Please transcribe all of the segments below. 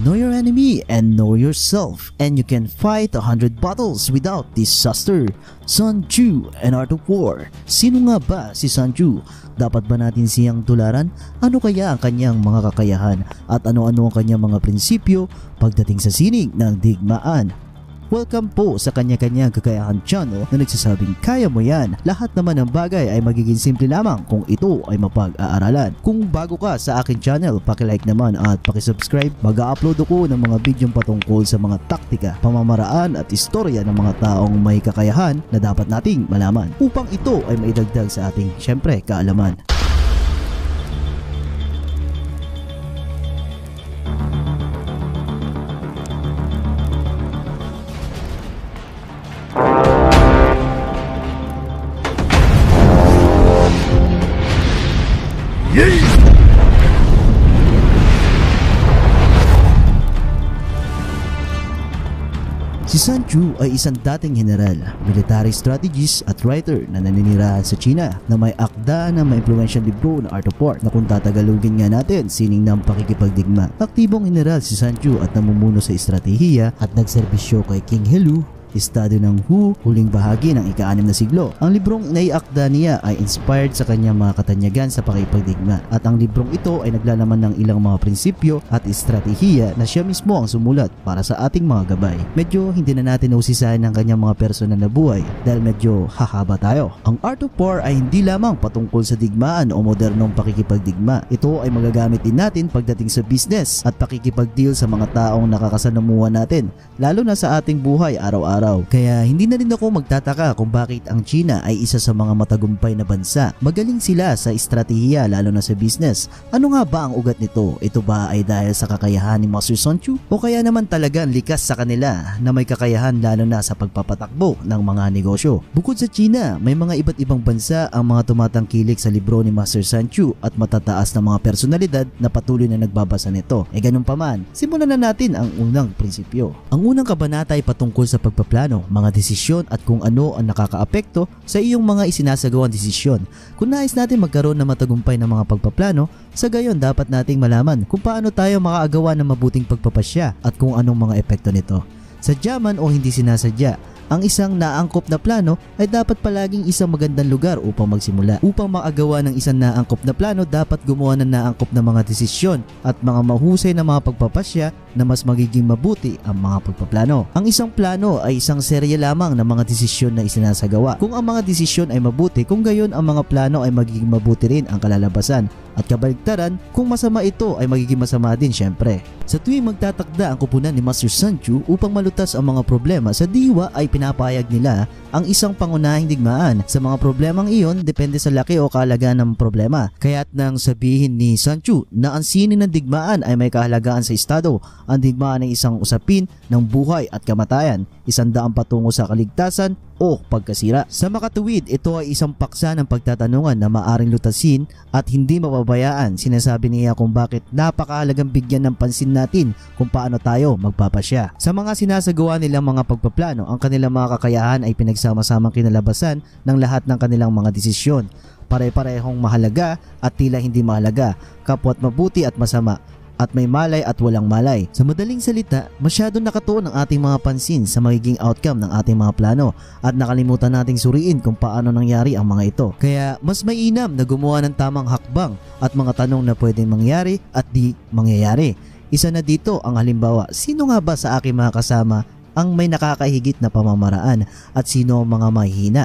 Know your enemy and know yourself and you can fight a hundred battles without disaster. Sun Tzu and Art of War. Sino nga ba si Sun Tzu? Dapat ba natin siyang tularan? Ano kaya ang kanyang mga kakayahan at ano-ano ang kanyang mga prinsipyo pagdating sa sining ng digmaan? Welcome po sa kanya-kanyang kakayahan channel na nagsasabing kaya mo yan. Lahat naman ng bagay ay magiging simple lamang kung ito ay mapag-aaralan. Kung bago ka sa akin channel, pakilike naman at pakisubscribe. Mag-upload ako ng mga video patungkol sa mga taktika, pamamaraan at istorya ng mga taong may kakayahan na dapat nating malaman upang ito ay maidagdag sa ating syempre kaalaman. Tzu ay isang dating general, military strategist at writer na naninirahan sa China na may akda na may influential libro na Art of War na kung tatagalugin nga natin sining ng pakikipagdigma. Aktibong general si Sun Tzu at namumuno sa estratehiya at nagserbisyo kay King Helu estado ng Hu, huling bahagi ng ika-anim na siglo. Ang librong naiakda niya ay inspired sa kanyang mga katanyagan sa pakipagdigma at ang librong ito ay naglalaman ng ilang mga prinsipyo at estratehiya na siya mismo ang sumulat para sa ating mga gabay. Medyo hindi na natin usisahin ang kanyang mga personal na buhay dahil medyo hahaba tayo. Ang Art of War ay hindi lamang patungkol sa digmaan o modernong pakikipagdigma. Ito ay magagamit din natin pagdating sa business at pakikipagdeal sa mga taong nakakasanamuha natin lalo na sa ating buhay araw-araw araw. Kaya hindi na rin ako magtataka kung bakit ang China ay isa sa mga matagumpay na bansa. Magaling sila sa estratehiya lalo na sa business. Ano nga ba ang ugat nito? Ito ba ay dahil sa kakayahan ni Master Sun Tzu? O kaya naman talagang likas sa kanila na may kakayahan lalo na sa pagpapatakbo ng mga negosyo? Bukod sa China, may mga iba't ibang bansa ang mga tumatangkilik sa libro ni Master Sun Tzu at matataas na mga personalidad na patuloy na nagbabasa nito. E ganun pa man, simulan na natin ang unang prinsipyo. Ang unang kabanata ay patungkol sa pagpapatakbo plano, mga desisyon at kung ano ang nakakaapekto sa iyong mga isinasagawang desisyon. Kung nais natin magkaroon ng matagumpay ng mga pagpaplano, sa gayon dapat nating malaman kung paano tayo makaagawa ng mabuting pagpapasya at kung anong mga epekto nito. Sadya man o hindi sinasadya, ang isang naangkop na plano ay dapat palaging isang magandang lugar upang magsimula. Upang makagawa ng isang naangkop na plano, dapat gumawa ng naangkop na mga desisyon at mga mahusay na mga pagpapasya na mas magiging mabuti ang mga pagpaplano. Ang isang plano ay isang serye lamang ng mga desisyon na isinasagawa. Kung ang mga desisyon ay mabuti, kung gayon ang mga plano ay magiging mabuti rin ang kalalabasan. At kabaligtaran, kung masama ito ay magiging masama din syempre. Sa tuwing magtatakda ang kupunan ni Master Sun Tzu upang malutas ang mga problema sa diwa ay pinapayag nila ang isang pangunahing digmaan. Sa mga problemang iyon, depende sa laki o kahalagaan ng problema. Kaya't nang sabihin ni Sun Tzu na ang sinin ng digmaan ay may kahalagaan sa estado, ang digmaan ay isang usapin ng buhay at kamatayan, isang daang patungo sa kaligtasan o pagkasira. Sa makatuwid, ito ay isang paksa ng pagtatanungan na maaring lutasin at hindi mapabayaan. Sinasabi niya kung bakit napakahalagang bigyan ng pansin natin kung paano tayo magpapasya. Sa mga sinasagawa nilang mga pagpaplano, ang kanilang mga kakayahan ay pinagsama-samang kinalabasan ng lahat ng kanilang mga desisyon. Pare-parehong mahalaga at tila hindi mahalaga, kapwa't mabuti at masama at may malay at walang malay. Sa madaling salita, masyado nakatuon ang ating mga pansin sa magiging outcome ng ating mga plano at nakalimutan nating suriin kung paano nangyari ang mga ito. Kaya mas mainam na gumawa ng tamang hakbang at mga tanong na pwedeng mangyari at di mangyayari. Isa na dito ang halimbawa, sino nga ba sa aking mga kasama ang may nakakahigit na pamamaraan at sino ang mga mahihina?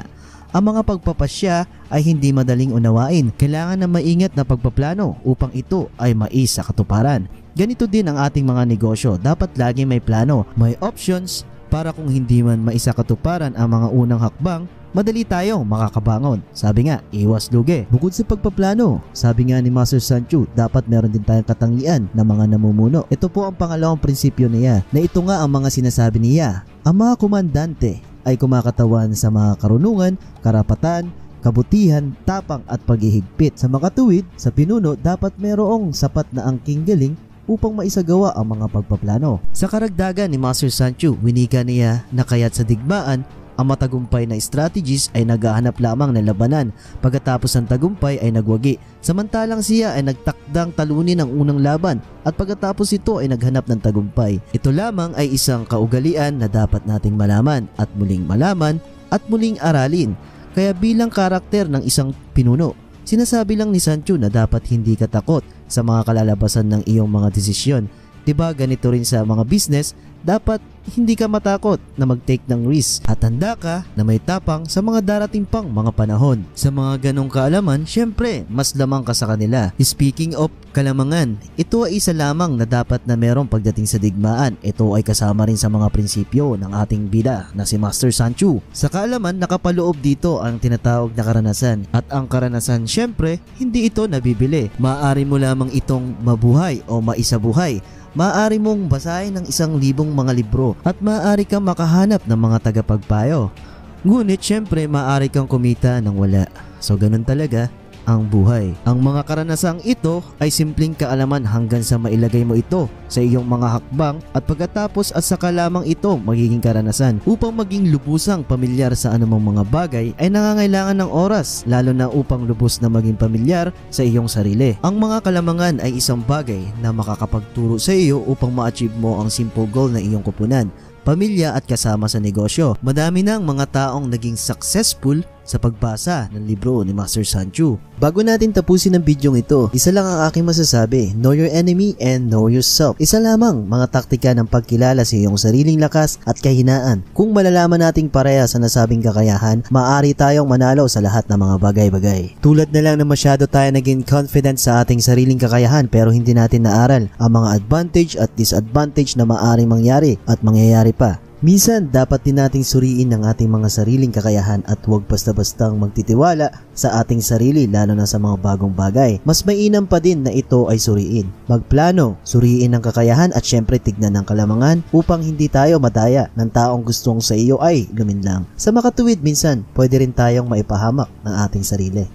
Ang mga pagpapasya ay hindi madaling unawain. Kailangan ng maingat na pagpaplano upang ito ay mais sa katuparan. Ganito din ang ating mga negosyo. Dapat lagi may plano, may options para kung hindi man maisa katuparan ang mga unang hakbang, madali tayong makakabangon. Sabi nga, iwas lugi. Bukod sa pagpaplano, sabi nga ni Master Sancho, dapat meron din tayong katangian na mga namumuno. Ito po ang pangalawang prinsipyo niya, na ito nga ang mga sinasabi niya. Ang mga komandante ay kumakatawan sa mga karunungan, karapatan, kabutihan, tapang at paghihigpit. Sa makatuwid, sa pinuno dapat merong sapat na angking galing upang maisagawa ang mga pagpaplano. Sa karagdagan ni Master Sancho, winika niya na kaya't sa digmaan Ang matagumpay na strategies ay naghahanap lamang ng labanan pagkatapos ng tagumpay ay nagwagi. Samantalang siya ay nagtakdang talunin ang unang laban at pagkatapos ito ay naghanap ng tagumpay. Ito lamang ay isang kaugalian na dapat nating malaman at muling malaman at muling aralin. Kaya bilang karakter ng isang pinuno, sinasabi lang ni Sancho na dapat hindi ka takot sa mga kalalabasan ng iyong mga desisyon. 'Di ba ganito rin sa mga business, dapat hindi ka matakot na mag-take ng risk at handa ka na may tapang sa mga darating pang mga panahon. Sa mga ganong kaalaman, syempre, mas lamang ka sa kanila. Speaking of kalamangan, ito ay isa lamang na dapat na merong pagdating sa digmaan. Ito ay kasama rin sa mga prinsipyo ng ating bida na si Master Sanchu. Sa kaalaman, nakapaloob dito ang tinatawag na karanasan. At ang karanasan, syempre, hindi ito nabibili. Maaari mo lamang itong mabuhay o maisabuhay maaari mong basahin ng isang libong mga libro at maaari kang makahanap ng mga tagapagpayo. Ngunit syempre maaari kang kumita ng wala. So ganun talaga ang buhay. Ang mga karanasang ito ay simpleng kaalaman hanggang sa mailagay mo ito sa iyong mga hakbang at pagkatapos at saka lamang ito magiging karanasan. Upang maging lubusang pamilyar sa anumang mga bagay ay nangangailangan ng oras lalo na upang lubos na maging pamilyar sa iyong sarili. Ang mga kalamangan ay isang bagay na makakapagturo sa iyo upang ma-achieve mo ang simple goal na iyong kupunan pamilya at kasama sa negosyo. Madami ng mga taong naging successful sa pagbasa ng libro ni Master Sanchu. Bago natin tapusin ang bidyong ito, isa lang ang aking masasabi, know your enemy and know yourself. Isa lamang mga taktika ng pagkilala sa iyong sariling lakas at kahinaan. Kung malalaman nating pareha sa nasabing kakayahan, maaari tayong manalo sa lahat ng mga bagay-bagay. Tulad na lang na masyado tayo naging confident sa ating sariling kakayahan pero hindi natin naaral ang mga advantage at disadvantage na maaaring mangyari at mangyayari pa. Minsan, dapat din nating suriin ang ating mga sariling kakayahan at huwag basta-bastang magtitiwala sa ating sarili lalo na sa mga bagong bagay. Mas mainam pa din na ito ay suriin. Magplano, suriin ang kakayahan at syempre tignan ang kalamangan upang hindi tayo madaya ng taong gustong sa iyo ay luminlang. Sa makatuwid minsan, pwede rin tayong maipahamak ng ating sarili.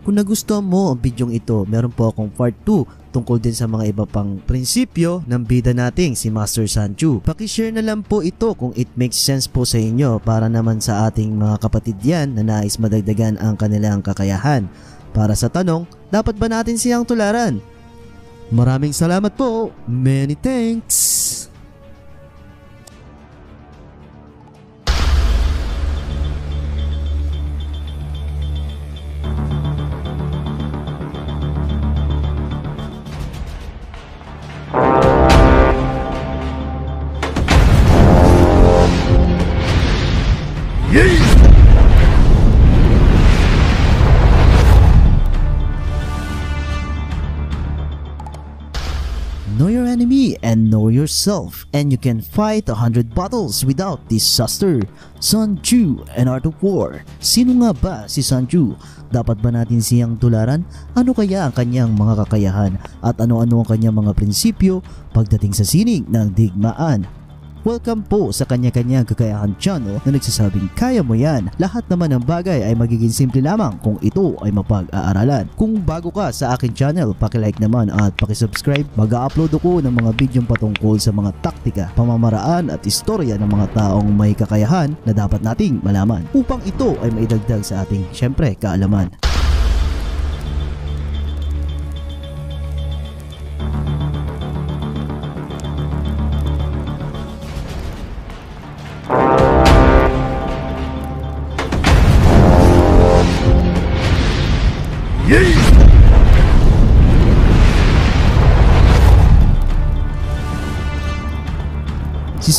Kung nagustuhan mo ang bidyong ito, meron po akong part 2 tungkol din sa mga iba pang prinsipyo ng bida nating si Master Sanchu. Pakishare na lang po ito kung it makes sense po sa inyo para naman sa ating mga kapatid yan na nais madagdagan ang kanilang kakayahan. Para sa tanong, dapat ba natin siyang tularan? Maraming salamat po. Many thanks. Know your enemy and know yourself, and you can fight a hundred battles without disaster. Sun Tzu and Art of War. Sino nga ba si Sun Tzu? Dapat ba natin siyang tularan? Ano kaya ang kanyang mga kakayahan? At ano-ano ang kanyang mga prinsipyo pagdating sa sining ng digmaan? Welcome po sa kanya-kanyang kakayahan channel na nagsasabing kaya mo yan. Lahat naman ng bagay ay magiging simple lamang kung ito ay mapag-aaralan. Kung bago ka sa akin channel, pakilike naman at pakisubscribe. Mag-upload ako ng mga bidyong patungkol sa mga taktika, pamamaraan at istorya ng mga taong may kakayahan na dapat nating malaman upang ito ay maidagdag sa ating syempre kaalaman.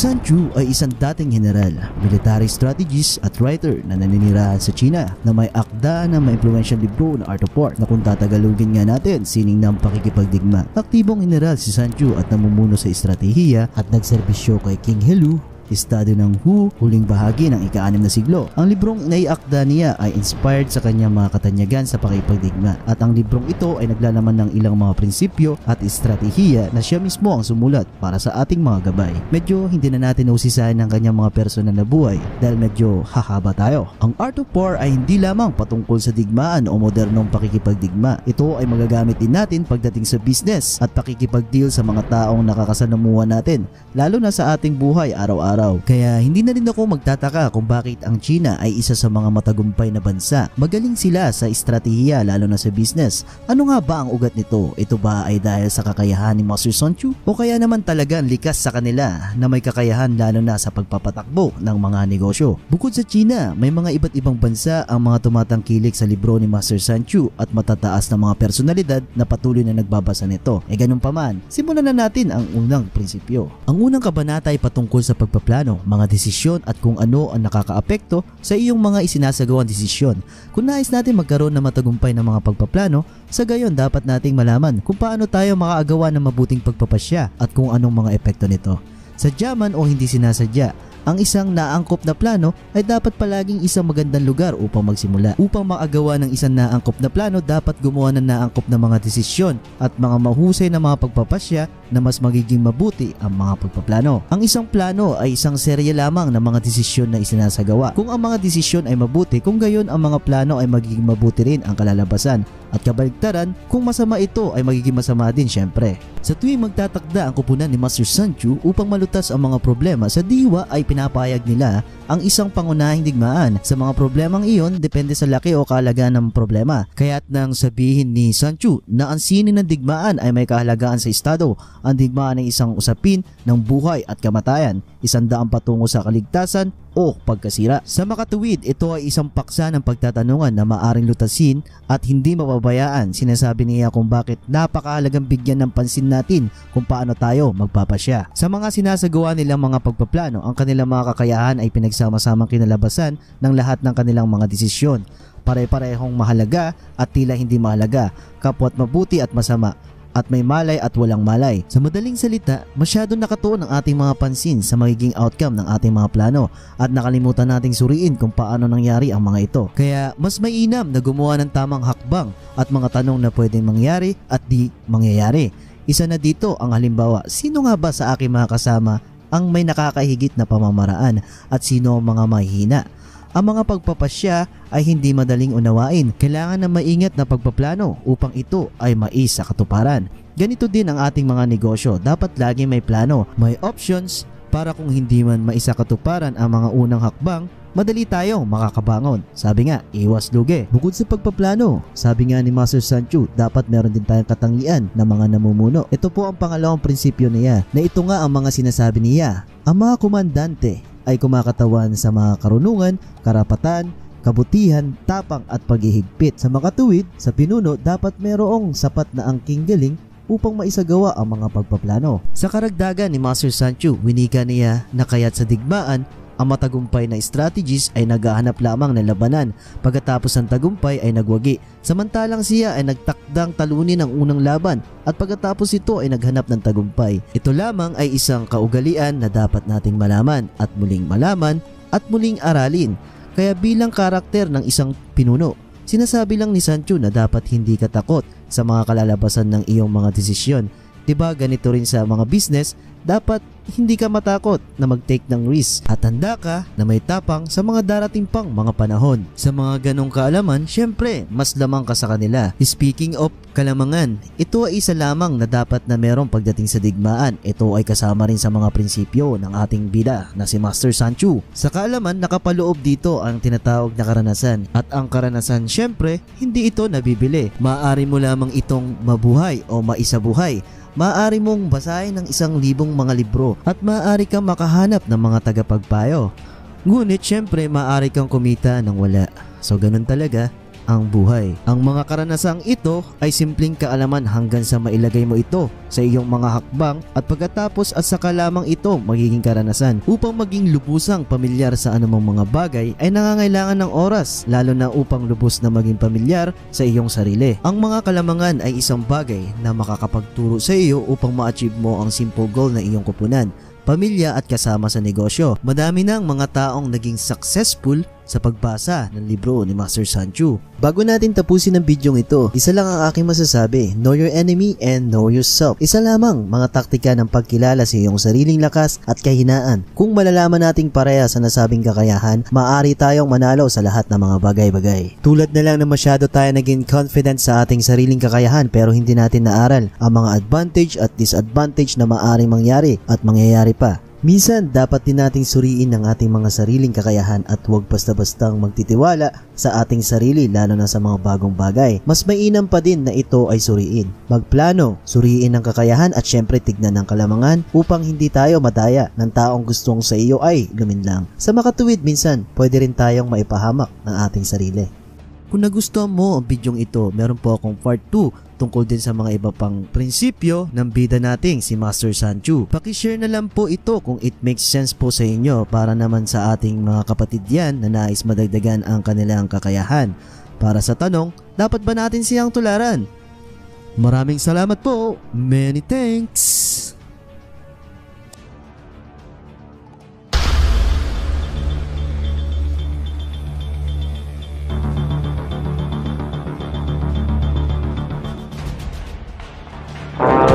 Sanchu ay isang dating general, military strategist at writer na naninirahan sa China na may akda na may influential libro na Art of War na kung tatagalugin nga natin sining ng pakikipagdigma. Aktibong general si Sanchu at namumuno sa estratehiya at nagserbisyo kay King Helu estado ng Hu, huling bahagi ng ika-anim na siglo. Ang librong naiakda niya ay inspired sa kanyang mga katanyagan sa pakipagdigma at ang librong ito ay naglalaman ng ilang mga prinsipyo at estratehiya na siya mismo ang sumulat para sa ating mga gabay. Medyo hindi na natin usisahin ang kanyang mga personal na buhay dahil medyo hahaba tayo. Ang Art of War ay hindi lamang patungkol sa digmaan o modernong pakikipagdigma. Ito ay magagamit din natin pagdating sa business at pakikipagdeal sa mga taong nakakasanamuhan natin lalo na sa ating buhay araw-araw araw. Kaya hindi na rin ako magtataka kung bakit ang China ay isa sa mga matagumpay na bansa. Magaling sila sa estratehiya lalo na sa business. Ano nga ba ang ugat nito? Ito ba ay dahil sa kakayahan ni Master Sun Chu? O kaya naman talagang likas sa kanila na may kakayahan lalo na sa pagpapatakbo ng mga negosyo? Bukod sa China, may mga iba't ibang bansa ang mga tumatangkilik sa libro ni Master Sun Chu at matataas na mga personalidad na patuloy na nagbabasa nito. E ganun pa man, simulan na natin ang unang prinsipyo. Ang unang kabanata ay patungkol sa pagpaplano, mga desisyon at kung ano ang nakakaapekto sa iyong mga isinasagawang desisyon. Kung nais natin magkaroon ng matagumpay na mga pagpaplano, sa gayon dapat nating malaman kung paano tayo makaagawa ng mabuting pagpapasya at kung anong mga epekto nito. Sadya man o hindi sinasadya, ang isang naangkop na plano ay dapat palaging isang magandang lugar upang magsimula. Upang makagawa ng isang naangkop na plano, dapat gumawa ng naangkop na mga desisyon at mga mahusay na mga pagpapasya na mas magiging mabuti ang mga pagpaplano. Ang isang plano ay isang serye lamang ng mga desisyon na isinasagawa. Kung ang mga desisyon ay mabuti, kung gayon ang mga plano ay magiging mabuti rin ang kalalabasan. At kabaligtaran, kung masama ito ay magiging masama din syempre. Sa tuwing magtatakda ang kupunan ni Master Sanchu upang malutas ang mga problema sa diwa ay pinapayag nila ang isang pangunahing digmaan. Sa mga problemang iyon, depende sa laki o kahalagaan ng problema. Kaya't nang sabihin ni Sanchu na ang sinin ng digmaan ay may kahalagaan sa estado, ang digmaan ay isang usapin ng buhay at kamatayan, isang daang patungo sa kaligtasan o pagkasira. Sa makatuwid, ito ay isang paksa ng pagtatanungan na maaring lutasin at hindi mababayaan. Sinasabi niya kung bakit napakahalagang bigyan ng pansin natin kung paano tayo magpapasya. Sa mga sinasagawa nilang mga pagpaplano, ang kanilang mga kakayahan ay pinagsama-samang kinalabasan ng lahat ng kanilang mga desisyon. Pare-parehong mahalaga at tila hindi mahalaga, kapwa't mabuti at masama at may malay at walang malay. Sa madaling salita, masyado nakatuon ang ating mga pansin sa magiging outcome ng ating mga plano at nakalimutan nating suriin kung paano nangyari ang mga ito. Kaya mas mainam na gumawa ng tamang hakbang at mga tanong na pwedeng mangyari at di mangyayari. Isa na dito ang halimbawa, sino nga ba sa aking mga kasama ang may nakakahigit na pamamaraan at sino ang mga mahihina? Ang mga pagpapasya ay hindi madaling unawain. Kailangan ng maingat na pagpaplano upang ito ay mais sa katuparan. Ganito din ang ating mga negosyo. Dapat lagi may plano, may options para kung hindi man maisa katuparan ang mga unang hakbang, madali tayong makakabangon. Sabi nga, iwas lugi. Bukod sa pagpaplano, sabi nga ni Master Sanchu, dapat meron din tayong katangian ng mga namumuno. Ito po ang pangalawang prinsipyo niya, na ito nga ang mga sinasabi niya. Ang mga komandante ay kumakatawan sa mga karunungan, karapatan, kabutihan, tapang at paghihigpit. Sa makatuwid, sa pinuno dapat merong sapat na angking galing upang maisagawa ang mga pagpaplano. Sa karagdagan ni Master Sancho, winika niya na kaya't sa digmaan ang matagumpay na strategies ay naghahanap lamang ng labanan pagkatapos ng tagumpay ay nagwagi. Samantalang siya ay nagtakdang talunin ang unang laban at pagkatapos ito ay naghanap ng tagumpay. Ito lamang ay isang kaugalian na dapat nating malaman at muling malaman at muling aralin. Kaya bilang karakter ng isang pinuno, sinasabi lang ni Sancho na dapat hindi ka takot sa mga kalalabasan ng iyong mga desisyon. 'Di ba ganito rin sa mga business, dapat hindi ka matakot na mag-take ng risk at handa ka na may tapang sa mga darating pang mga panahon. Sa mga ganong kaalaman, syempre, mas lamang ka sa kanila. Speaking of kalamangan, ito ay isa lamang na dapat na merong pagdating sa digmaan. Ito ay kasama rin sa mga prinsipyo ng ating bida na si Master Sanchu. Sa kaalaman, nakapaloob dito ang tinatawag na karanasan. At ang karanasan, syempre, hindi ito nabibili. Maaari mo lamang itong mabuhay o maisabuhay maaari mong basahin ng isang libong mga libro at maaari kang makahanap ng mga tagapagpayo. Ngunit syempre maaari kang kumita ng wala. So ganun talaga ang buhay. Ang mga karanasang ito ay simpleng kaalaman hanggang sa mailagay mo ito sa iyong mga hakbang at pagkatapos at saka lamang ito magiging karanasan. Upang maging lubusang pamilyar sa anumang mga bagay ay nangangailangan ng oras lalo na upang lubos na maging pamilyar sa iyong sarili. Ang mga kalamangan ay isang bagay na makakapagturo sa iyo upang ma-achieve mo ang simple goal na iyong kupunan pamilya at kasama sa negosyo. Madami ng mga taong naging successful sa pagbasa ng libro ni Master Sanchu. Bago natin tapusin ang bidyong ito, isa lang ang aking masasabi, know your enemy and know yourself. Isa lamang mga taktika ng pagkilala sa iyong sariling lakas at kahinaan. Kung malalaman nating pareha sa nasabing kakayahan, maaari tayong manalo sa lahat ng mga bagay-bagay. Tulad na lang na masyado tayo naging confident sa ating sariling kakayahan pero hindi natin naaral ang mga advantage at disadvantage na maaring mangyari at mangyayari pa Minsan, dapat din nating suriin ang ating mga sariling kakayahan at huwag basta-bastang magtitiwala sa ating sarili lalo na sa mga bagong bagay. Mas mainam pa din na ito ay suriin. Magplano, suriin ang kakayahan at syempre tignan ang kalamangan upang hindi tayo madaya ng taong gustong sa iyo ay luminlang. Sa makatuwid minsan, pwede rin tayong maipahamak ng ating sarili. Kung nagustuhan mo ang bidyong ito, meron po akong part 2 tungkol din sa mga iba pang prinsipyo ng bida nating si Master Sanchu. Pakishare na lang po ito kung it makes sense po sa inyo para naman sa ating mga kapatid yan na nais madagdagan ang kanilang kakayahan. Para sa tanong, dapat ba natin siyang tularan? Maraming salamat po. Many thanks. Thank.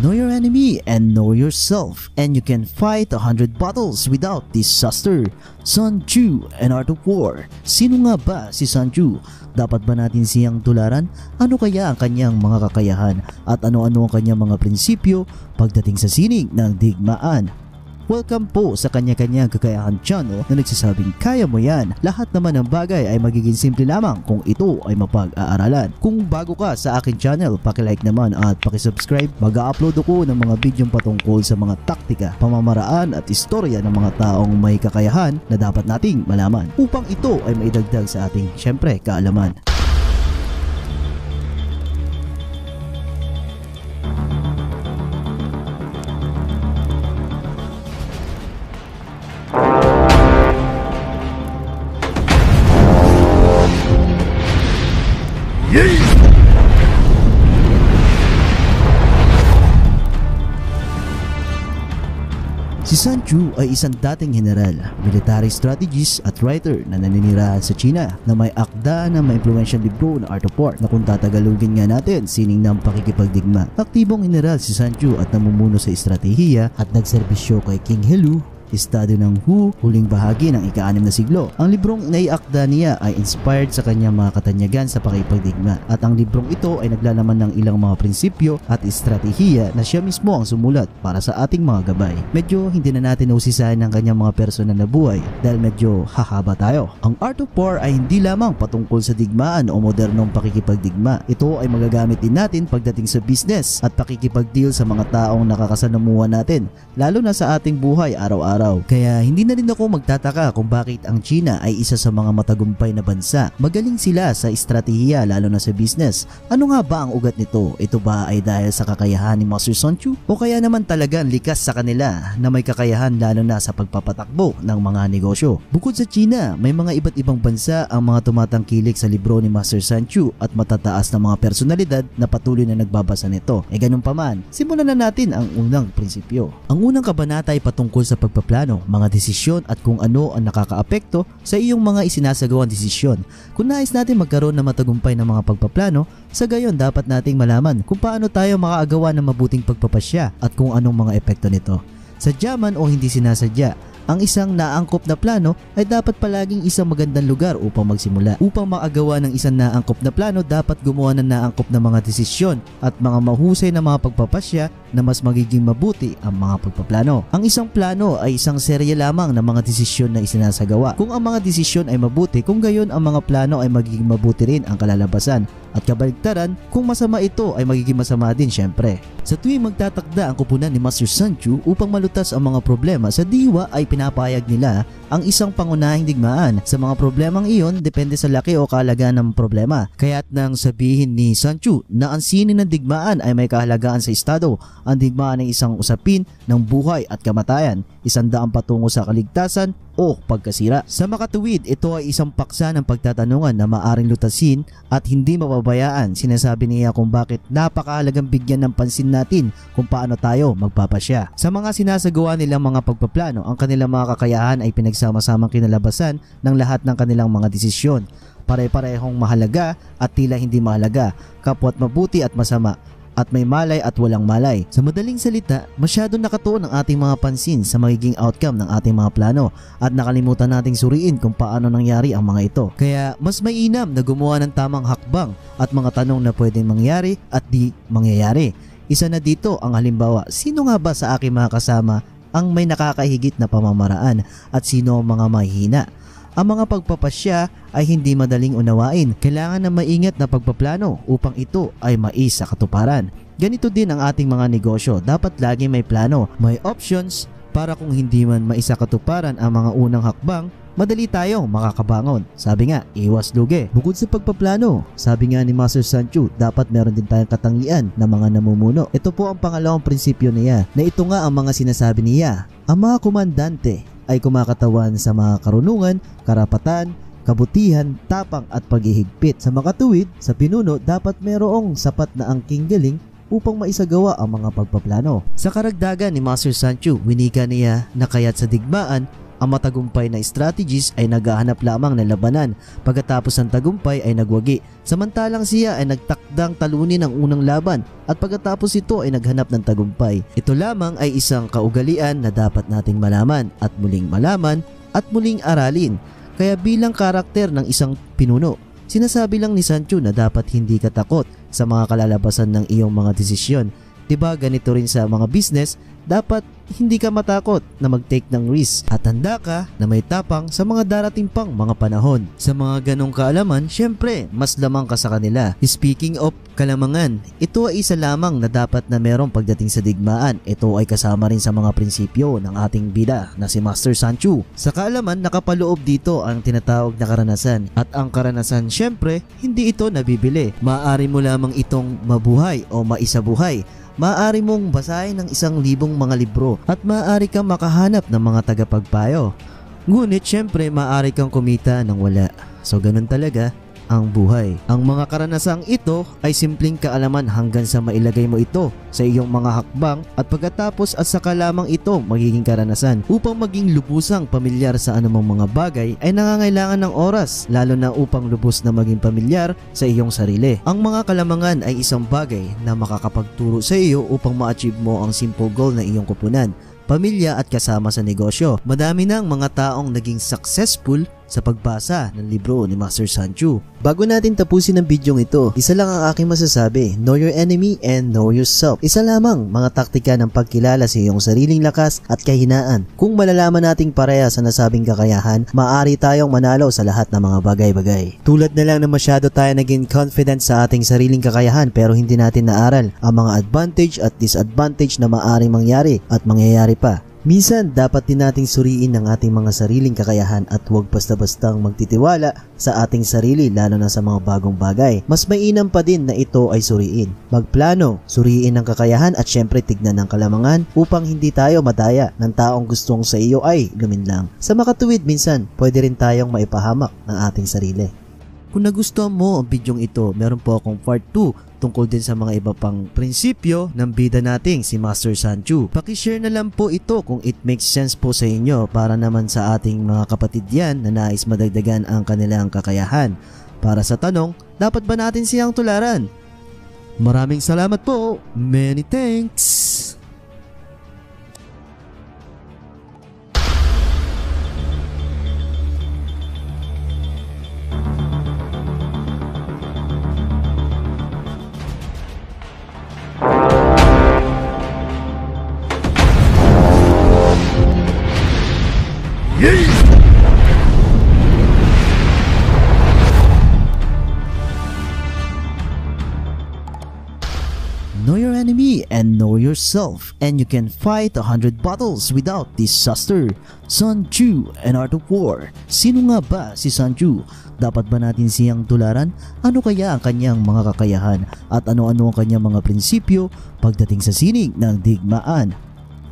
Know your enemy and know yourself, and you can fight a hundred battles without disaster. Sun Tzu and Art of War. Sino nga ba si Sun Tzu? Dapat ba natin siyang tularan? Ano kaya ang kanyang mga kakayahan? At ano-ano ang kanyang mga prinsipyo pagdating sa sining ng digmaan? Welcome po sa kanya-kanyang kakayahan channel na nagsasabing kaya mo yan. Lahat naman ng bagay ay magiging simple lamang kung ito ay mapag-aaralan. Kung bago ka sa akin channel, pakilike naman at pakisubscribe. Mag-upload ako ng mga bidyong patungkol sa mga taktika, pamamaraan at istorya ng mga taong may kakayahan na dapat nating malaman upang ito ay maidagdag sa ating syempre kaalaman. Tzu ay isang dating general, military strategist at writer na naninirahan sa China na may akda na may influential libro na Art of War na kung tatagalugin nga natin sining ng pakikipagdigma. Aktibong general si Sun Tzu at namumuno sa estratehiya at nagserbisyo kay King Helu estado ng Hu, huling bahagi ng ika-anim na siglo. Ang librong naiakda niya ay inspired sa kanyang mga katanyagan sa pakipagdigma at ang librong ito ay naglalaman ng ilang mga prinsipyo at estratehiya na siya mismo ang sumulat para sa ating mga gabay. Medyo hindi na natin nausisahan ng kanyang mga personal na buhay dahil medyo hahaba tayo. Ang Art of War ay hindi lamang patungkol sa digmaan o modernong pakikipagdigma. Ito ay magagamit din natin pagdating sa business at pakikipagdeal sa mga taong nakakasanamuha natin lalo na sa ating buhay araw-araw araw. Kaya hindi na rin ako magtataka kung bakit ang China ay isa sa mga matagumpay na bansa. Magaling sila sa estratehiya lalo na sa business. Ano nga ba ang ugat nito? Ito ba ay dahil sa kakayahan ni Master Sun Tzu? O kaya naman talagang likas sa kanila na may kakayahan lalo na sa pagpapatakbo ng mga negosyo? Bukod sa China, may mga iba't ibang bansa ang mga tumatangkilik sa libro ni Master Sun Tzu at matataas na mga personalidad na patuloy na nagbabasa nito. E ganun pa man, simulan na natin ang unang prinsipyo. Ang unang kabanata ay patungkol sa pagpapatakbo plano, mga desisyon at kung ano ang nakakaapekto sa iyong mga isinasagawang desisyon. Kung nais natin magkaroon ng matagumpay ng mga pagpaplano, sa gayon dapat nating malaman kung paano tayo makaagawa ng mabuting pagpapasya at kung anong mga epekto nito. Sadya man o hindi sinasadya, ang isang naangkop na plano ay dapat palaging isang magandang lugar upang magsimula. Upang makagawa ng isang naangkop na plano, dapat gumawa ng naangkop na mga desisyon at mga mahusay na mga pagpapasya na mas magiging mabuti ang mga pagpaplano. Ang isang plano ay isang serya lamang ng mga desisyon na isinasagawa. Kung ang mga desisyon ay mabuti, kung gayon ang mga plano ay magiging mabuti rin ang kalalabasan. At kabaligtaran, kung masama ito ay magiging masama din syempre. Sa tuwing magtatakda ang kupunan ni Master Sun Tzu upang malutas ang mga problema sa diwa ay pinapayag nila ang isang pangunahing digmaan. Sa mga problemang iyon, depende sa laki o kahalagaan ng problema. Kaya't nang sabihin ni Sun Tzu na ang sinin ng digmaan ay may kahalagaan sa estado, ang digmaan ay isang usapin ng buhay at kamatayan, isang daang patungo sa kaligtasan o pagkasira. Sa makatuwid, ito ay isang paksa ng pagtatanungan na maaring lutasin at hindi mababayaan. Sinasabi niya kung bakit napakahalagang bigyan ng pansin natin kung paano tayo magpapasya. Sa mga sinasagawa nilang mga pagpaplano, ang kanilang mga kakayahan ay pinagsama-samang kinalabasan ng lahat ng kanilang mga desisyon. Pare-parehong mahalaga at tila hindi mahalaga, kapwa't mabuti at masama at may malay at walang malay. Sa madaling salita, masyado nakatuon ang ating mga pansin sa magiging outcome ng ating mga plano at nakalimutan nating suriin kung paano nangyari ang mga ito. Kaya mas mainam na gumawa ng tamang hakbang at mga tanong na pwedeng mangyari at di mangyayari. Isa na dito ang halimbawa, sino nga ba sa aking mga kasama ang may nakakahigit na pamamaraan at sino ang mga mahihina? Ang mga pagpapasya ay hindi madaling unawain. Kailangan ng maingat na pagpaplano upang ito ay mais sa katuparan. Ganito din ang ating mga negosyo. Dapat lagi may plano, may options para kung hindi man maisa katuparan ang mga unang hakbang, madali tayong makakabangon. Sabi nga, iwas lugi. Bukod sa pagpaplano, sabi nga ni Master Sancho, dapat meron din tayong katangian na mga namumuno. Ito po ang pangalawang prinsipyo niya na ito nga ang mga sinasabi niya. Ang mga komandante ay kumakatawan sa mga karunungan, karapatan, kabutihan, tapang at paghihigpit. Sa makatuwid, sa pinuno dapat merong sapat na angking galing upang maisagawa ang mga pagpaplano. Sa karagdagan ni Master Sancho, winika niya na kaya't sa digmaan, ang matagumpay na strategies ay naghahanap lamang ng labanan pagkatapos ng tagumpay ay nagwagi. Samantalang siya ay nagtakdang talunin ang unang laban at pagkatapos ito ay naghanap ng tagumpay. Ito lamang ay isang kaugalian na dapat nating malaman at muling malaman at muling aralin. Kaya bilang karakter ng isang pinuno, sinasabi lang ni Sancho na dapat hindi ka takot sa mga kalalabasan ng iyong mga desisyon. 'Di ba ganito rin sa mga business, dapat hindi ka matakot na mag-take ng risk at handa ka na may tapang sa mga darating pang mga panahon. Sa mga ganong kaalaman, syempre, mas lamang ka sa kanila. Speaking of kalamangan, ito ay isa lamang na dapat na merong pagdating sa digmaan. Ito ay kasama rin sa mga prinsipyo ng ating bida na si Master Sanchu. Sa kaalaman, nakapaloob dito ang tinatawag na karanasan. At ang karanasan, syempre, hindi ito nabibili. Maaari mo lamang itong mabuhay o maisabuhay maaari mong basahin ng isang libong mga libro at maaari kang makahanap ng mga tagapagpayo. Ngunit syempre maaari kang kumita ng wala. So ganun talaga ang buhay. Ang mga karanasang ito ay simpleng kaalaman hanggang sa mailagay mo ito sa iyong mga hakbang at pagkatapos at saka lamang ito magiging karanasan. Upang maging lubusang pamilyar sa anumang mga bagay ay nangangailangan ng oras lalo na upang lubos na maging pamilyar sa iyong sarili. Ang mga kalamangan ay isang bagay na makakapagturo sa iyo upang ma-achieve mo ang simple goal na iyong kupunan pamilya at kasama sa negosyo. Madami ng mga taong naging successful sa pagbasa ng libro ni Master Sanchu. Bago natin tapusin ang bidyong ito, isa lang ang aking masasabi, know your enemy and know yourself. Isa lamang mga taktika ng pagkilala sa iyong sariling lakas at kahinaan. Kung malalaman nating pareha sa nasabing kakayahan, maaari tayong manalo sa lahat ng mga bagay-bagay. Tulad na lang na masyado tayo naging confident sa ating sariling kakayahan pero hindi natin naaral ang mga advantage at disadvantage na maaaring mangyari at mangyayari pa. Minsan, dapat din nating suriin ang ating mga sariling kakayahan at huwag basta-bastang magtitiwala sa ating sarili lalo na sa mga bagong bagay. Mas mainam pa din na ito ay suriin. Magplano, suriin ang kakayahan at syempre tignan ang kalamangan upang hindi tayo madaya ng taong gustong sa iyo ay luminlang. Sa makatuwid minsan, pwede rin tayong maipahamak ng ating sarili. Kung nagustuhan mo ang bidyong ito, meron po akong part 2 tungkol din sa mga iba pang prinsipyo ng bida nating si Master Sanchu. Pakishare na lang po ito kung it makes sense po sa inyo para naman sa ating mga kapatid yan na nais madagdagan ang kanilang kakayahan. Para sa tanong, dapat ba natin siyang tularan? Maraming salamat po. Many thanks. Know your enemy and know yourself, and you can fight a hundred battles without disaster. Sun Tzu and Art of War. Sino nga ba si Sun Tzu? Dapat ba natin siyang tularan? Ano kaya ang kanyang mga kakayahan? At ano-ano ang kanyang mga prinsipyo pagdating sa sining ng digmaan?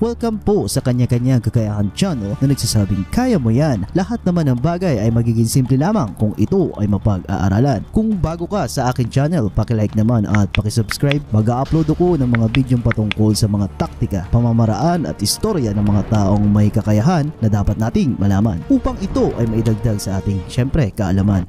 Welcome po sa kanya-kanyang kakayahan channel na nagsasabing kaya mo yan. Lahat naman ng bagay ay magiging simple lamang kung ito ay mapag-aaralan. Kung bago ka sa akin channel, pakilike naman at pakisubscribe. Mag-upload ako ng mga video patungkol sa mga taktika, pamamaraan at istorya ng mga taong may kakayahan na dapat nating malaman upang ito ay maidagdag sa ating syempre kaalaman.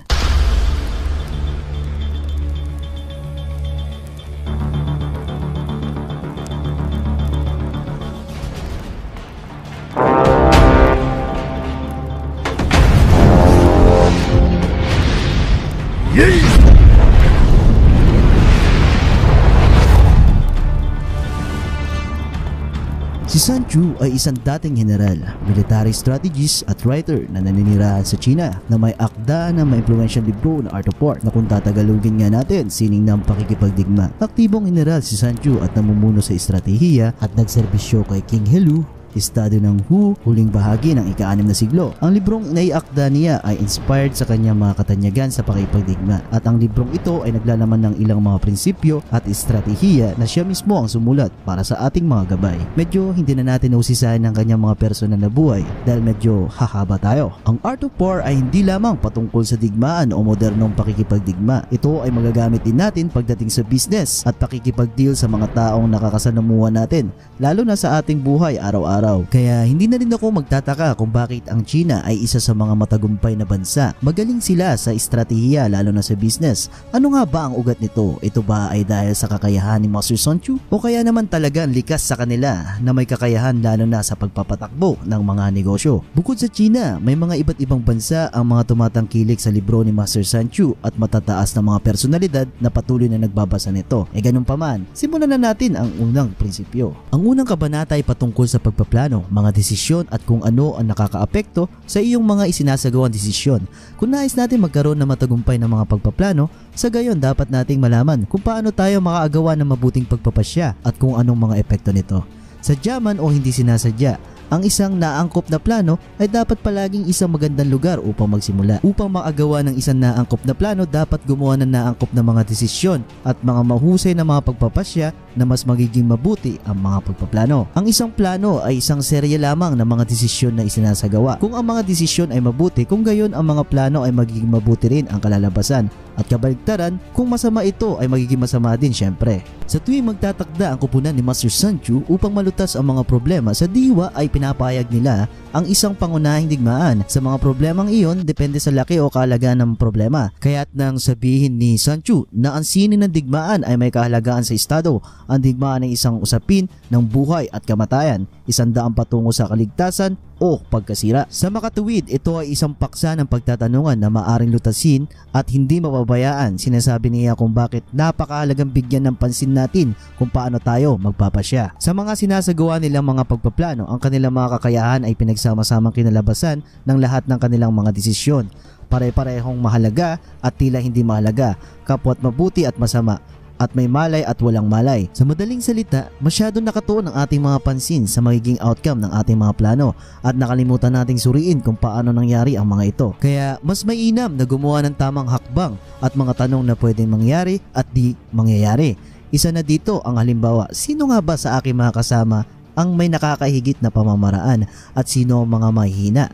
Si Sun Tzu ay isang dating general, military strategist at writer na naninirahan sa China na may akda na may influential libro na Art of War na kung tatagalugin nga natin sining ng pakikipagdigma. Aktibong general si Sun Tzu at namumuno sa estratehiya at nagserbisyo kay King Helu estado ng Hu, huling bahagi ng ika-anim na siglo. Ang librong naiakda niya ay inspired sa kanyang mga katanyagan sa pakipagdigma at ang librong ito ay naglalaman ng ilang mga prinsipyo at estratehiya na siya mismo ang sumulat para sa ating mga gabay. Medyo hindi na natin usisahin ang kanyang mga personal na buhay dahil medyo hahaba tayo. Ang Art of War ay hindi lamang patungkol sa digmaan o modernong pakikipagdigma. Ito ay magagamit din natin pagdating sa business at pakikipagdeal sa mga taong nakakasanamuha natin lalo na sa ating buhay araw-araw araw. Kaya hindi na rin ako magtataka kung bakit ang China ay isa sa mga matagumpay na bansa. Magaling sila sa estratehiya lalo na sa business. Ano nga ba ang ugat nito? Ito ba ay dahil sa kakayahan ni Master Sun Chu? O kaya naman talagang likas sa kanila na may kakayahan lalo na sa pagpapatakbo ng mga negosyo? Bukod sa China, may mga iba't ibang bansa ang mga tumatangkilik sa libro ni Master Sun Chu at matataas na mga personalidad na patuloy na nagbabasa nito. E ganun pa man, simulan na natin ang unang prinsipyo. Ang unang kabanata ay patungkol sa pagpapatakbo plano, mga desisyon at kung ano ang nakakaapekto sa iyong mga isinasagawang desisyon. Kung nais natin magkaroon ng matagumpay ng mga pagpaplano, sa gayon dapat nating malaman kung paano tayo makaagawa ng mabuting pagpapasya at kung anong mga epekto nito. Sadya man o hindi sinasadya, ang isang naangkop na plano ay dapat palaging isang magandang lugar upang magsimula. Upang makagawa ng isang naangkop na plano, dapat gumawa ng naangkop na mga desisyon at mga mahusay na mga pagpapasya na mas magiging mabuti ang mga pagpaplano. Ang isang plano ay isang serye lamang ng mga desisyon na isinasagawa. Kung ang mga desisyon ay mabuti, kung gayon ang mga plano ay magiging mabuti rin ang kalalabasan. At kabaligtaran, kung masama ito ay magiging masama din syempre. Sa tuwing magtatakda ang kupunan ni Master Sanchu upang malutas ang mga problema sa diwa ay pinapayag nila ang isang pangunahing digmaan. Sa mga problemang iyon, depende sa laki o kahalagaan ng problema. Kaya't nang sabihin ni Sanchu na ang sinin ng digmaan ay may kahalagaan sa estado, ang digmaan ay isang usapin ng buhay at kamatayan, isang daang patungo sa kaligtasan o pagkasira. Sa makatuwid, ito ay isang paksa ng pagtatanungan na maaring lutasin at hindi mapabayaan. Sinasabi niya kung bakit napakahalagang bigyan ng pansin natin kung paano tayo magpapasya. Sa mga sinasagawa nilang mga pagpaplano, ang kanilang mga kakayahan ay pinagsama-samang kinalabasan ng lahat ng kanilang mga desisyon. Pare-parehong mahalaga at tila hindi mahalaga, kapwa't mabuti at masama at may malay at walang malay. Sa madaling salita, masyado nakatuon ang ating mga pansin sa magiging outcome ng ating mga plano at nakalimutan nating suriin kung paano nangyari ang mga ito. Kaya mas mainam na gumawa ng tamang hakbang at mga tanong na pwedeng mangyari at di mangyayari. Isa na dito ang halimbawa, sino nga ba sa aking mga kasama ang may nakakahigit na pamamaraan at sino ang mga mahihina?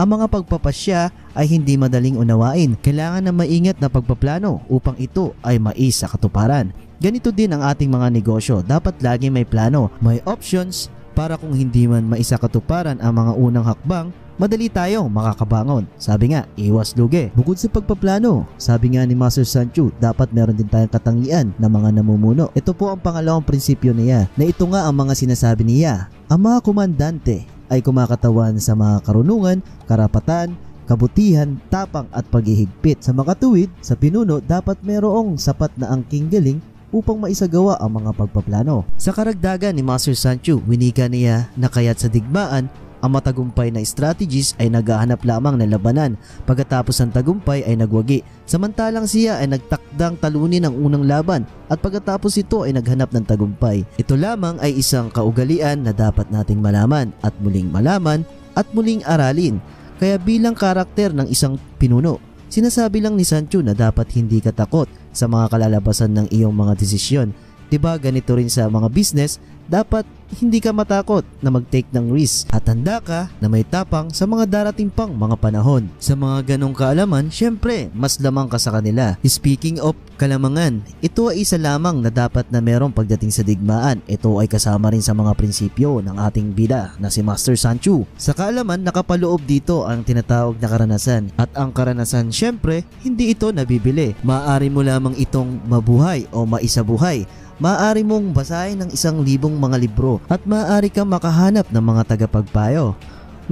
Ang mga pagpapasya ay hindi madaling unawain. Kailangan ng maingat na pagpaplano upang ito ay mais katuparan. Ganito din ang ating mga negosyo. Dapat lagi may plano, may options para kung hindi man maisakatuparan ang mga unang hakbang, madali tayong makakabangon. Sabi nga, iwas lugi. Bukod sa pagpaplano, sabi nga ni Master Sancho, dapat meron din tayong katangian na mga namumuno. Ito po ang pangalawang prinsipyo niya, na ito nga ang mga sinasabi niya. Ang mga komandante ay kumakatawan sa mga karunungan, karapatan, kabutihan, tapang at paghihigpit. Sa makatuwid, sa pinuno dapat merong sapat na angking galing upang maisagawa ang mga pagpaplano. Sa karagdagan ni Master Sancho, winika niya na kaya't sa digmaan ang matagumpay na strategies ay naghahanap lamang ng labanan pagkatapos ng tagumpay ay nagwagi. Samantalang siya ay nagtakdang talunin ang unang laban at pagkatapos ito ay naghanap ng tagumpay. Ito lamang ay isang kaugalian na dapat nating malaman at muling malaman at muling aralin. Kaya bilang karakter ng isang pinuno, sinasabi lang ni Sancho na dapat hindi ka takot sa mga kalalabasan ng iyong mga desisyon. 'Di ba ganito rin sa mga business, dapat hindi ka matakot na mag-take ng risk at handa ka na may tapang sa mga darating pang mga panahon. Sa mga ganong kaalaman, syempre, mas lamang ka sa kanila. Speaking of kalamangan, ito ay isa lamang na dapat na merong pagdating sa digmaan. Ito ay kasama rin sa mga prinsipyo ng ating bida na si Master Sanchu. Sa kaalaman, nakapaloob dito ang tinatawag na karanasan. At ang karanasan, syempre, hindi ito nabibili. Maaari mo lamang itong mabuhay o maisabuhay maaari mong basahin ng isang libong mga libro at maaari kang makahanap ng mga tagapagpayo.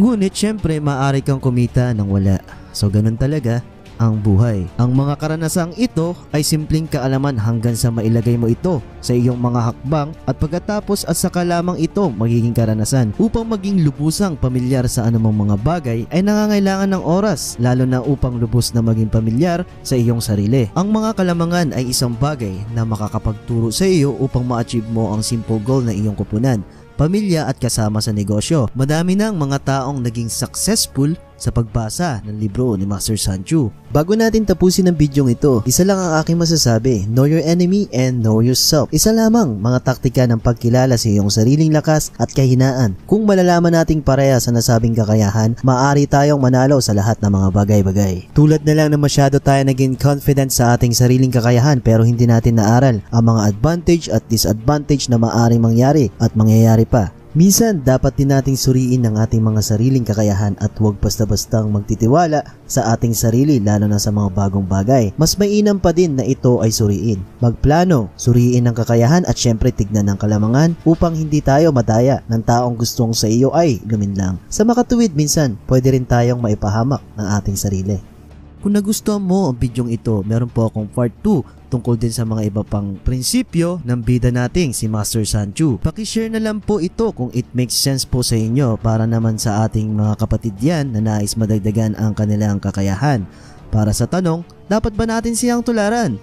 Ngunit syempre maaari kang kumita ng wala. So ganun talaga, ang buhay. Ang mga karanasang ito ay simpleng kaalaman hanggang sa mailagay mo ito sa iyong mga hakbang at pagkatapos at saka lamang ito magiging karanasan. Upang maging lubusang pamilyar sa anumang mga bagay ay nangangailangan ng oras lalo na upang lubos na maging pamilyar sa iyong sarili. Ang mga kalamangan ay isang bagay na makakapagturo sa iyo upang ma-achieve mo ang simple goal na iyong kupunan pamilya at kasama sa negosyo. Madami ng mga taong naging successful sa pagbasa ng libro ni Master Sanchu. Bago natin tapusin ang bidyong ito, isa lang ang aking masasabi, know your enemy and know yourself. Isa lamang mga taktika ng pagkilala sa iyong sariling lakas at kahinaan. Kung malalaman nating pareha sa nasabing kakayahan, maaari tayong manalo sa lahat ng mga bagay-bagay. Tulad na lang na masyado tayo naging confident sa ating sariling kakayahan pero hindi natin naaral ang mga advantage at disadvantage na maaaring mangyari at mangyayari pa. Minsan, dapat din nating suriin ang ating mga sariling kakayahan at huwag basta-bastang magtitiwala sa ating sarili lalo na sa mga bagong bagay. Mas mainam pa din na ito ay suriin. Magplano, suriin ang kakayahan at syempre tignan ang kalamangan upang hindi tayo madaya ng taong gustong sa iyo ay luminlang. Sa makatuwid minsan, pwede rin tayong maipahamak ng ating sarili. Kung nagustuhan mo ang bidyong ito, meron po akong part 2 tungkol din sa mga iba pang prinsipyo ng bida nating si Master Sanchu. Pakishare na lang po ito kung it makes sense po sa inyo para naman sa ating mga kapatid yan na nais madagdagan ang kanilang kakayahan. Para sa tanong, dapat ba natin siyang tularan?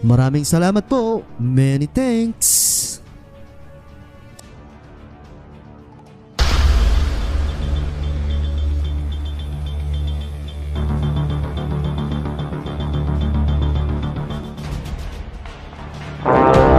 Maraming salamat po. Many thanks. Yeah!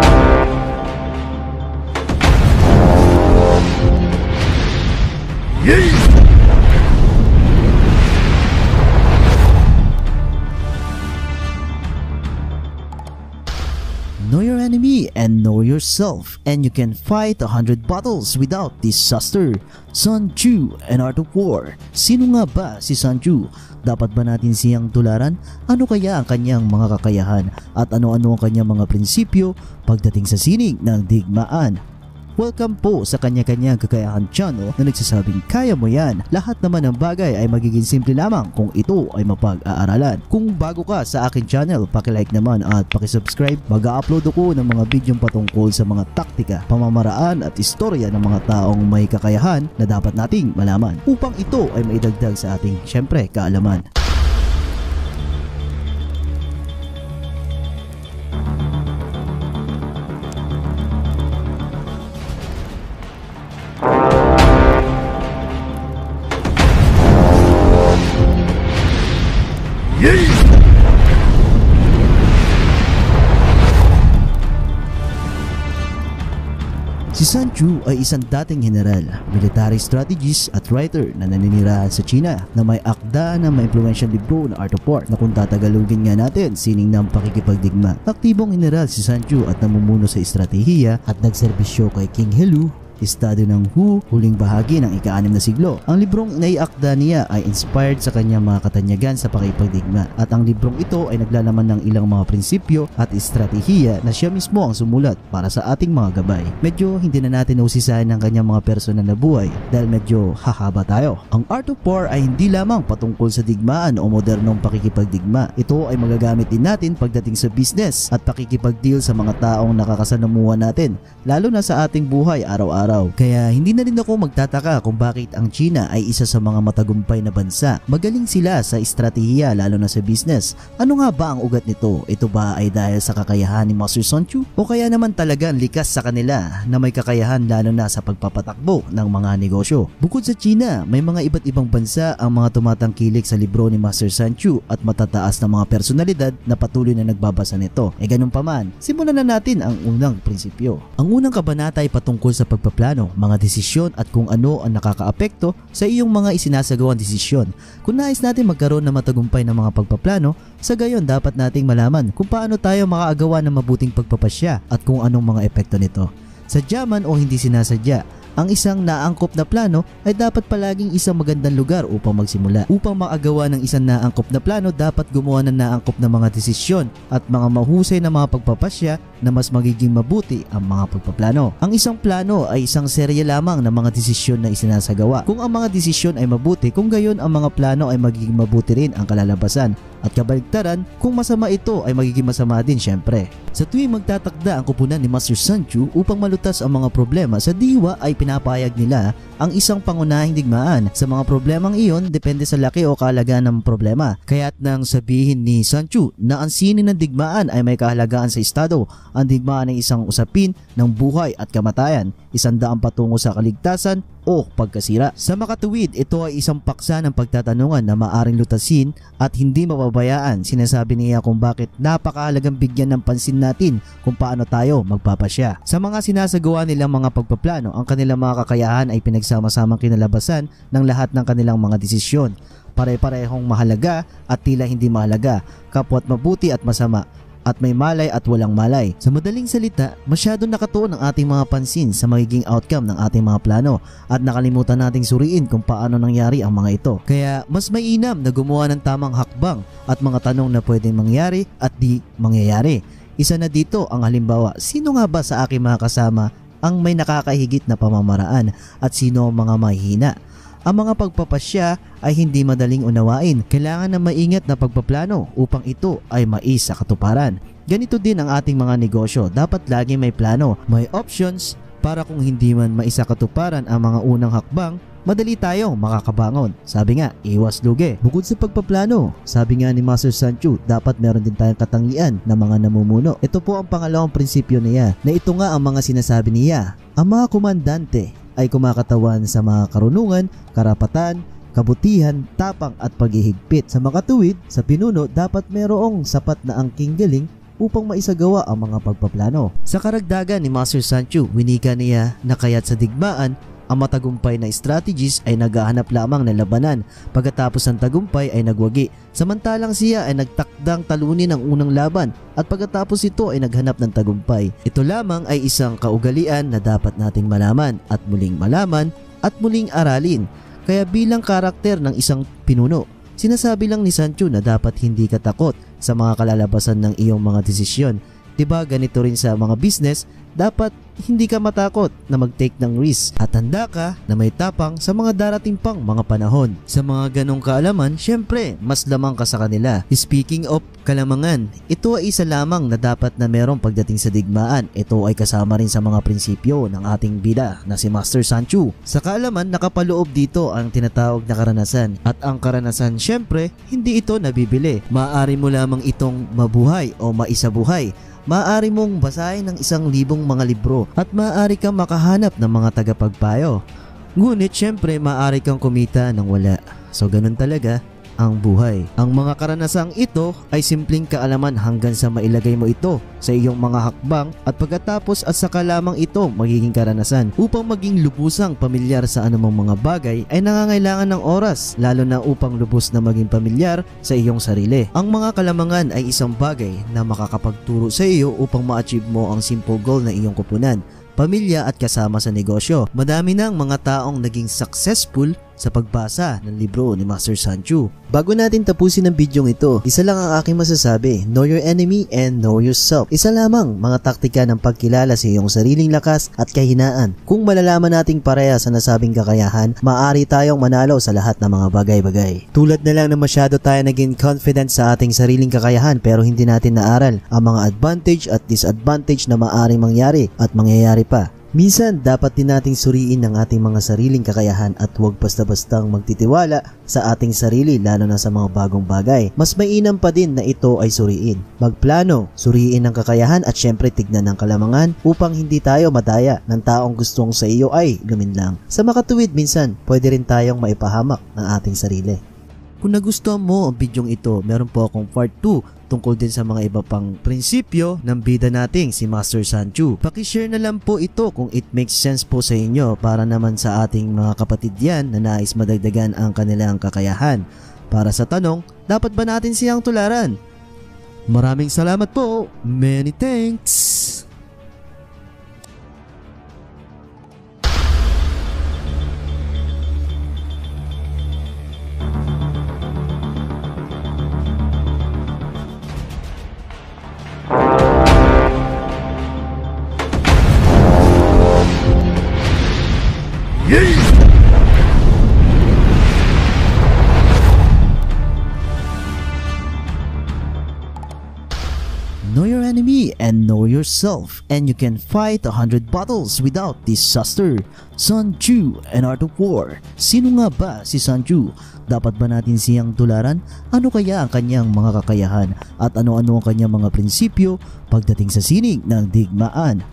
Know your enemy and know yourself, and you can fight a hundred battles without disaster. Sun Tzu and Art of War. Sino nga ba si Sun Tzu? Dapat ba natin siyang tularan? Ano kaya ang kanyang mga kakayahan? At ano-ano ang kanyang mga prinsipyo pagdating sa sining ng digmaan? Welcome po sa kanya-kanyang kakayahan channel na nagsasabing kaya mo yan. Lahat naman ng bagay ay magiging simple lamang kung ito ay mapag-aaralan. Kung bago ka sa akin channel, pakilike naman at pakisubscribe. Mag-upload ako ng mga bidyong patungkol sa mga taktika, pamamaraan at istorya ng mga taong may kakayahan na dapat nating malaman upang ito ay maidagdag sa ating syempre kaalaman. Tzu ay isang dating general, military strategist at writer na naninirahan sa China na may akda na may influential libro na Art of War na kung tatagalugin nga natin sining ng pakikipagdigma. Aktibong general si Sun Tzu at namumuno sa estratehiya at nagserbisyo kay King Helu estado ng Hu, huling bahagi ng ika-anim na siglo. Ang librong naiakda niya ay inspired sa kanyang mga katanyagan sa pakipagdigma at ang librong ito ay naglalaman ng ilang mga prinsipyo at estratehiya na siya mismo ang sumulat para sa ating mga gabay. Medyo hindi na natin nausisahin ang kanyang mga personal na buhay dahil medyo hahaba tayo. Ang Art of War ay hindi lamang patungkol sa digmaan o modernong pakikipagdigma. Ito ay magagamit din natin pagdating sa business at pakikipagdeal sa mga taong nakakasanamuhan natin lalo na sa ating buhay araw-araw araw. Kaya hindi na rin ako magtataka kung bakit ang China ay isa sa mga matagumpay na bansa. Magaling sila sa estratehiya lalo na sa business. Ano nga ba ang ugat nito? Ito ba ay dahil sa kakayahan ni Master Sun Tzu? O kaya naman talagang likas sa kanila na may kakayahan lalo na sa pagpapatakbo ng mga negosyo? Bukod sa China, may mga iba't ibang bansa ang mga tumatangkilik sa libro ni Master Sun Tzu at matataas na mga personalidad na patuloy na nagbabasa nito. E ganun pa man, simulan na natin ang unang prinsipyo. Ang unang kabanata ay patungkol sa pagpaplano plano, mga desisyon at kung ano ang nakakaapekto sa iyong mga isinasagawang desisyon. Kung nais natin magkaroon ng matagumpay ng mga pagpaplano, sa gayon dapat nating malaman kung paano tayo makagawa ng mabuting pagpapasya at kung anong mga epekto nito. Sadya man o hindi sinasadya, ang isang naangkop na plano ay dapat palaging isang magandang lugar upang magsimula. Upang makagawa ng isang naangkop na plano, dapat gumawa ng naangkop na mga desisyon at mga mahusay na mga pagpapasya na mas magiging mabuti ang mga pagpaplano. Ang isang plano ay isang serye lamang ng mga desisyon na isinasagawa. Kung ang mga desisyon ay mabuti, kung gayon ang mga plano ay magiging mabuti rin ang kalalabasan at kabaligtaran, kung masama ito ay magiging masama din syempre. Sa tuwing magtatakda ang kupunan ni Master Sanchu upang malutas ang mga problema sa diwa ay pinapayag nila ang isang pangunahing digmaan. Sa mga problemang iyon, depende sa laki o kahalagaan ng problema. Kaya't nang sabihin ni Sanchu na ang sinin ng digmaan ay may kahalagaan sa estado, ang digmaan ay isang usapin ng buhay at kamatayan, isang daang patungo sa kaligtasan o pagkasira. Sa makatuwid, ito ay isang paksa ng pagtatanungan na maaring lutasin at hindi mapabayaan. Sinasabi niya kung bakit napakahalagang bigyan ng pansin natin kung paano tayo magpapasya. Sa mga sinasagawa nilang mga pagpaplano, ang kanilang mga kakayahan ay pinagsama-samang kinalabasan ng lahat ng kanilang mga desisyon. Pare-parehong mahalaga at tila hindi mahalaga, kapwa't mabuti at masama at may malay at walang malay. Sa madaling salita, masyado nakatuon ang ating mga pansin sa magiging outcome ng ating mga plano at nakalimutan nating suriin kung paano nangyari ang mga ito. Kaya mas mainam na gumawa ng tamang hakbang at mga tanong na pwedeng mangyari at di mangyayari. Isa na dito ang halimbawa, sino nga ba sa aking mga kasama ang may nakakahigit na pamamaraan at sino ang mga mahihina? Ang mga pagpapasya ay hindi madaling unawain. Kailangan ng maingat na pagpaplano upang ito ay mais sa katuparan. Ganito din ang ating mga negosyo. Dapat lagi may plano, may options para kung hindi man maisa katuparan ang mga unang hakbang, madali tayong makakabangon. Sabi nga, iwas lugi. Bukod sa pagpaplano, sabi nga ni Master Sanchu, dapat meron din tayong katangian ng mga namumuno. Ito po ang pangalawang prinsipyo niya, na ito nga ang mga sinasabi niya. Ang mga komandante ay kumakatawan sa mga karunungan, karapatan, kabutihan, tapang at paghihigpit. Sa makatuwid, sa pinuno dapat merong sapat na angking galing upang maisagawa ang mga pagpaplano. Sa karagdagan ni Master Sancho, winika niya na kaya't sa digmaan ang matagumpay na strategies ay naghahanap lamang ng labanan pagkatapos ng tagumpay ay nagwagi. Samantalang siya ay nagtakdang talunin ang unang laban at pagkatapos ito ay naghanap ng tagumpay. Ito lamang ay isang kaugalian na dapat nating malaman at muling malaman at muling aralin. Kaya bilang karakter ng isang pinuno, sinasabi lang ni Sancho na dapat hindi ka takot sa mga kalalabasan ng iyong mga desisyon. 'Di ba ganito rin sa mga business, dapat hindi ka matakot na mag-take ng risk at handa ka na may tapang sa mga darating pang mga panahon. Sa mga ganong kaalaman, syempre, mas lamang ka sa kanila. Speaking of kalamangan, ito ay isa lamang na dapat na merong pagdating sa digmaan. Ito ay kasama rin sa mga prinsipyo ng ating bida na si Master Sanchu. Sa kaalaman, nakapaloob dito ang tinatawag na karanasan. At ang karanasan, syempre, hindi ito nabibili. Maaari mo lamang itong mabuhay o maisabuhay maaari mong basahin ng isang libong mga libro at maaari kang makahanap ng mga tagapagpayo. Ngunit syempre maaari kang kumita ng wala. So ganun talaga ang buhay. Ang mga karanasang ito ay simpleng kaalaman hanggang sa mailagay mo ito sa iyong mga hakbang at pagkatapos at saka lamang ito magiging karanasan. Upang maging lubusang pamilyar sa anumang mga bagay ay nangangailangan ng oras lalo na upang lubos na maging pamilyar sa iyong sarili. Ang mga kalamangan ay isang bagay na makakapagturo sa iyo upang ma-achieve mo ang simple goal na iyong kupunan pamilya at kasama sa negosyo. Madami ng mga taong naging successful sa pagbasa ng libro ni Master Sanchu. Bago natin tapusin ang bidyong ito, isa lang ang aking masasabi, know your enemy and know yourself. Isa lamang mga taktika ng pagkilala sa iyong sariling lakas at kahinaan. Kung malalaman nating pareha sa nasabing kakayahan, maaari tayong manalo sa lahat ng mga bagay-bagay. Tulad na lang na masyado tayo naging confident sa ating sariling kakayahan pero hindi natin naaral ang mga advantage at disadvantage na maaaring mangyari at mangyayari pa. Minsan, dapat din nating suriin ang ating mga sariling kakayahan at huwag basta-bastang magtitiwala sa ating sarili lalo na sa mga bagong bagay. Mas mainam pa din na ito ay suriin. Magplano, suriin ang kakayahan at syempre tignan ang kalamangan upang hindi tayo madaya ng taong gustong sa iyo ay luminlang. Sa makatuwid minsan, pwede rin tayong maipahamak ng ating sarili. Kung nagustuhan mo ang bidyong ito, meron po akong part 2 tungkol din sa mga iba pang prinsipyo ng bida nating si Master Sanchu. Pakishare na lang po ito kung it makes sense po sa inyo para naman sa ating mga kapatid yan na nais madagdagan ang kanilang kakayahan. Para sa tanong, dapat ba natin siyang tularan? Maraming salamat po. Many thanks. Yourself and you can fight a hundred battles without disaster. Sun Tzu and Art of War. Sino nga ba si Sun Tzu? Dapat ba natin siyang tularan? Ano kaya ang kanyang mga kakayahan at ano-ano ang kanyang mga prinsipyo pagdating sa sining ng digmaan?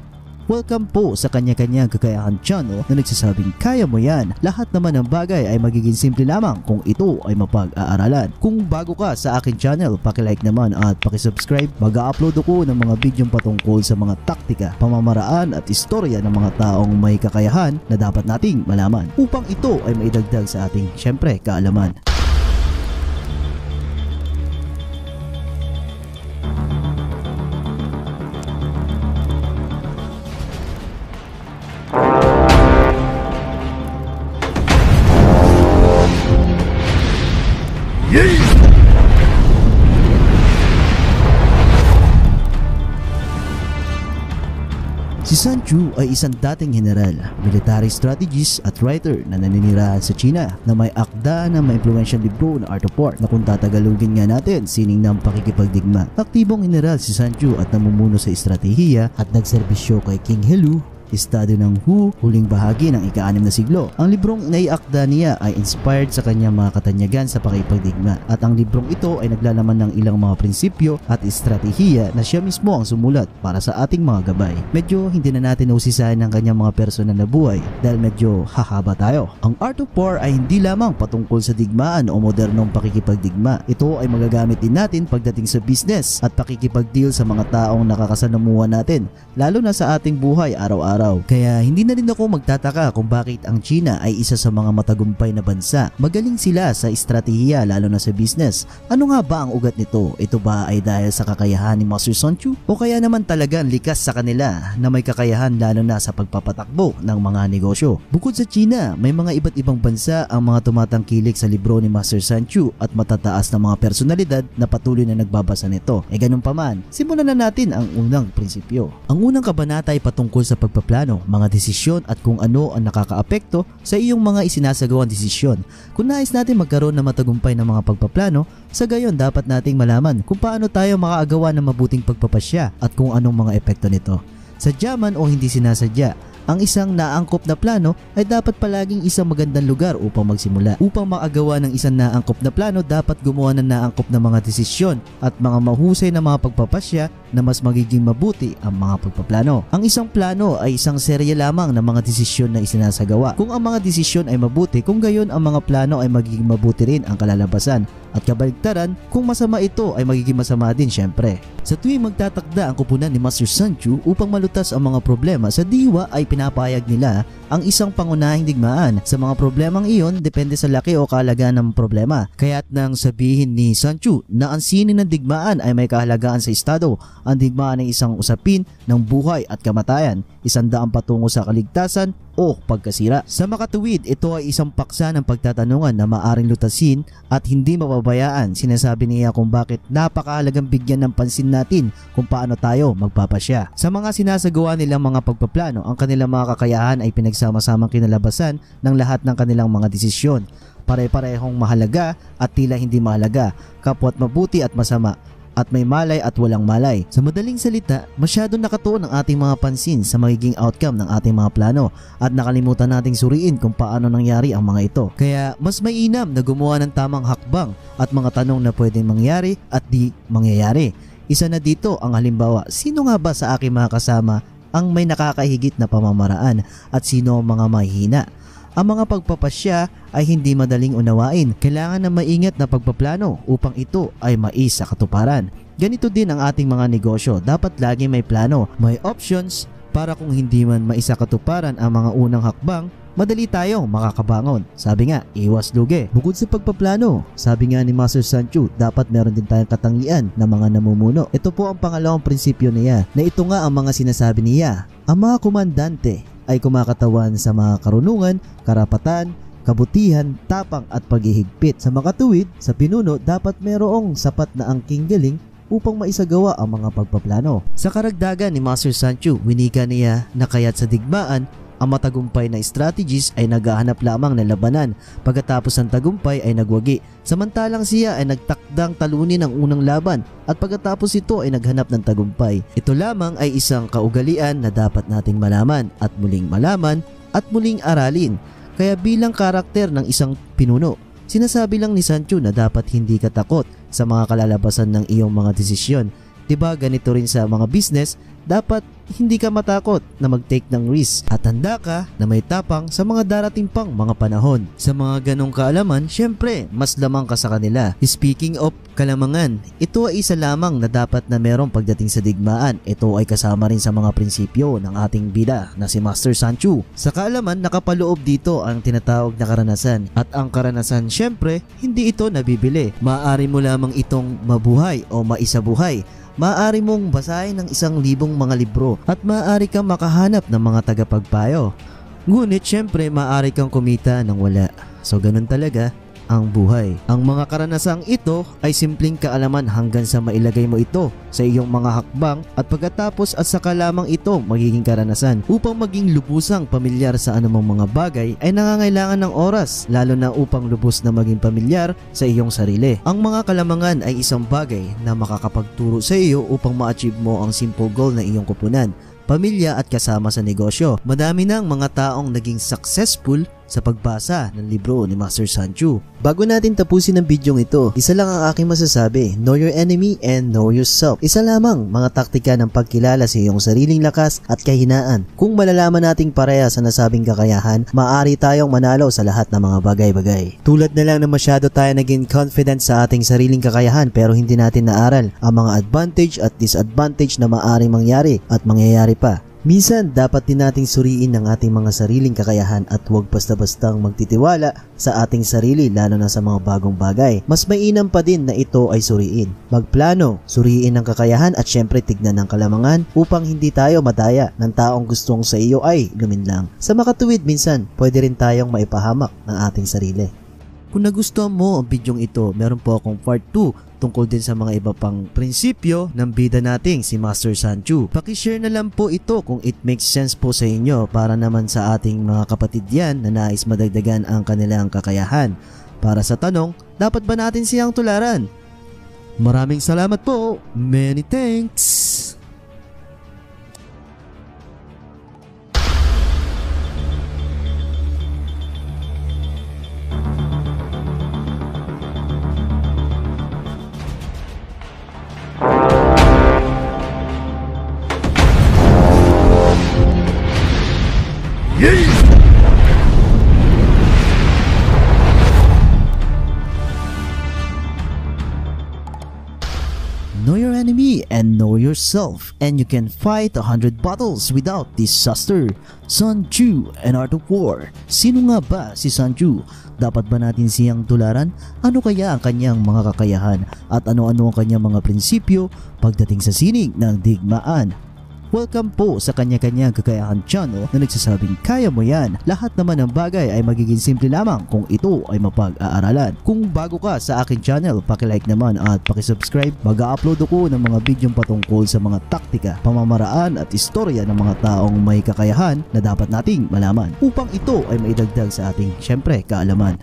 Welcome po sa kanya-kanyang kakayahan channel na nagsasabing kaya mo yan. Lahat naman ng bagay ay magiging simple lamang kung ito ay mapag-aaralan. Kung bago ka sa akin channel, pakilike naman at pakisubscribe. Mag-upload ako ng mga video patungkol sa mga taktika, pamamaraan at istorya ng mga taong may kakayahan na dapat nating malaman upang ito ay maidagdag sa ating syempre kaalaman. Sun Tzu ay isang dating general, military strategist at writer na naninirahan sa China na may akda na may influential libro na Art of War na kung tatagalugin nga natin sining ng pakikipagdigma. Aktibong general si Sun Tzu at namumuno sa estratehiya at nagserbisyo kay King Helu estado ng Hu, huling bahagi ng ika-anim na siglo. Ang librong naiakda niya ay inspired sa kanyang mga katanyagan sa pakipagdigma at ang librong ito ay naglalaman ng ilang mga prinsipyo at estratehiya na siya mismo ang sumulat para sa ating mga gabay. Medyo hindi na natin usisahan ng kanyang mga personal na buhay dahil medyo hahaba tayo. Ang Art of War ay hindi lamang patungkol sa digmaan o modernong pakikipagdigma. Ito ay magagamit din natin pagdating sa business at pakikipagdeal sa mga taong nakakasanamuha natin lalo na sa ating buhay araw-araw araw. Kaya hindi na rin ako magtataka kung bakit ang China ay isa sa mga matagumpay na bansa. Magaling sila sa estratehiya lalo na sa business. Ano nga ba ang ugat nito? Ito ba ay dahil sa kakayahan ni Master Sun Tzu? O kaya naman talagang likas sa kanila na may kakayahan lalo na sa pagpapatakbo ng mga negosyo? Bukod sa China, may mga iba't ibang bansa ang mga tumatangkilik sa libro ni Master Sun Tzu at matataas na mga personalidad na patuloy na nagbabasa nito. E ganun pa man, simulan na natin ang unang prinsipyo. Ang unang kabanata ay patungkol sa pagpapatakbo plano, mga desisyon at kung ano ang nakakaapekto sa iyong mga isinasagawang desisyon. Kung nais natin magkaroon ng matagumpay ng mga pagpaplano, sa gayon dapat nating malaman kung paano tayo makaagawa ng mabuting pagpapasya at kung anong mga epekto nito. Sadya man o hindi sinasadya, ang isang naangkop na plano ay dapat palaging isang magandang lugar upang magsimula. Upang makagawa ng isang naangkop na plano, dapat gumawa ng naangkop na mga desisyon at mga mahusay na mga pagpapasya na mas magiging mabuti ang mga pagpaplano. Ang isang plano ay isang serya lamang ng mga desisyon na isinasagawa. Kung ang mga desisyon ay mabuti, kung gayon ang mga plano ay magiging mabuti rin ang kalalabasan. At kabaligtaran, kung masama ito ay magiging masama din syempre. Sa tuwing magtatakda ang kupunan ni Master Sun Tzu upang malutas ang mga problema sa diwa ay pinapayag nila ang isang pangunahing digmaan. Sa mga problemang iyon, depende sa laki o kahalagaan ng problema. Kaya't nang sabihin ni Sun Tzu na ang sinin ng digmaan ay may kahalagaan sa estado, ang digmaan ay isang usapin ng buhay at kamatayan, isang daang patungo sa kaligtasan o pagkasira. Sa makatuwid, ito ay isang paksa ng pagtatanungan na maaring lutasin at hindi mapabayaan. Sinasabi niya kung bakit napakahalagang bigyan ng pansin natin kung paano tayo magpapasya. Sa mga sinasagawa nilang mga pagpaplano, ang kanilang mga kakayahan ay pinagsama-samang kinalabasan ng lahat ng kanilang mga desisyon. Pare-parehong mahalaga at tila hindi mahalaga, kapwa't mabuti at masama at may malay at walang malay. Sa madaling salita, masyado nakatuon ang ating mga pansin sa magiging outcome ng ating mga plano at nakalimutan nating suriin kung paano nangyari ang mga ito. Kaya mas mainam na gumawa ng tamang hakbang at mga tanong na pwedeng mangyari at di mangyayari. Isa na dito ang halimbawa, sino nga ba sa aking mga kasama ang may nakakahigit na pamamaraan at sino ang mga mahihina? Ang mga pagpapasya ay hindi madaling unawain. Kailangan ng maingat na pagpaplano upang ito ay mais sa katuparan. Ganito din ang ating mga negosyo. Dapat lagi may plano, may options para kung hindi man maisa katuparan ang mga unang hakbang, madali tayong makakabangon. Sabi nga, iwas lugi. Bukod sa pagpaplano, sabi nga ni Master Sancho, dapat meron din tayong katangian na mga namumuno. Ito po ang pangalawang prinsipyo niya, na ito nga ang mga sinasabi niya. Ang mga komandante ay kumakatawan sa mga karunungan, karapatan, kabutihan, tapang at paghihigpit. Sa makatuwid, sa pinuno dapat merong sapat na angking galing upang maisagawa ang mga pagpaplano. Sa karagdagan ni Master Sancho, winika niya na kaya't sa digmaan Ang matagumpay na strategies ay naghahanap lamang ng labanan pagkatapos ng tagumpay ay nagwagi. Samantalang siya ay nagtakdang talunin ang unang laban at pagkatapos ito ay naghanap ng tagumpay. Ito lamang ay isang kaugalian na dapat nating malaman at muling malaman at muling aralin. Kaya bilang karakter ng isang pinuno, sinasabi lang ni Sancho na dapat hindi ka takot sa mga kalalabasan ng iyong mga desisyon. 'Di ba ganito rin sa mga business, dapat hindi ka matakot na mag-take ng risk at handa ka na may tapang sa mga darating pang mga panahon. Sa mga ganong kaalaman, syempre, mas lamang ka sa kanila. Speaking of kalamangan, ito ay isa lamang na dapat na merong pagdating sa digmaan. Ito ay kasama rin sa mga prinsipyo ng ating bida na si Master Sanchu. Sa kaalaman, nakapaloob dito ang tinatawag na karanasan. At ang karanasan, syempre, hindi ito nabibili. Maaari mo lamang itong mabuhay o maisabuhay maaari mong basahin ng isang libong mga libro at maaari kang makahanap ng mga tagapagpayo. Ngunit syempre maaari kang kumita ng wala. So ganun talaga ang buhay. Ang mga karanasang ito ay simpleng kaalaman hanggang sa mailagay mo ito sa iyong mga hakbang at pagkatapos at saka lamang ito magiging karanasan. Upang maging lubusang pamilyar sa anumang mga bagay ay nangangailangan ng oras lalo na upang lubos na maging pamilyar sa iyong sarili. Ang mga kalamangan ay isang bagay na makakapagturo sa iyo upang ma-achieve mo ang simple goal na iyong kupunan pamilya at kasama sa negosyo. Madami ng mga taong naging successful sa pagbasa ng libro ni Master Sanchu. Bago natin tapusin ang bidyong ito, isa lang ang aking masasabi, know your enemy and know yourself. Isa lamang mga taktika ng pagkilala sa iyong sariling lakas at kahinaan. Kung malalaman nating pareha sa nasabing kakayahan, maaari tayong manalo sa lahat ng mga bagay-bagay. Tulad na lang na masyado tayo naging confident sa ating sariling kakayahan pero hindi natin naaral ang mga advantage at disadvantage na maaaring mangyari at mangyayari pa. Minsan, dapat din nating suriin ang ating mga sariling kakayahan at huwag basta-bastang magtitiwala sa ating sarili lalo na sa mga bagong bagay. Mas mainam pa din na ito ay suriin. Magplano, suriin ang kakayahan at syempre tignan ang kalamangan upang hindi tayo madaya ng taong gustong sa iyo ay luminlang. Sa makatuwid minsan, pwede rin tayong maipahamak ng ating sarili. Kung nagustuhan mo ang bidyong ito, meron po akong part 2 tungkol din sa mga iba pang prinsipyo ng bida nating si Master Sanchu. Pakishare na lang po ito kung it makes sense po sa inyo para naman sa ating mga kapatid yan na nais madagdagan ang kanilang kakayahan. Para sa tanong, dapat ba natin siyang tularan? Maraming salamat po. Many thanks. Know your enemy and know yourself and you can fight a hundred battles without disaster. Sun Tzu and Art of War. Sino nga ba si Sun Tzu? Dapat ba natin siyang tularan? Ano kaya ang kanyang mga kakayahan at ano-ano ang kanyang mga prinsipyo pagdating sa sining ng digmaan? Welcome po sa kanya-kanyang kakayahan channel na nagsasabing kaya mo yan. Lahat naman ng bagay ay magiging simple lamang kung ito ay mapag-aaralan. Kung bago ka sa akin channel, pakilike naman at pakisubscribe. Mag-upload ako ng mga bidyong patungkol sa mga taktika, pamamaraan at istorya ng mga taong may kakayahan na dapat nating malaman upang ito ay maidagdag sa ating syempre kaalaman.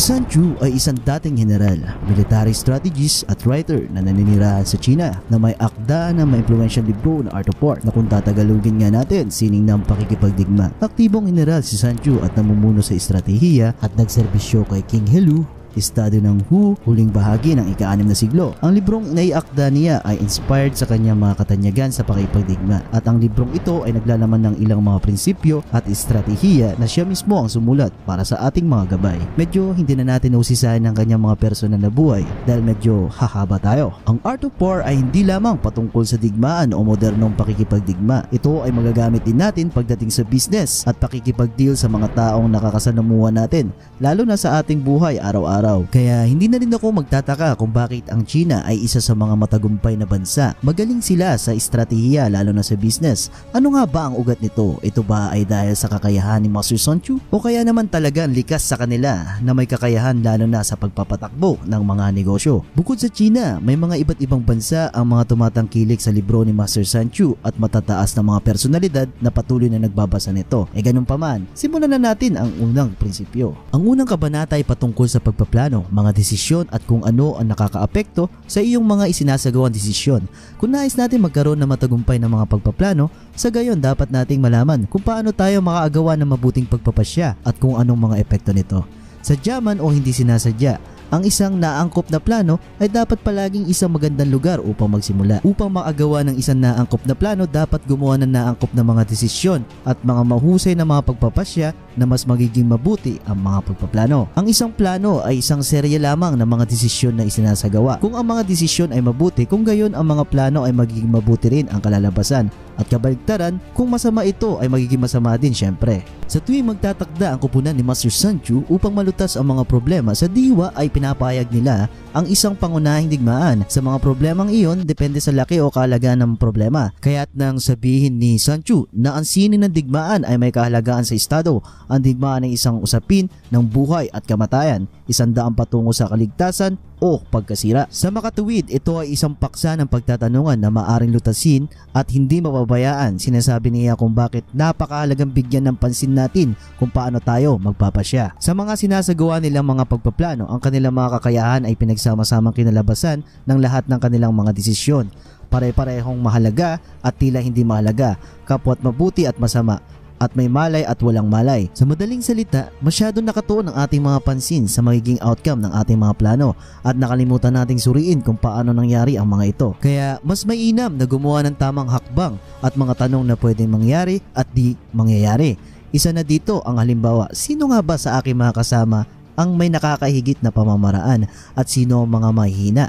Si Sanchu ay isang dating general, military strategist at writer na naninirahan sa China na may akda ng maimpluwensyang libro na Art of War na kung tatagalugin nga natin sining ng pakikipagdigma. Aktibong general si Sanchu at namumuno sa estratehiya at nagserbisyo kay King Helu estado ng Hu, huling bahagi ng ika-anim na siglo. Ang librong naiakda niya ay inspired sa kanyang mga katanyagan sa pakipagdigma at ang librong ito ay naglalaman ng ilang mga prinsipyo at estratehiya na siya mismo ang sumulat para sa ating mga gabay. Medyo hindi na natin usisahin ang kanyang mga personal na buhay dahil medyo hahaba tayo. Ang Art of War ay hindi lamang patungkol sa digmaan o modernong pakikipagdigma. Ito ay magagamit din natin pagdating sa business at pakikipagdeal sa mga taong nakakasanamuhan natin lalo na sa ating buhay araw-araw araw. Kaya hindi na rin ako magtataka kung bakit ang China ay isa sa mga matagumpay na bansa. Magaling sila sa estratehiya lalo na sa business. Ano nga ba ang ugat nito? Ito ba ay dahil sa kakayahan ni Master Sun Chu? O kaya naman talagang likas sa kanila na may kakayahan lalo na sa pagpapatakbo ng mga negosyo? Bukod sa China, may mga iba't ibang bansa ang mga tumatangkilik sa libro ni Master Sun Chu at matataas na mga personalidad na patuloy na nagbabasa nito. E ganun pa man, simulan na natin ang unang prinsipyo. Ang unang kabanata ay patungkol sa pagpaplano, mga desisyon at kung ano ang nakakaapekto sa iyong mga isinasagawang desisyon. Kung nais natin magkaroon ng matagumpay ng mga pagpaplano, sa gayon dapat nating malaman kung paano tayo makaagawa ng mabuting pagpapasya at kung anong mga epekto nito. Sadya man o hindi sinasadya, ang isang naangkop na plano ay dapat palaging isang magandang lugar upang magsimula. Upang makagawa ng isang naangkop na plano, dapat gumawa ng naangkop na mga desisyon at mga mahusay na mga pagpapasya na mas magiging mabuti ang mga pagpaplano. Ang isang plano ay isang serye lamang ng mga desisyon na isinasagawa. Kung ang mga desisyon ay mabuti, kung gayon ang mga plano ay magiging mabuti rin ang kalalabasan. At kabaligtaran, kung masama ito ay magiging masama din syempre. Sa tuwing magtatakda ang kupunan ni Master Sanchu upang malutas ang mga problema sa diwa ay pinapayag nila ang isang pangunahing digmaan. Sa mga problemang iyon, depende sa laki o kahalagaan ng problema. Kaya't nang sabihin ni Sanchu na ang sini ng digmaan ay may kahalagaan sa estado, ang digmaan ay isang usapin ng buhay at kamatayan, isang daang patungo sa kaligtasan o pagkasira. Sa makatuwid, ito ay isang paksa ng pagtatanungan na maaring lutasin at hindi mababayaan. Sinasabi niya kung bakit napakahalagang bigyan ng pansin natin kung paano tayo magpapasya. Sa mga sinasagawa nilang mga pagpaplano, ang kanilang mga kakayahan ay pinagsama-samang kinalabasan ng lahat ng kanilang mga desisyon. Pare-parehong mahalaga at tila hindi mahalaga, kapwa't mabuti at masama at may malay at walang malay. Sa madaling salita, masyado nakatuon ang ating mga pansin sa magiging outcome ng ating mga plano at nakalimutan nating suriin kung paano nangyari ang mga ito. Kaya mas mainam na gumawa ng tamang hakbang at mga tanong na pwedeng mangyari at di mangyayari. Isa na dito ang halimbawa, sino nga ba sa aking mga kasama ang may nakakahigit na pamamaraan at sino ang mga mahihina?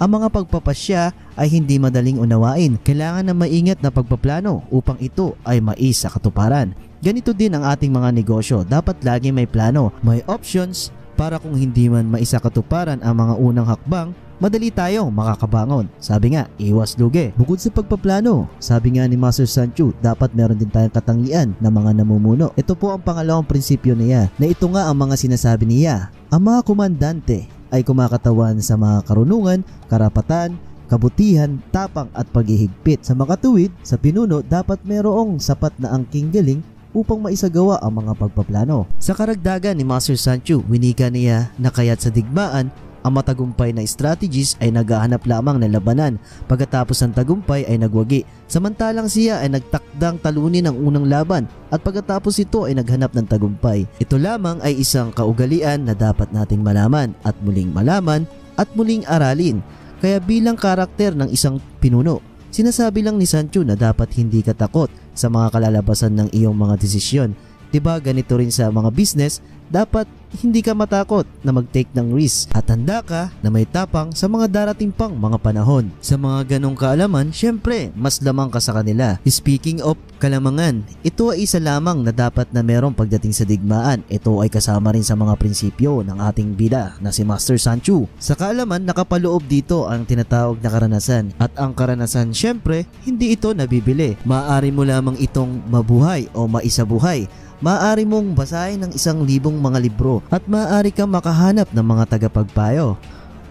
Ang mga pagpapasya ay hindi madaling unawain. Kailangan ng maingat na pagpaplano upang ito ay mais sa katuparan. Ganito din ang ating mga negosyo. Dapat lagi may plano, may options para kung hindi man maisa katuparan ang mga unang hakbang, madali tayong makakabangon. Sabi nga, iwas lugi. Bukod sa pagpaplano, sabi nga ni Master Sanchu, dapat meron din tayong katangian ng mga namumuno. Ito po ang pangalawang prinsipyo niya, na ito nga ang mga sinasabi niya. Ang mga komandante ay kumakatawan sa mga karunungan, karapatan, kabutihan, tapang at paghihigpit. Sa makatuwid, sa pinuno dapat merong sapat na angking galing upang maisagawa ang mga pagpaplano. Sa karagdagan ni Master Sancho, winika niya na kaya't sa digmaan ang matagumpay na strategies ay naghahanap lamang ng labanan pagkatapos ng tagumpay ay nagwagi. Samantalang siya ay nagtakdang talunin ang unang laban at pagkatapos ito ay naghanap ng tagumpay. Ito lamang ay isang kaugalian na dapat nating malaman at muling malaman at muling aralin. Kaya bilang karakter ng isang pinuno, sinasabi lang ni Sancho na dapat hindi ka takot sa mga kalalabasan ng iyong mga desisyon. 'Di ba ganito rin sa mga business, dapat hindi ka matakot na mag-take ng risk at handa ka na may tapang sa mga darating pang mga panahon. Sa mga ganong kaalaman, syempre, mas lamang ka sa kanila. Speaking of kalamangan, ito ay isa lamang na dapat na merong pagdating sa digmaan. Ito ay kasama rin sa mga prinsipyo ng ating bida na si Master Sanchu. Sa kaalaman, nakapaloob dito ang tinatawag na karanasan. At ang karanasan, syempre, hindi ito nabibili. Maaari mo lamang itong mabuhay o maisabuhay maaari mong basahin ng isang libong mga libro at maaari kang makahanap ng mga tagapagpayo.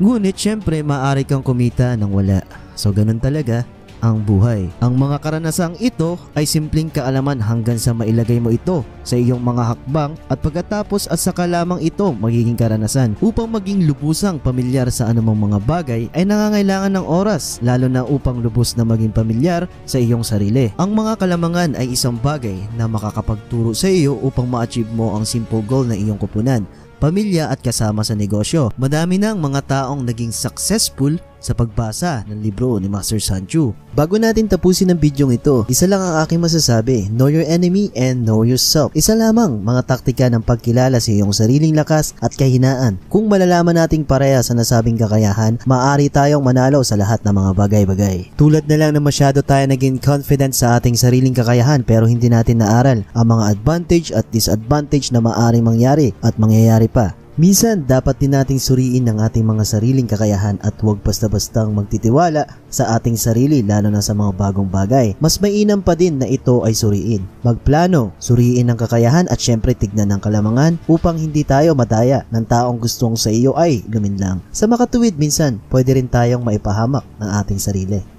Ngunit syempre maaari kang kumita ng wala. So ganun talaga ang buhay. Ang mga karanasang ito ay simpleng kaalaman hanggang sa mailagay mo ito sa iyong mga hakbang at pagkatapos at saka lamang ito magiging karanasan. Upang maging lubusang pamilyar sa anumang mga bagay ay nangangailangan ng oras lalo na upang lubos na maging pamilyar sa iyong sarili. Ang mga kalamangan ay isang bagay na makakapagturo sa iyo upang ma-achieve mo ang simple goal na iyong kupunan pamilya at kasama sa negosyo. Madami ng mga taong naging successful sa pagbasa ng libro ni Master Sanchu. Bago natin tapusin ang bidyong ito, isa lang ang aking masasabi, know your enemy and know yourself. Isa lamang mga taktika ng pagkilala sa iyong sariling lakas at kahinaan. Kung malalaman nating pareha sa nasabing kakayahan, maaari tayong manalo sa lahat ng mga bagay-bagay. Tulad na lang na masyado tayo naging confident sa ating sariling kakayahan pero hindi natin naaral ang mga advantage at disadvantage na maaaring mangyari at mangyayari pa Minsan, dapat din nating suriin ang ating mga sariling kakayahan at huwag basta-bastang magtitiwala sa ating sarili lalo na sa mga bagong bagay. Mas mainam pa din na ito ay suriin. Magplano, suriin ang kakayahan at syempre tignan ang kalamangan upang hindi tayo madaya ng taong gustong sa iyo ay luminlang. Sa makatuwid minsan, pwede rin tayong maipahamak ng ating sarili.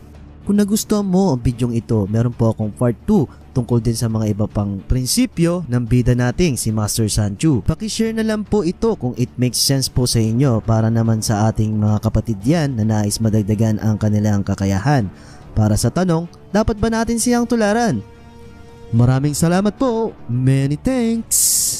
Kung nagustuhan mo ang bidyong ito, meron po akong part 2 tungkol din sa mga iba pang prinsipyo ng bida nating si Master Sanchu. Pakishare na lang po ito kung it makes sense po sa inyo para naman sa ating mga kapatid yan na nais madagdagan ang kanilang kakayahan. Para sa tanong, dapat ba natin siyang tularan? Maraming salamat po. Many thanks.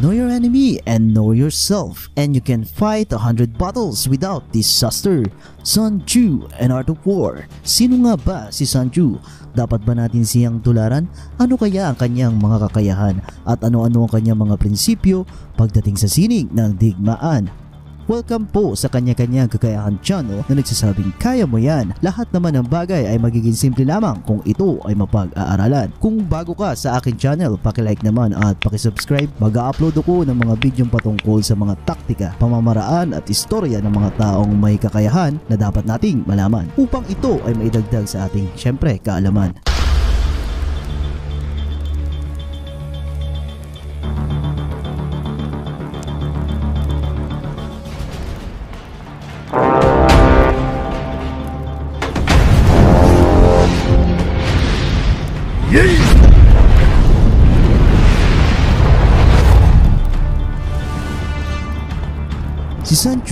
Know your enemy and know yourself and you can fight a hundred battles without disaster. Sun Tzu and Art of War. Sino nga ba si Sun Tzu? Dapat ba natin siyang tularan? Ano kaya ang kanyang mga kakayahan at ano-ano ang kanyang mga prinsipyo pagdating sa sining ng digmaan? Welcome po sa kanya-kanyang kakayahan channel na nagsasabing kaya mo yan. Lahat naman ng bagay ay magiging simple lamang kung ito ay mapag-aaralan. Kung bago ka sa akin channel, pakilike naman at pakisubscribe. Mag-upload ako ng mga bidyong patungkol sa mga taktika, pamamaraan at istorya ng mga taong may kakayahan na dapat nating malaman upang ito ay maidagdag sa ating syempre kaalaman.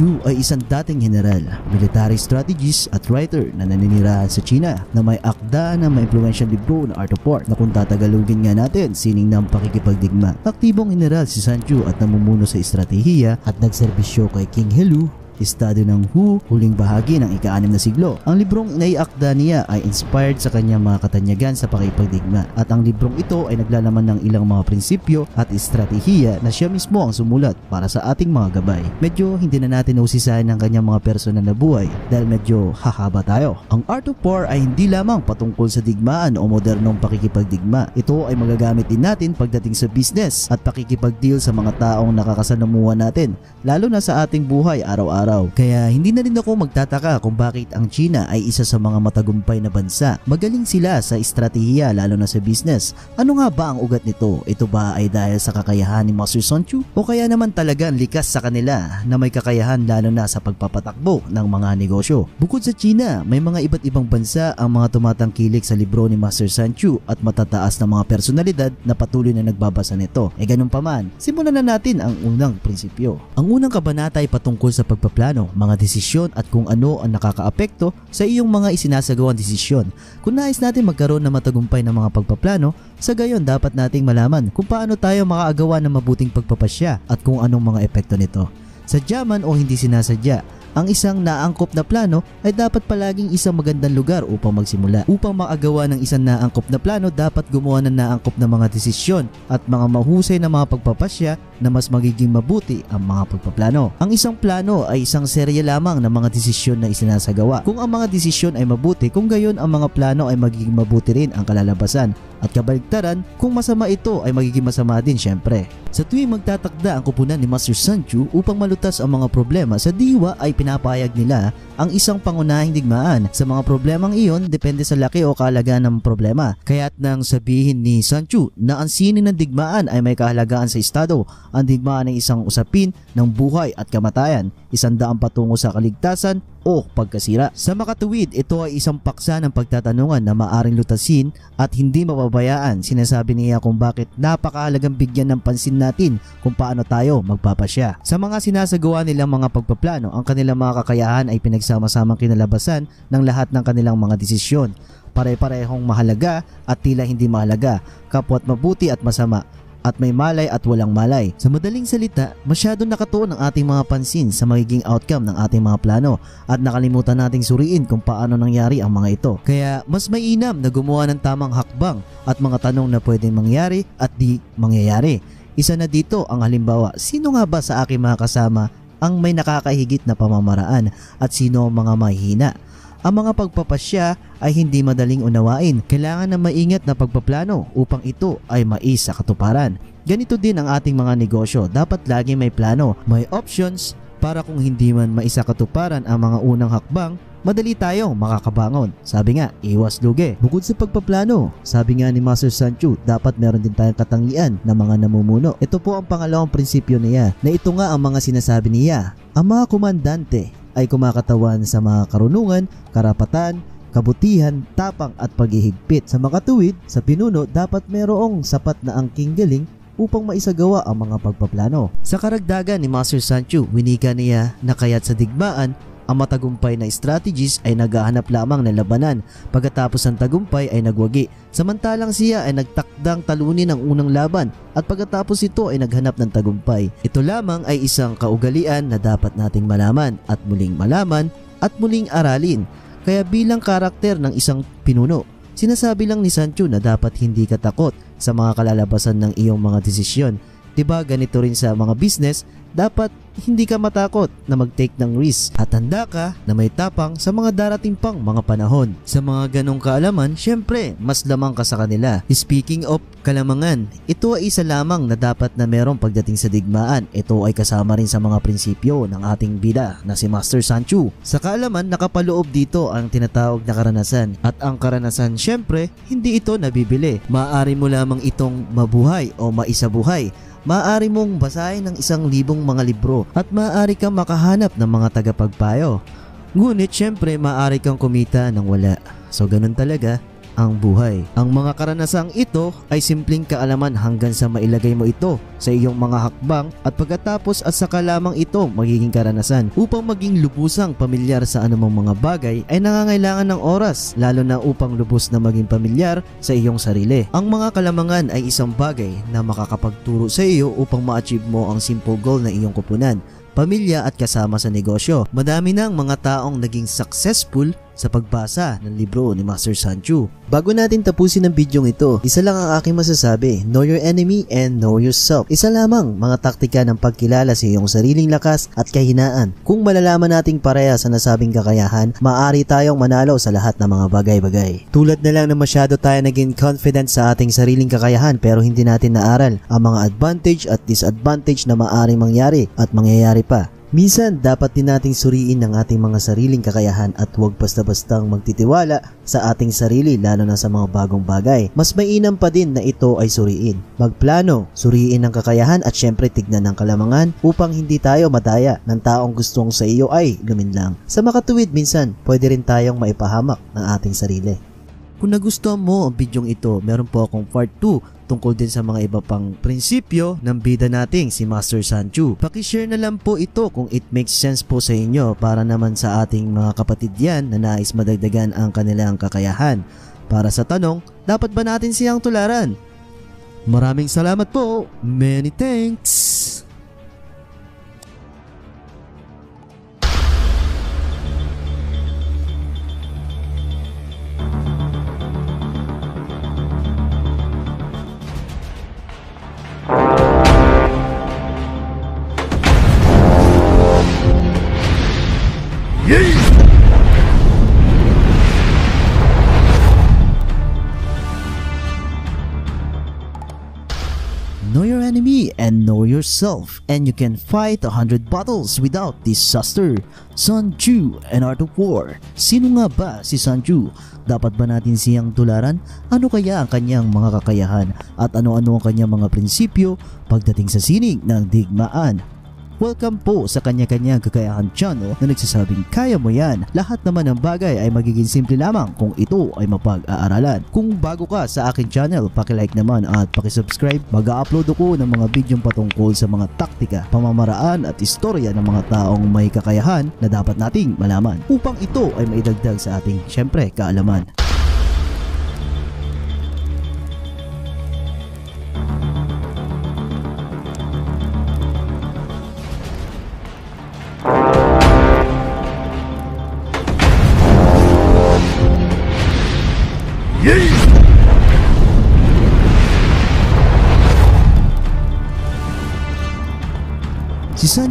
Tzu ay isang dating general, military strategist at writer na naninirahan sa China na may akda na may influential libro na Art of War na kung tatagalugin nga natin sining ng pakikipagdigma. Aktibong general si Sun Tzu at namumuno sa estratehiya at nagserbisyo kay King Helu estado ng Hu, huling bahagi ng ika-anim na siglo. Ang librong naiakda niya ay inspired sa kanyang mga katanyagan sa pakipagdigma at ang librong ito ay naglalaman ng ilang mga prinsipyo at estratehiya na siya mismo ang sumulat para sa ating mga gabay. Medyo hindi na natin usisahin ang kanyang mga personal na buhay dahil medyo hahaba tayo. Ang Art of War ay hindi lamang patungkol sa digmaan o modernong pakikipagdigma. Ito ay magagamit din natin pagdating sa business at pakikipagdeal sa mga taong nakakasanamuha natin lalo na sa ating buhay araw-araw araw. Kaya hindi na rin ako magtataka kung bakit ang China ay isa sa mga matagumpay na bansa. Magaling sila sa estratehiya lalo na sa business. Ano nga ba ang ugat nito? Ito ba ay dahil sa kakayahan ni Master Sun Tzu? O kaya naman talagang likas sa kanila na may kakayahan lalo na sa pagpapatakbo ng mga negosyo? Bukod sa China, may mga iba't ibang bansa ang mga tumatangkilik sa libro ni Master Sun Tzu at matataas na mga personalidad na patuloy na nagbabasa nito. E ganun pa man, simulan na natin ang unang prinsipyo. Ang unang kabanata ay patungkol sa pagpapatakbo plano, mga desisyon at kung ano ang nakakaapekto sa iyong mga isinasagawang desisyon. Kung nais natin magkaroon ng matagumpay ng mga pagpaplano, sa gayon dapat nating malaman kung paano tayo makaagawa ng mabuting pagpapasya at kung anong mga epekto nito. Sadya man o hindi sinasadya, ang isang naangkop na plano ay dapat palaging isang magandang lugar upang magsimula. Upang makagawa ng isang naangkop na plano, dapat gumawa ng naangkop na mga desisyon at mga mahusay na mga pagpapasya na mas magiging mabuti ang mga pagpaplano. Ang isang plano ay isang serya lamang ng mga desisyon na isinasagawa. Kung ang mga desisyon ay mabuti, kung gayon ang mga plano ay magiging mabuti rin ang kalalabasan. At kabaligtaran, kung masama ito ay magiging masama din syempre. Sa tuwing magtatakda ang kupunan ni Master Sanchu upang malutas ang mga problema sa diwa ay pinapayag nila ang isang pangunahing digmaan. Sa mga problemang iyon, depende sa laki o kahalagaan ng problema. Kaya't nang sabihin ni Sanchu na ang sinin ng digmaan ay may kahalagaan sa estado, ang digmaan ay isang usapin ng buhay at kamatayan, isang daang patungo sa kaligtasan o pagkasira. Sa makatuwid, ito ay isang paksa ng pagtatanungan na maaring lutasin at hindi mapabayaan. Sinasabi niya kung bakit napakahalagang bigyan ng pansin natin kung paano tayo magpapasya. Sa mga sinasagawa nilang mga pagpaplano, ang kanilang mga kakayahan ay pinagsama-samang kinalabasan ng lahat ng kanilang mga desisyon. Pare-parehong mahalaga at tila hindi mahalaga, kapwa't mabuti at masama at may malay at walang malay. Sa madaling salita, masyado nakatuon ang ating mga pansin sa magiging outcome ng ating mga plano at nakalimutan nating suriin kung paano nangyari ang mga ito. Kaya mas mainam na gumawa ng tamang hakbang at mga tanong na pwedeng mangyari at di mangyayari. Isa na dito ang halimbawa, sino nga ba sa aking mga kasama ang may nakakahigit na pamamaraan at sino ang mga mahihina? Ang mga pagpapasya ay hindi madaling unawain. Kailangan ng maingat na pagpaplano upang ito ay mais sa katuparan. Ganito din ang ating mga negosyo. Dapat lagi may plano, may options para kung hindi man maisa katuparan ang mga unang hakbang, madali tayong makakabangon. Sabi nga, iwas lugi. Bukod sa pagpaplano, sabi nga ni Master Sancho, dapat meron din tayong katangian ng mga namumuno. Ito po ang pangalawang prinsipyo niya na ito nga ang mga sinasabi niya. Ang mga komandante ay kumakatawan sa mga karunungan, karapatan, kabutihan, tapang at paghihigpit. Sa makatuwid, sa pinuno dapat merong sapat na angking galing upang maisagawa ang mga pagpaplano. Sa karagdagan ni Master Sancho, winika niya na kaya't sa digmaan, ang matagumpay na strategies ay naghahanap lamang ng labanan pagkatapos ng tagumpay ay nagwagi. Samantalang siya ay nagtakdang talunin ang unang laban at pagkatapos ito ay naghanap ng tagumpay. Ito lamang ay isang kaugalian na dapat nating malaman at muling malaman at muling aralin. Kaya bilang karakter ng isang pinuno, sinasabi lang ni Sancho na dapat hindi ka takot sa mga kalalabasan ng iyong mga desisyon. 'Di ba ganito rin sa mga business, dapat hindi ka matakot na mag-take ng risk at handa ka na may tapang sa mga darating pang mga panahon. Sa mga ganong kaalaman, syempre, mas lamang ka sa kanila. Speaking of kalamangan, ito ay isa lamang na dapat na merong pagdating sa digmaan. Ito ay kasama rin sa mga prinsipyo ng ating bida na si Master Sanchu. Sa kaalaman, nakapaloob dito ang tinatawag na karanasan. At ang karanasan, syempre, hindi ito nabibili. Maaari mo lamang itong mabuhay o maisabuhay maaari mong basahin ng isang libong mga libro at maaari kang makahanap ng mga tagapagpayo. Ngunit syempre maaari kang kumita ng wala. So ganun talaga ang buhay. Ang mga karanasang ito ay simpleng kaalaman hanggang sa mailagay mo ito sa iyong mga hakbang at pagkatapos at saka lamang ito magiging karanasan. Upang maging lubusang pamilyar sa anumang mga bagay ay nangangailangan ng oras lalo na upang lubos na maging pamilyar sa iyong sarili. Ang mga kalamangan ay isang bagay na makakapagturo sa iyo upang ma-achieve mo ang simple goal na iyong kupunan pamilya at kasama sa negosyo. Madami ng mga taong naging successful sa pagbasa ng libro ni Master Sanchu. Bago natin tapusin ang bidyong ito, isa lang ang aking masasabi, know your enemy and know yourself. Isa lamang mga taktika ng pagkilala sa iyong sariling lakas at kahinaan. Kung malalaman nating pareha sa nasabing kakayahan, maaari tayong manalo sa lahat ng mga bagay-bagay. Tulad na lang na masyado tayo naging confident sa ating sariling kakayahan pero hindi natin naaral ang mga advantage at disadvantage na maaaring mangyari at mangyayari pa. Minsan, dapat din nating suriin ang ating mga sariling kakayahan at huwag basta-bastang magtitiwala sa ating sarili lalo na sa mga bagong bagay. Mas mainam pa din na ito ay suriin. Magplano, suriin ang kakayahan at syempre tignan ang kalamangan upang hindi tayo madaya ng taong gustong sa iyo ay luminlang. Sa makatuwid minsan, pwede rin tayong maipahamak ng ating sarili. Kung nagustuhan mo ang bidyong ito, meron po akong part 2 tungkol din sa mga iba pang prinsipyo ng bida nating si Master Sanchu. Pakishare na lang po ito kung it makes sense po sa inyo para naman sa ating mga kapatid yan na nais madagdagan ang kanilang kakayahan. Para sa tanong, dapat ba natin siyang tularan? Maraming salamat po. Many thanks. Know your enemy and know yourself, and you can fight a hundred battles without disaster. Sun Tzu and Art of War. Sino nga ba si Sun Tzu? Dapat ba natin siyang tularan? Ano kaya ang kanyang mga kakayahan? At ano-ano ang kanyang mga prinsipyo pagdating sa sining ng digmaan? Welcome po sa kanya-kanyang kakayahan channel na nagsasabing kaya mo yan. Lahat naman ng bagay ay magiging simple lamang kung ito ay mapag-aaralan. Kung bago ka sa aking channel, pakilike naman at pakisubscribe. Mag-upload ako ng mga bidyong patungkol sa mga taktika, pamamaraan at istorya ng mga taong may kakayahan na dapat nating malaman upang ito ay maidagdag sa ating syempre kaalaman.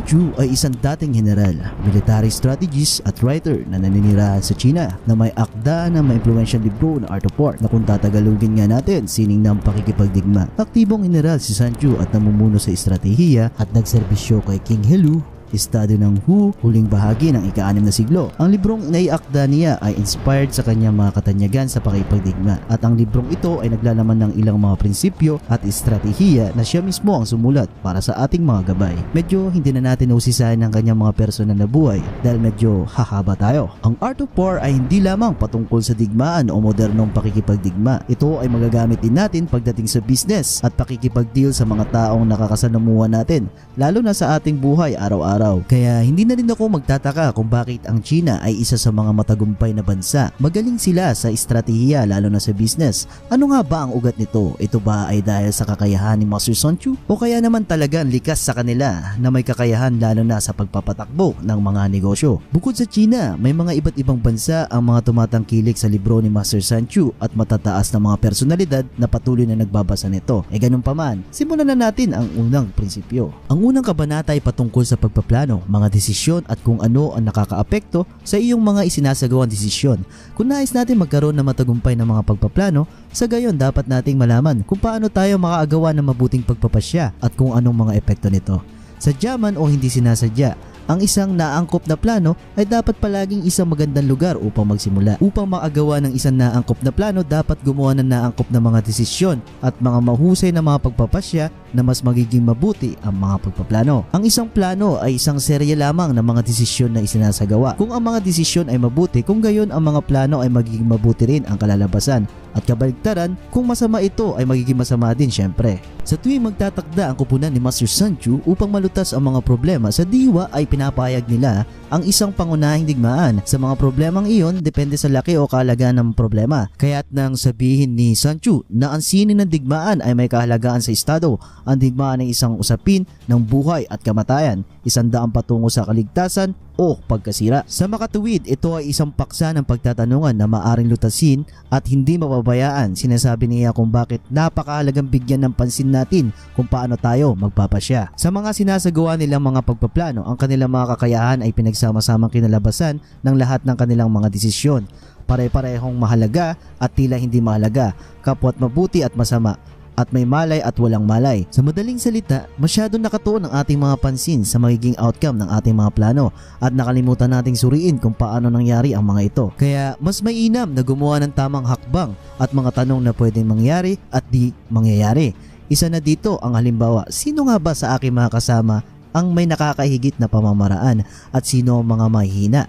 Tzu ay isang dating general, military strategist at writer na naninirahan sa China na may akda na influential libro na Art of War na kung tatagalugin nga natin sining ng pakikipagdigma. Aktibong general si Sun Tzu at namumuno sa estratehiya at nagserbisyo kay King Helu estado ng Hu, huling bahagi ng ika-anim na siglo. Ang librong naiakda niya ay inspired sa kanyang mga katanyagan sa pakipagdigma at ang librong ito ay naglalaman ng ilang mga prinsipyo at estratehiya na siya mismo ang sumulat para sa ating mga gabay. Medyo hindi na natin usisahin ang kanyang mga personal na buhay dahil medyo hahaba tayo. Ang Art of War ay hindi lamang patungkol sa digmaan o modernong pakikipagdigma. Ito ay magagamit din natin pagdating sa business at pakikipagdeal sa mga taong nakakasanamuha natin lalo na sa ating buhay araw-araw araw. Kaya hindi na rin ako magtataka kung bakit ang China ay isa sa mga matagumpay na bansa. Magaling sila sa estratehiya lalo na sa business. Ano nga ba ang ugat nito? Ito ba ay dahil sa kakayahan ni Master Sun Chu? O kaya naman talagang likas sa kanila na may kakayahan lalo na sa pagpapatakbo ng mga negosyo? Bukod sa China, may mga iba't ibang bansa ang mga tumatangkilik sa libro ni Master Sun Chu at matataas na mga personalidad na patuloy na nagbabasa nito. E ganun pa man, simulan na natin ang unang prinsipyo. Ang unang kabanata ay patungkol sa pagpapatakbo plano, mga desisyon at kung ano ang nakakaapekto sa iyong mga isinasagawang desisyon. Kung nais natin magkaroon ng matagumpay ng mga pagpaplano, sa gayon dapat nating malaman kung paano tayo makaagawa ng mabuting pagpapasya at kung anong mga epekto nito. Sadya man o hindi sinasadya, ang isang naangkop na plano ay dapat palaging isang magandang lugar upang magsimula. Upang makagawa ng isang naangkop na plano, dapat gumawa ng naangkop na mga desisyon at mga mahusay na mga pagpapasya na mas magiging mabuti ang mga pagpaplano. Ang isang plano ay isang serye lamang ng mga desisyon na isinasagawa. Kung ang mga desisyon ay mabuti, kung gayon ang mga plano ay magiging mabuti rin ang kalalabasan. At kabaligtaran, kung masama ito ay magiging masama din syempre. Sa tuwing magtatakda ang kupunan ni Master Sanchu upang malutas ang mga problema sa diwa ay pinapayag nila ang isang pangunahing digmaan. Sa mga problemang iyon, depende sa laki o kahalagaan ng problema. Kaya't nang sabihin ni Sanchu na ang sinin ng digmaan ay may kahalagaan sa estado, ang digmaan ay isang usapin ng buhay at kamatayan, isang daang patungo sa kaligtasan o pagkasira. Sa makatuwid, ito ay isang paksa ng pagtatanungan na maaring lutasin at hindi mapabayaan. Sinasabi niya kung bakit napakahalagang bigyan ng pansin natin kung paano tayo magpapasya. Sa mga sinasagawa nilang mga pagpaplano, ang kanilang mga kakayahan ay pinagsama-samang kinalabasan ng lahat ng kanilang mga desisyon. Pare-parehong mahalaga at tila hindi mahalaga, kapwa't mabuti at masama at may malay at walang malay. Sa madaling salita, masyado nakatuon ang ating mga pansin sa magiging outcome ng ating mga plano at nakalimutan nating suriin kung paano nangyari ang mga ito. Kaya mas mainam na gumawa ng tamang hakbang at mga tanong na pwedeng mangyari at di mangyayari. Isa na dito ang halimbawa, sino nga ba sa aking mga kasama ang may nakakahigit na pamamaraan at sino ang mga mahihina?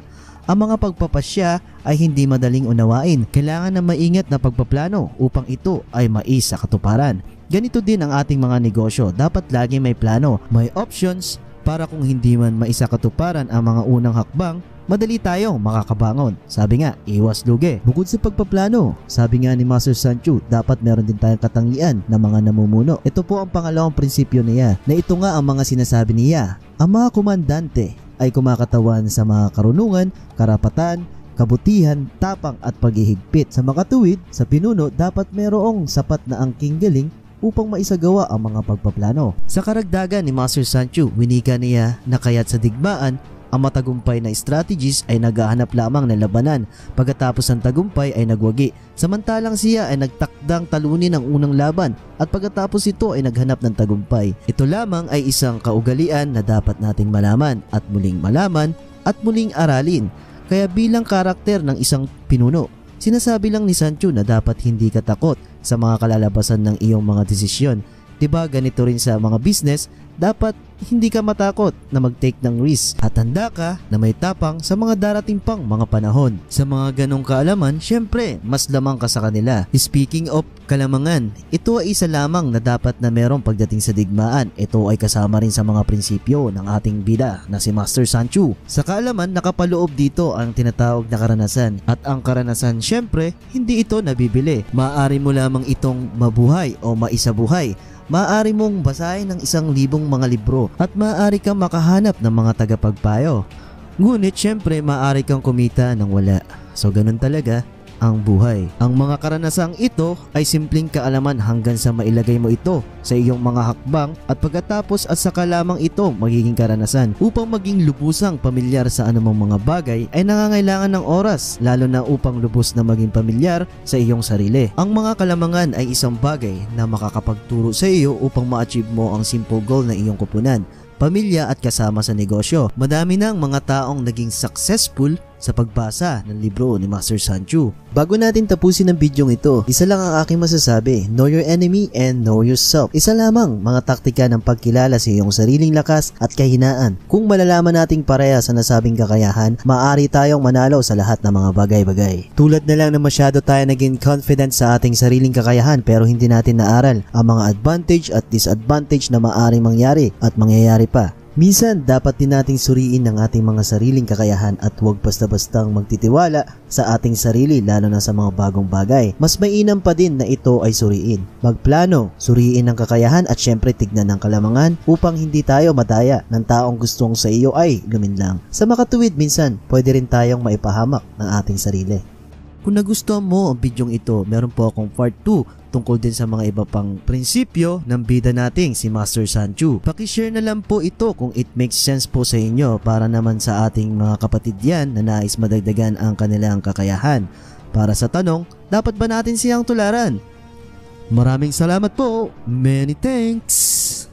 Ang mga pagpapasya ay hindi madaling unawain. Kailangan ng maingat na pagpaplano upang ito ay mais katuparan. Ganito din ang ating mga negosyo. Dapat lagi may plano, may options para kung hindi man maisa katuparan ang mga unang hakbang, madali tayong makakabangon. Sabi nga, iwas lugi. Bukod sa pagpaplano, sabi nga ni Master Sancho, dapat meron din tayong katangian ng mga namumuno. Ito po ang pangalawang prinsipyo niya, na ito nga ang mga sinasabi niya. Ang mga komandante ay kumakatawan sa mga karunungan, karapatan, kabutihan, tapang at paghihigpit. Sa makatuwid, sa pinuno dapat merong sapat na angking galing upang maisagawa ang mga pagpaplano. Sa karagdagan ni Master Sancho, winika niya na kaya't sa digmaan ang matagumpay na strategies ay naghahanap lamang ng labanan pagkatapos ng tagumpay ay nagwagi. Samantalang siya ay nagtakdang talunin ang unang laban at pagkatapos ito ay naghanap ng tagumpay. Ito lamang ay isang kaugalian na dapat nating malaman at muling malaman at muling aralin. Kaya bilang karakter ng isang pinuno, sinasabi lang ni Sancho na dapat hindi ka takot sa mga kalalabasan ng iyong mga desisyon. 'Di ba ganito rin sa mga business, dapat hindi ka matakot na mag-take ng risk at handa ka na may tapang sa mga darating pang mga panahon. Sa mga ganong kaalaman, syempre, mas lamang ka sa kanila. Speaking of kalamangan, ito ay isa lamang na dapat na merong pagdating sa digmaan. Ito ay kasama rin sa mga prinsipyo ng ating bida na si Master Sanchu. Sa kaalaman, nakapaloob dito ang tinatawag na karanasan. At ang karanasan, syempre, hindi ito nabibili. Maaari mo lamang itong mabuhay o maisabuhay maaari mong basahin ng isang libong mga libro at maaari kang makahanap ng mga tagapagpayo. Ngunit syempre maaari kang kumita ng wala. So ganun talaga, ang buhay. Ang mga karanasang ito ay simpleng kaalaman hanggang sa mailagay mo ito sa iyong mga hakbang at pagkatapos at saka lamang ito magiging karanasan. Upang maging lubusang pamilyar sa anumang mga bagay ay nangangailangan ng oras lalo na upang lubos na maging pamilyar sa iyong sarili. Ang mga kalamangan ay isang bagay na makakapagturo sa iyo upang ma-achieve mo ang simple goal na iyong kupunan pamilya at kasama sa negosyo. Madami ng mga taong naging successful sa pagbasa ng libro ni Master Sanchu. Bago natin tapusin ang bidyong ito, isa lang ang aking masasabi, know your enemy and know yourself. Isa lamang mga taktika ng pagkilala sa iyong sariling lakas at kahinaan. Kung malalaman nating pareha sa nasabing kakayahan, maaari tayong manalo sa lahat ng mga bagay-bagay. Tulad na lang na masyado tayo naging confident sa ating sariling kakayahan pero hindi natin naaral ang mga advantage at disadvantage na maaaring mangyari at mangyayari pa. Minsan, dapat din nating suriin ang ating mga sariling kakayahan at huwag basta-bastang magtitiwala sa ating sarili lalo na sa mga bagong bagay. Mas mainam pa din na ito ay suriin. Magplano, suriin ang kakayahan at syempre tignan ang kalamangan upang hindi tayo madaya ng taong gustong sa iyo ay luminlang. Sa makatuwid minsan, pwede rin tayong maipahamak ng ating sarili. Kung nagustuhan mo ang bidyong ito, meron po akong part 2 tungkol din sa mga iba pang prinsipyo ng bida nating si Master Sanchu. Pakishare na lang po ito kung it makes sense po sa inyo para naman sa ating mga kapatid yan na nais madagdagan ang kanilang kakayahan. Para sa tanong, dapat ba natin siyang tularan? Maraming salamat po. Many thanks.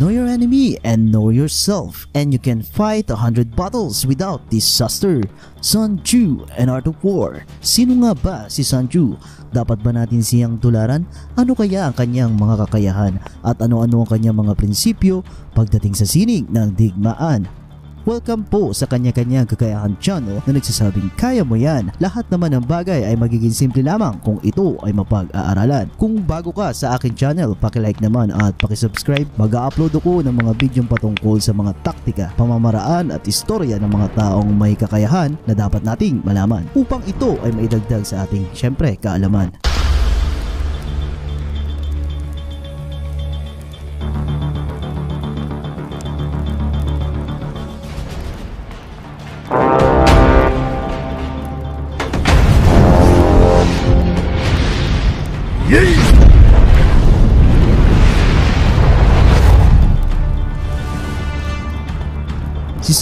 Know your enemy and know yourself, and you can fight a hundred battles without disaster. Sun Tzu and Art of War. Sino nga ba si Sun Tzu? Dapat ba natin siyang tularan? Ano kaya ang kanyang mga kakayahan? At ano-ano ang kanyang mga prinsipyo pagdating sa sining ng digmaan? Welcome po sa kanya-kanyang kakayahan channel na nagsasabing kaya mo yan. Lahat naman ng bagay ay magiging simple lamang kung ito ay mapag-aaralan. Kung bago ka sa akin channel, pakilike naman at pakisubscribe. Mag-upload ako ng mga bidyong patungkol sa mga taktika, pamamaraan at istorya ng mga taong may kakayahan na dapat nating malaman upang ito ay maidagdag sa ating syempre kaalaman.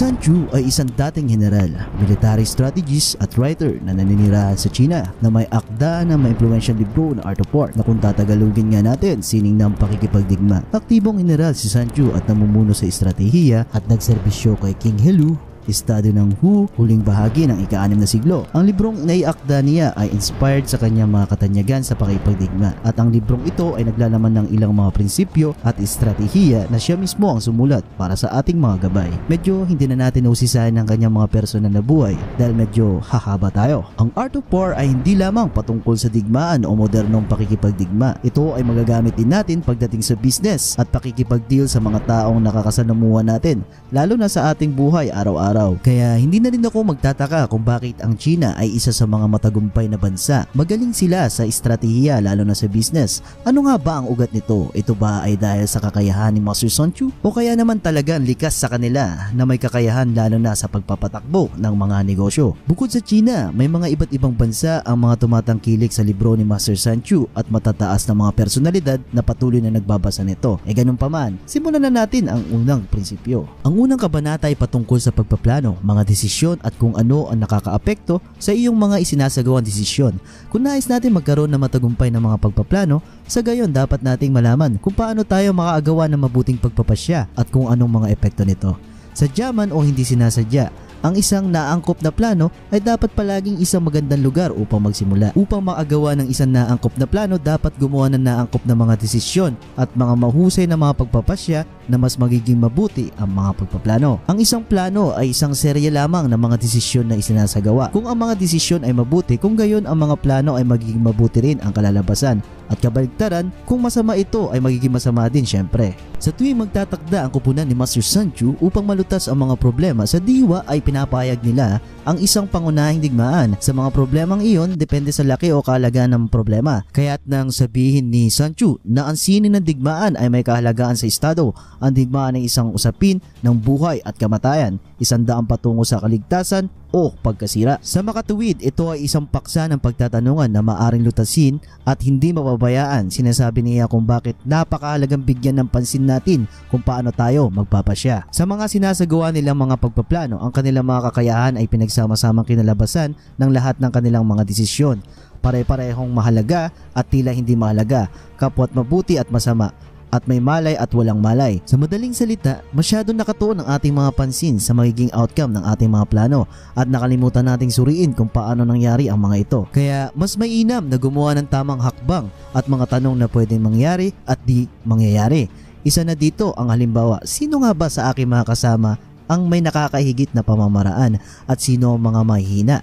Sanchu ay isang dating general, military strategist at writer na naninirahan sa China na may akda na may influential libro na Art of War na kung tatagalugin nga natin sining ng pakikipagdigma. Aktibong general si Sanchu at namumuno sa estratehiya at nagserbisyo kay King Helu estado ng Hu, huling bahagi ng ika-6 na siglo. Ang librong naiakda niya ay inspired sa kanyang mga katanyagan sa pakipagdigma at ang librong ito ay naglalaman ng ilang mga prinsipyo at estratehiya na siya mismo ang sumulat para sa ating mga gabay. Medyo hindi na natin usisahin ang kanyang mga personal na buhay dahil medyo hahaba tayo. Ang Art of War ay hindi lamang patungkol sa digmaan o modernong pakikipagdigma. Ito ay magagamit din natin pagdating sa business at pakikipagdeal sa mga taong nakakasanamuhan natin lalo na sa ating buhay araw-araw araw. Kaya hindi na rin ako magtataka kung bakit ang China ay isa sa mga matagumpay na bansa. Magaling sila sa estratehiya lalo na sa business. Ano nga ba ang ugat nito? Ito ba ay dahil sa kakayahan ni Master Sun Chu? O kaya naman talagang likas sa kanila na may kakayahan lalo na sa pagpapatakbo ng mga negosyo? Bukod sa China, may mga iba't ibang bansa ang mga tumatangkilik sa libro ni Master Sun Chu at matataas na mga personalidad na patuloy na nagbabasa nito. E ganun pa man, simulan na natin ang unang prinsipyo. Ang unang kabanata ay patungkol sa plano, mga desisyon at kung ano ang nakakaapekto sa iyong mga isinasagawang desisyon. Kung nais natin magkaroon ng matagumpay ng mga pagpaplano, sa gayon dapat nating malaman kung paano tayo makaagawa ng mabuting pagpapasya at kung anong mga epekto nito. Sadya man o hindi sinasadya, Ang isang naangkop na plano ay dapat palaging isang magandang lugar upang magsimula. Upang makagawa ng isang naangkop na plano, dapat gumawa ng naangkop na mga desisyon at mga mahusay na mga pagpapasya na mas magiging mabuti ang mga pagpaplano. Ang isang plano ay isang serye lamang ng mga desisyon na isinasagawa. Kung ang mga desisyon ay mabuti, kung gayon ang mga plano ay magiging mabuti rin ang kalalabasan at kabaligtaran, kung masama ito ay magiging masama din syempre. Sa tuwing magtatakda ang kupunan ni Master Sanchu upang malutas ang mga problema sa diwa ay pinapayag nila ang isang pangunahing digmaan. Sa mga problemang iyon, depende sa laki o kahalagaan ng problema. Kaya't nang sabihin ni Sanchu na ang sinin ng digmaan ay may kahalagaan sa estado, ang digmaan ay isang usapin ng buhay at kamatayan, isang daang patungo sa kaligtasan o pagkasira. Sa makatuwid, ito ay isang paksa ng pagtatanungan na maaring lutasin at hindi mababayaan. Sinasabi niya kung bakit napakahalagang bigyan ng pansin natin kung paano tayo magpapasya. Sa mga sinasagawa nilang mga pagpaplano, ang kanilang mga kakayahan ay pinagsama-samang kinalabasan ng lahat ng kanilang mga desisyon. Pare-parehong mahalaga at tila hindi mahalaga, kapwa't mabuti at masama at may malay at walang malay. Sa madaling salita, masyado nakatuon ang ating mga pansin sa magiging outcome ng ating mga plano at nakalimutan nating suriin kung paano nangyari ang mga ito. Kaya mas mainam na gumawa ng tamang hakbang at mga tanong na pwedeng mangyari at di mangyayari. Isa na dito ang halimbawa, sino nga ba sa aking mga kasama ang may nakakahigit na pamamaraan at sino ang mga mahihina?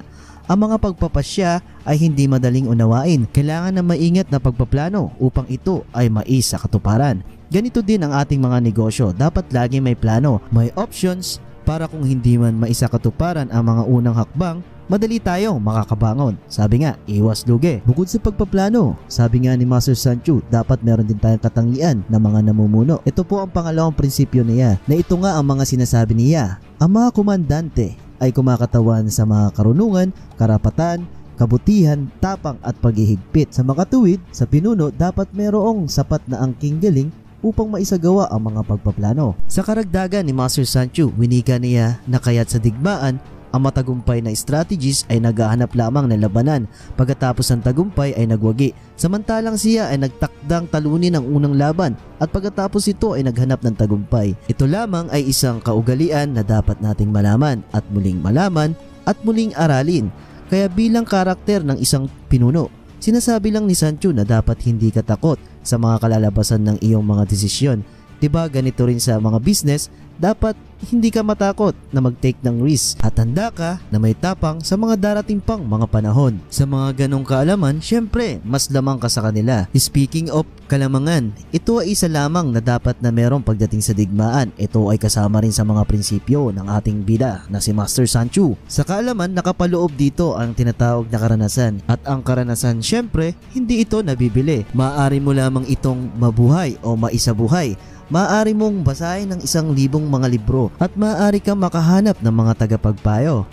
Ang mga pagpapasya ay hindi madaling unawain. Kailangan ng maingat na pagpaplano upang ito ay mais sa katuparan. Ganito din ang ating mga negosyo. Dapat lagi may plano, may options para kung hindi man maisa katuparan ang mga unang hakbang, madali tayong makakabangon. Sabi nga, iwas lugi. Bukod sa pagpaplano, sabi nga ni Master Sancho, dapat meron din tayong katangian ng mga namumuno. Ito po ang pangalawang prinsipyo niya, na ito nga ang mga sinasabi niya. Ang mga komandante ay kumakatawan sa mga karunungan, karapatan, kabutihan, tapang at paghihigpit. Sa makatuwid, sa pinuno dapat merong sapat na angking galing upang maisagawa ang mga pagpaplano. Sa karagdagan ni Master Sancho, winika niya na kaya't sa digmaan ang matagumpay na strategies ay naghahanap lamang ng labanan pagkatapos ng tagumpay ay nagwagi. Samantalang siya ay nagtakdang talunin ang unang laban at pagkatapos ito ay naghanap ng tagumpay. Ito lamang ay isang kaugalian na dapat nating malaman at muling malaman at muling aralin. Kaya bilang karakter ng isang pinuno, sinasabi lang ni Sancho na dapat hindi ka takot sa mga kalalabasan ng iyong mga desisyon. Diba ganito rin sa mga business, dapat hindi ka matakot na mag-take ng risk at handa ka na may tapang sa mga darating pang mga panahon. Sa mga ganong kaalaman, syempre, mas lamang ka sa kanila. Speaking of kalamangan, ito ay isa lamang na dapat na merong pagdating sa digmaan. Ito ay kasama rin sa mga prinsipyo ng ating bida na si Master Sanchu. Sa kaalaman, nakapaloob dito ang tinatawag na karanasan. At ang karanasan, syempre, hindi ito nabibili. Maaari mo lamang itong mabuhay o maisabuhay maaari mong basahin ng isang libong mga libro at maaari kang makahanap ng mga tagapagpayo.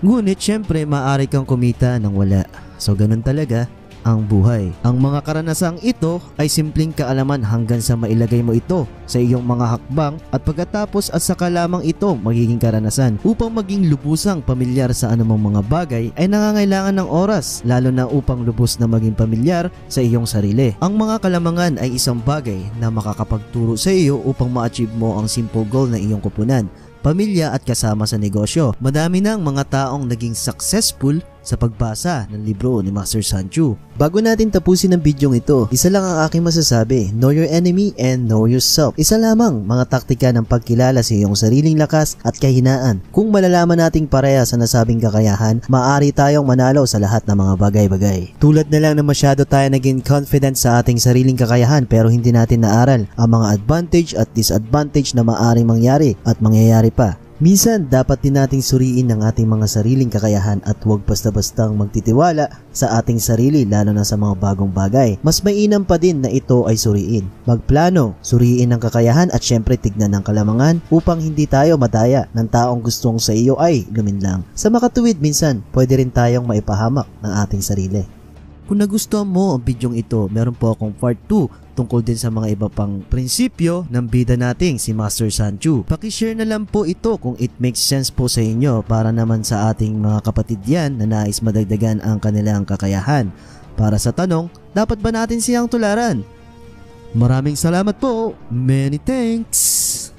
Ngunit syempre maaari kang kumita ng wala. So ganun talaga ang buhay. Ang mga karanasang ito ay simpleng kaalaman hanggang sa mailagay mo ito sa iyong mga hakbang at pagkatapos at saka lamang ito magiging karanasan. Upang maging lubusang pamilyar sa anumang mga bagay ay nangangailangan ng oras lalo na upang lubos na maging pamilyar sa iyong sarili. Ang mga kalamangan ay isang bagay na makakapagturo sa iyo upang ma-achieve mo ang simple goal na iyong kupunan pamilya at kasama sa negosyo. Madami ng mga taong naging successful sa pagbasa ng libro ni Master Sanchu. Bago natin tapusin ang bidyong ito, isa lang ang aking masasabi, know your enemy and know yourself. Isa lamang mga taktika ng pagkilala sa iyong sariling lakas at kahinaan. Kung malalaman nating pareha sa nasabing kakayahan, maaari tayong manalo sa lahat ng mga bagay-bagay. Tulad na lang na masyado tayo naging confident sa ating sariling kakayahan pero hindi natin naaral ang mga advantage at disadvantage na maaring mangyari at mangyayari pa. Minsan, dapat din nating suriin ang ating mga sariling kakayahan at huwag basta-bastang magtitiwala sa ating sarili lalo na sa mga bagong bagay. Mas mainam pa din na ito ay suriin. Magplano, suriin ang kakayahan at syempre tignan ang kalamangan upang hindi tayo madaya ng taong gustong sa iyo ay luminlang. Sa makatuwid minsan, pwede rin tayong maipahamak ng ating sarili. Kung nagustuhan mo ang bidyong ito, meron po akong part 2 tungkol din sa mga iba pang prinsipyo ng bida nating si Master Sanchu. Pakishare na lang po ito kung it makes sense po sa inyo para naman sa ating mga kapatid yan na nais madagdagan ang kanilang kakayahan. Para sa tanong, dapat ba natin siyang tularan? Maraming salamat po. Many thanks.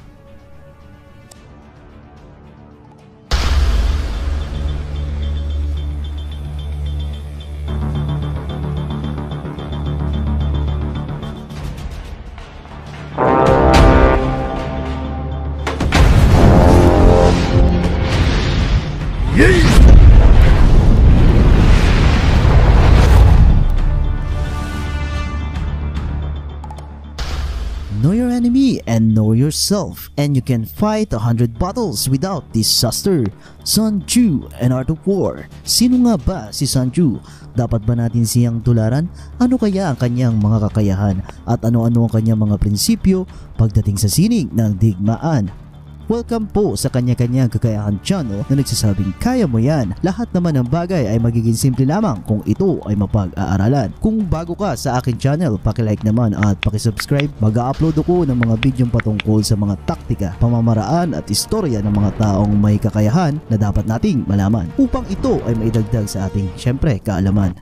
Know your enemy and know yourself, and you can fight a hundred battles without disaster. Sun Tzu and Art of War. Sino nga ba si Sun Tzu? Dapat ba natin siyang tularan? Ano kaya ang kanyang mga kakayahan? At ano-ano ang kanyang mga prinsipyo pagdating sa sining ng digmaan? Welcome po sa kanya-kanyang kakayahan channel na nagsasabing kaya mo yan. Lahat naman ng bagay ay magiging simple lamang kung ito ay mapag-aaralan. Kung bago ka sa akin channel, pakilike naman at pakisubscribe. Mag-upload ako ng mga video patungkol sa mga taktika, pamamaraan at istorya ng mga taong may kakayahan na dapat nating malaman upang ito ay maidagdag sa ating syempre kaalaman.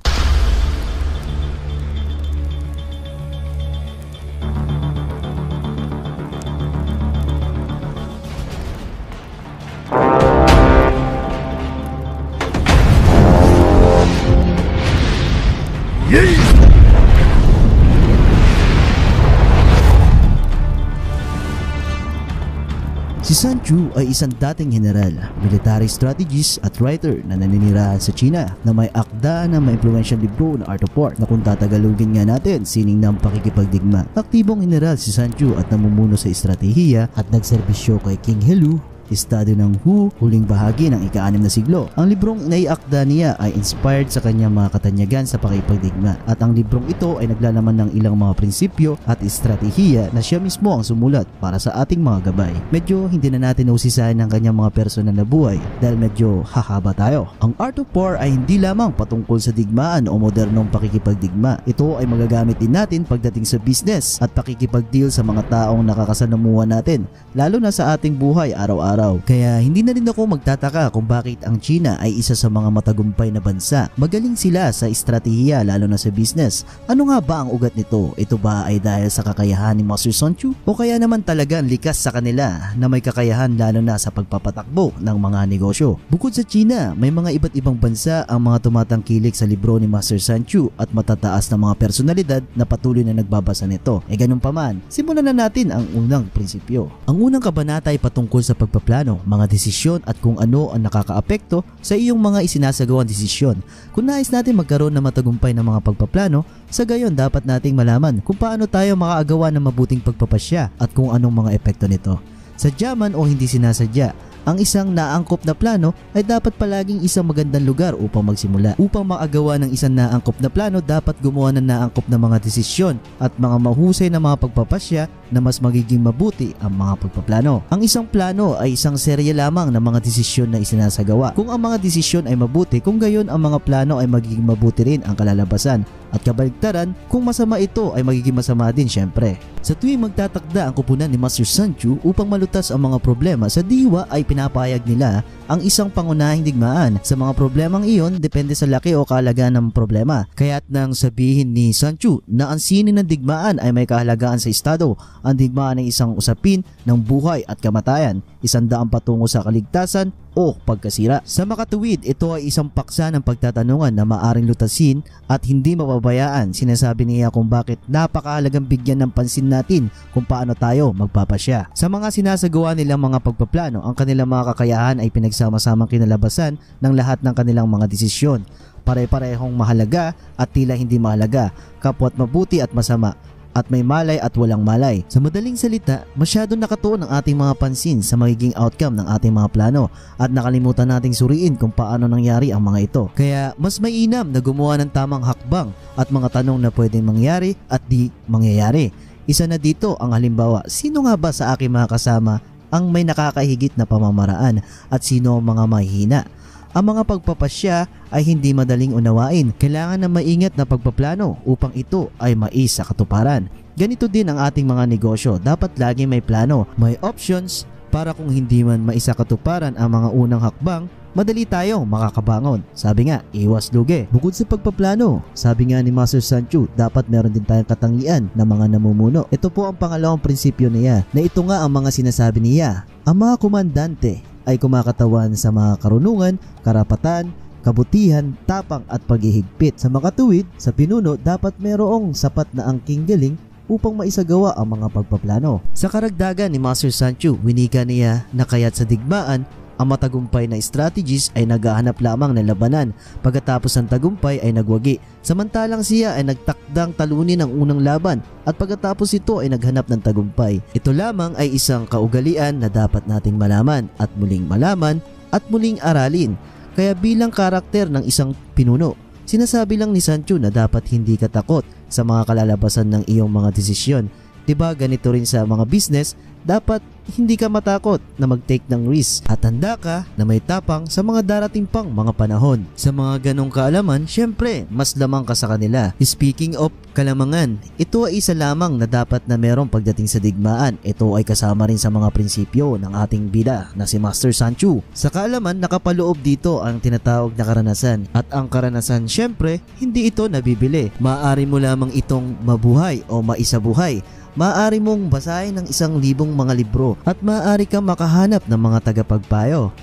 Si Sun Tzu ay isang dating general, military strategist at writer na naninirahan sa China na may akda na may influential libro na Art of War na kung tatagalugin nga natin sining ng pakikipagdigma. Aktibong general si Sun Tzu at namumuno sa estratehiya at nagserbisyo kay King Helu estado ng Hu, huling bahagi ng ika-anim na siglo. Ang librong naiakda niya ay inspired sa kanyang mga katanyagan sa pakipagdigma at ang librong ito ay naglalaman ng ilang mga prinsipyo at estratehiya na siya mismo ang sumulat para sa ating mga gabay. Medyo hindi na natin usisahin ang kanyang mga personal na buhay dahil medyo hahaba tayo. Ang Art of War ay hindi lamang patungkol sa digmaan o modernong pakikipagdigma. Ito ay magagamit din natin pagdating sa business at pakikipagdeal sa mga taong nakakasanamuha natin lalo na sa ating buhay araw-araw araw. Kaya hindi na rin ako magtataka kung bakit ang China ay isa sa mga matagumpay na bansa. Magaling sila sa estratehiya lalo na sa business. Ano nga ba ang ugat nito? Ito ba ay dahil sa kakayahan ni Master Sun Tzu? O kaya naman talagang likas sa kanila na may kakayahan lalo na sa pagpapatakbo ng mga negosyo? Bukod sa China, may mga iba't ibang bansa ang mga tumatangkilik sa libro ni Master Sun Tzu at matataas na mga personalidad na patuloy na nagbabasa nito. E ganun pa man, simulan na natin ang unang prinsipyo. Ang unang kabanata ay patungkol sa pagpapatakbo plano, mga desisyon at kung ano ang nakakaapekto sa iyong mga isinasagawang desisyon. Kung nais natin magkaroon ng matagumpay ng mga pagpaplano, sa gayon dapat nating malaman kung paano tayo makaagawa ng mabuting pagpapasya at kung anong mga epekto nito. Sadya man o hindi sinasadya, ang isang naangkop na plano ay dapat palaging isang magandang lugar upang magsimula. Upang makagawa ng isang naangkop na plano, dapat gumawa ng naangkop na mga desisyon at mga mahusay na mga pagpapasya na mas magiging mabuti ang mga pagpaplano. Ang isang plano ay isang serya lamang ng mga desisyon na isinasagawa. Kung ang mga desisyon ay mabuti, kung gayon ang mga plano ay magiging mabuti rin ang kalalabasan. At kabaligtaran, kung masama ito ay magiging masama din syempre. Sa tuwing magtatakda ang kupunan ni Master Sun Tzu upang malutas ang mga problema sa diwa ay pinapayag nila ang isang pangunahing digmaan. Sa mga problemang iyon, depende sa laki o kahalagaan ng problema. Kaya't nang sabihin ni Sun Tzu na ang sinin ng digmaan ay may kahalagaan sa estado, ang digmaan ay isang usapin ng buhay at kamatayan, isang daang patungo sa kaligtasan o pagkasira. Sa makatuwid, ito ay isang paksa ng pagtatanungan na maaring lutasin at hindi mapabayaan. Sinasabi niya kung bakit napakahalagang bigyan ng pansin natin kung paano tayo magpapasya. Sa mga sinasagawa nilang mga pagpaplano, ang kanilang mga kakayahan ay pinagsama-samang kinalabasan ng lahat ng kanilang mga desisyon. Pare-parehong mahalaga at tila hindi mahalaga, kapwa't mabuti at masama at may malay at walang malay. Sa madaling salita, masyado nakatuon ang ating mga pansin sa magiging outcome ng ating mga plano at nakalimutan nating suriin kung paano nangyari ang mga ito. Kaya mas mainam na gumawa ng tamang hakbang at mga tanong na pwedeng mangyari at di mangyayari. Isa na dito ang halimbawa, sino nga ba sa aking mga kasama ang may nakakahigit na pamamaraan at sino ang mga mahihina? Ang mga pagpapasya ay hindi madaling unawain. Kailangan ng maingat na pagpaplano upang ito ay mais sa katuparan. Ganito din ang ating mga negosyo. Dapat lagi may plano, may options para kung hindi man maisa katuparan ang mga unang hakbang, madali tayong makakabangon. Sabi nga, iwas lugi. Bukod sa pagpaplano, sabi nga ni Master Sancho, dapat meron din tayong katangian na mga namumuno. Ito po ang pangalawang prinsipyo niya, na ito nga ang mga sinasabi niya. Ang mga komandante ay kumakatawan sa mga karunungan, karapatan, kabutihan, tapang at paghihigpit. Sa makatuwid, sa pinuno dapat merong sapat na angking galing upang maisagawa ang mga pagpaplano. Sa karagdagan ni Master Sancho, winika niya na kaya't sa digmaan Ang matagumpay na strategies ay naghahanap lamang ng labanan pagkatapos ng tagumpay ay nagwagi. Samantalang siya ay nagtakdang talunin ang unang laban at pagkatapos ito ay naghanap ng tagumpay. Ito lamang ay isang kaugalian na dapat nating malaman at muling malaman at muling aralin. Kaya bilang karakter ng isang pinuno, sinasabi lang ni Sancho na dapat hindi ka takot sa mga kalalabasan ng iyong mga desisyon. 'Di ba ganito rin sa mga business, dapat hindi ka matakot na mag-take ng risk at handa ka na may tapang sa mga darating pang mga panahon. Sa mga ganong kaalaman, syempre, mas lamang ka sa kanila. Speaking of kalamangan, ito ay isa lamang na dapat na merong pagdating sa digmaan. Ito ay kasama rin sa mga prinsipyo ng ating bida na si Master Sanchu. Sa kaalaman, nakapaloob dito ang tinatawag na karanasan. At ang karanasan, syempre, hindi ito nabibili. Maaari mo lamang itong mabuhay o maisabuhay maaari mong basahin ng isang libong mga libro at maaari kang makahanap ng mga tagapagpayo.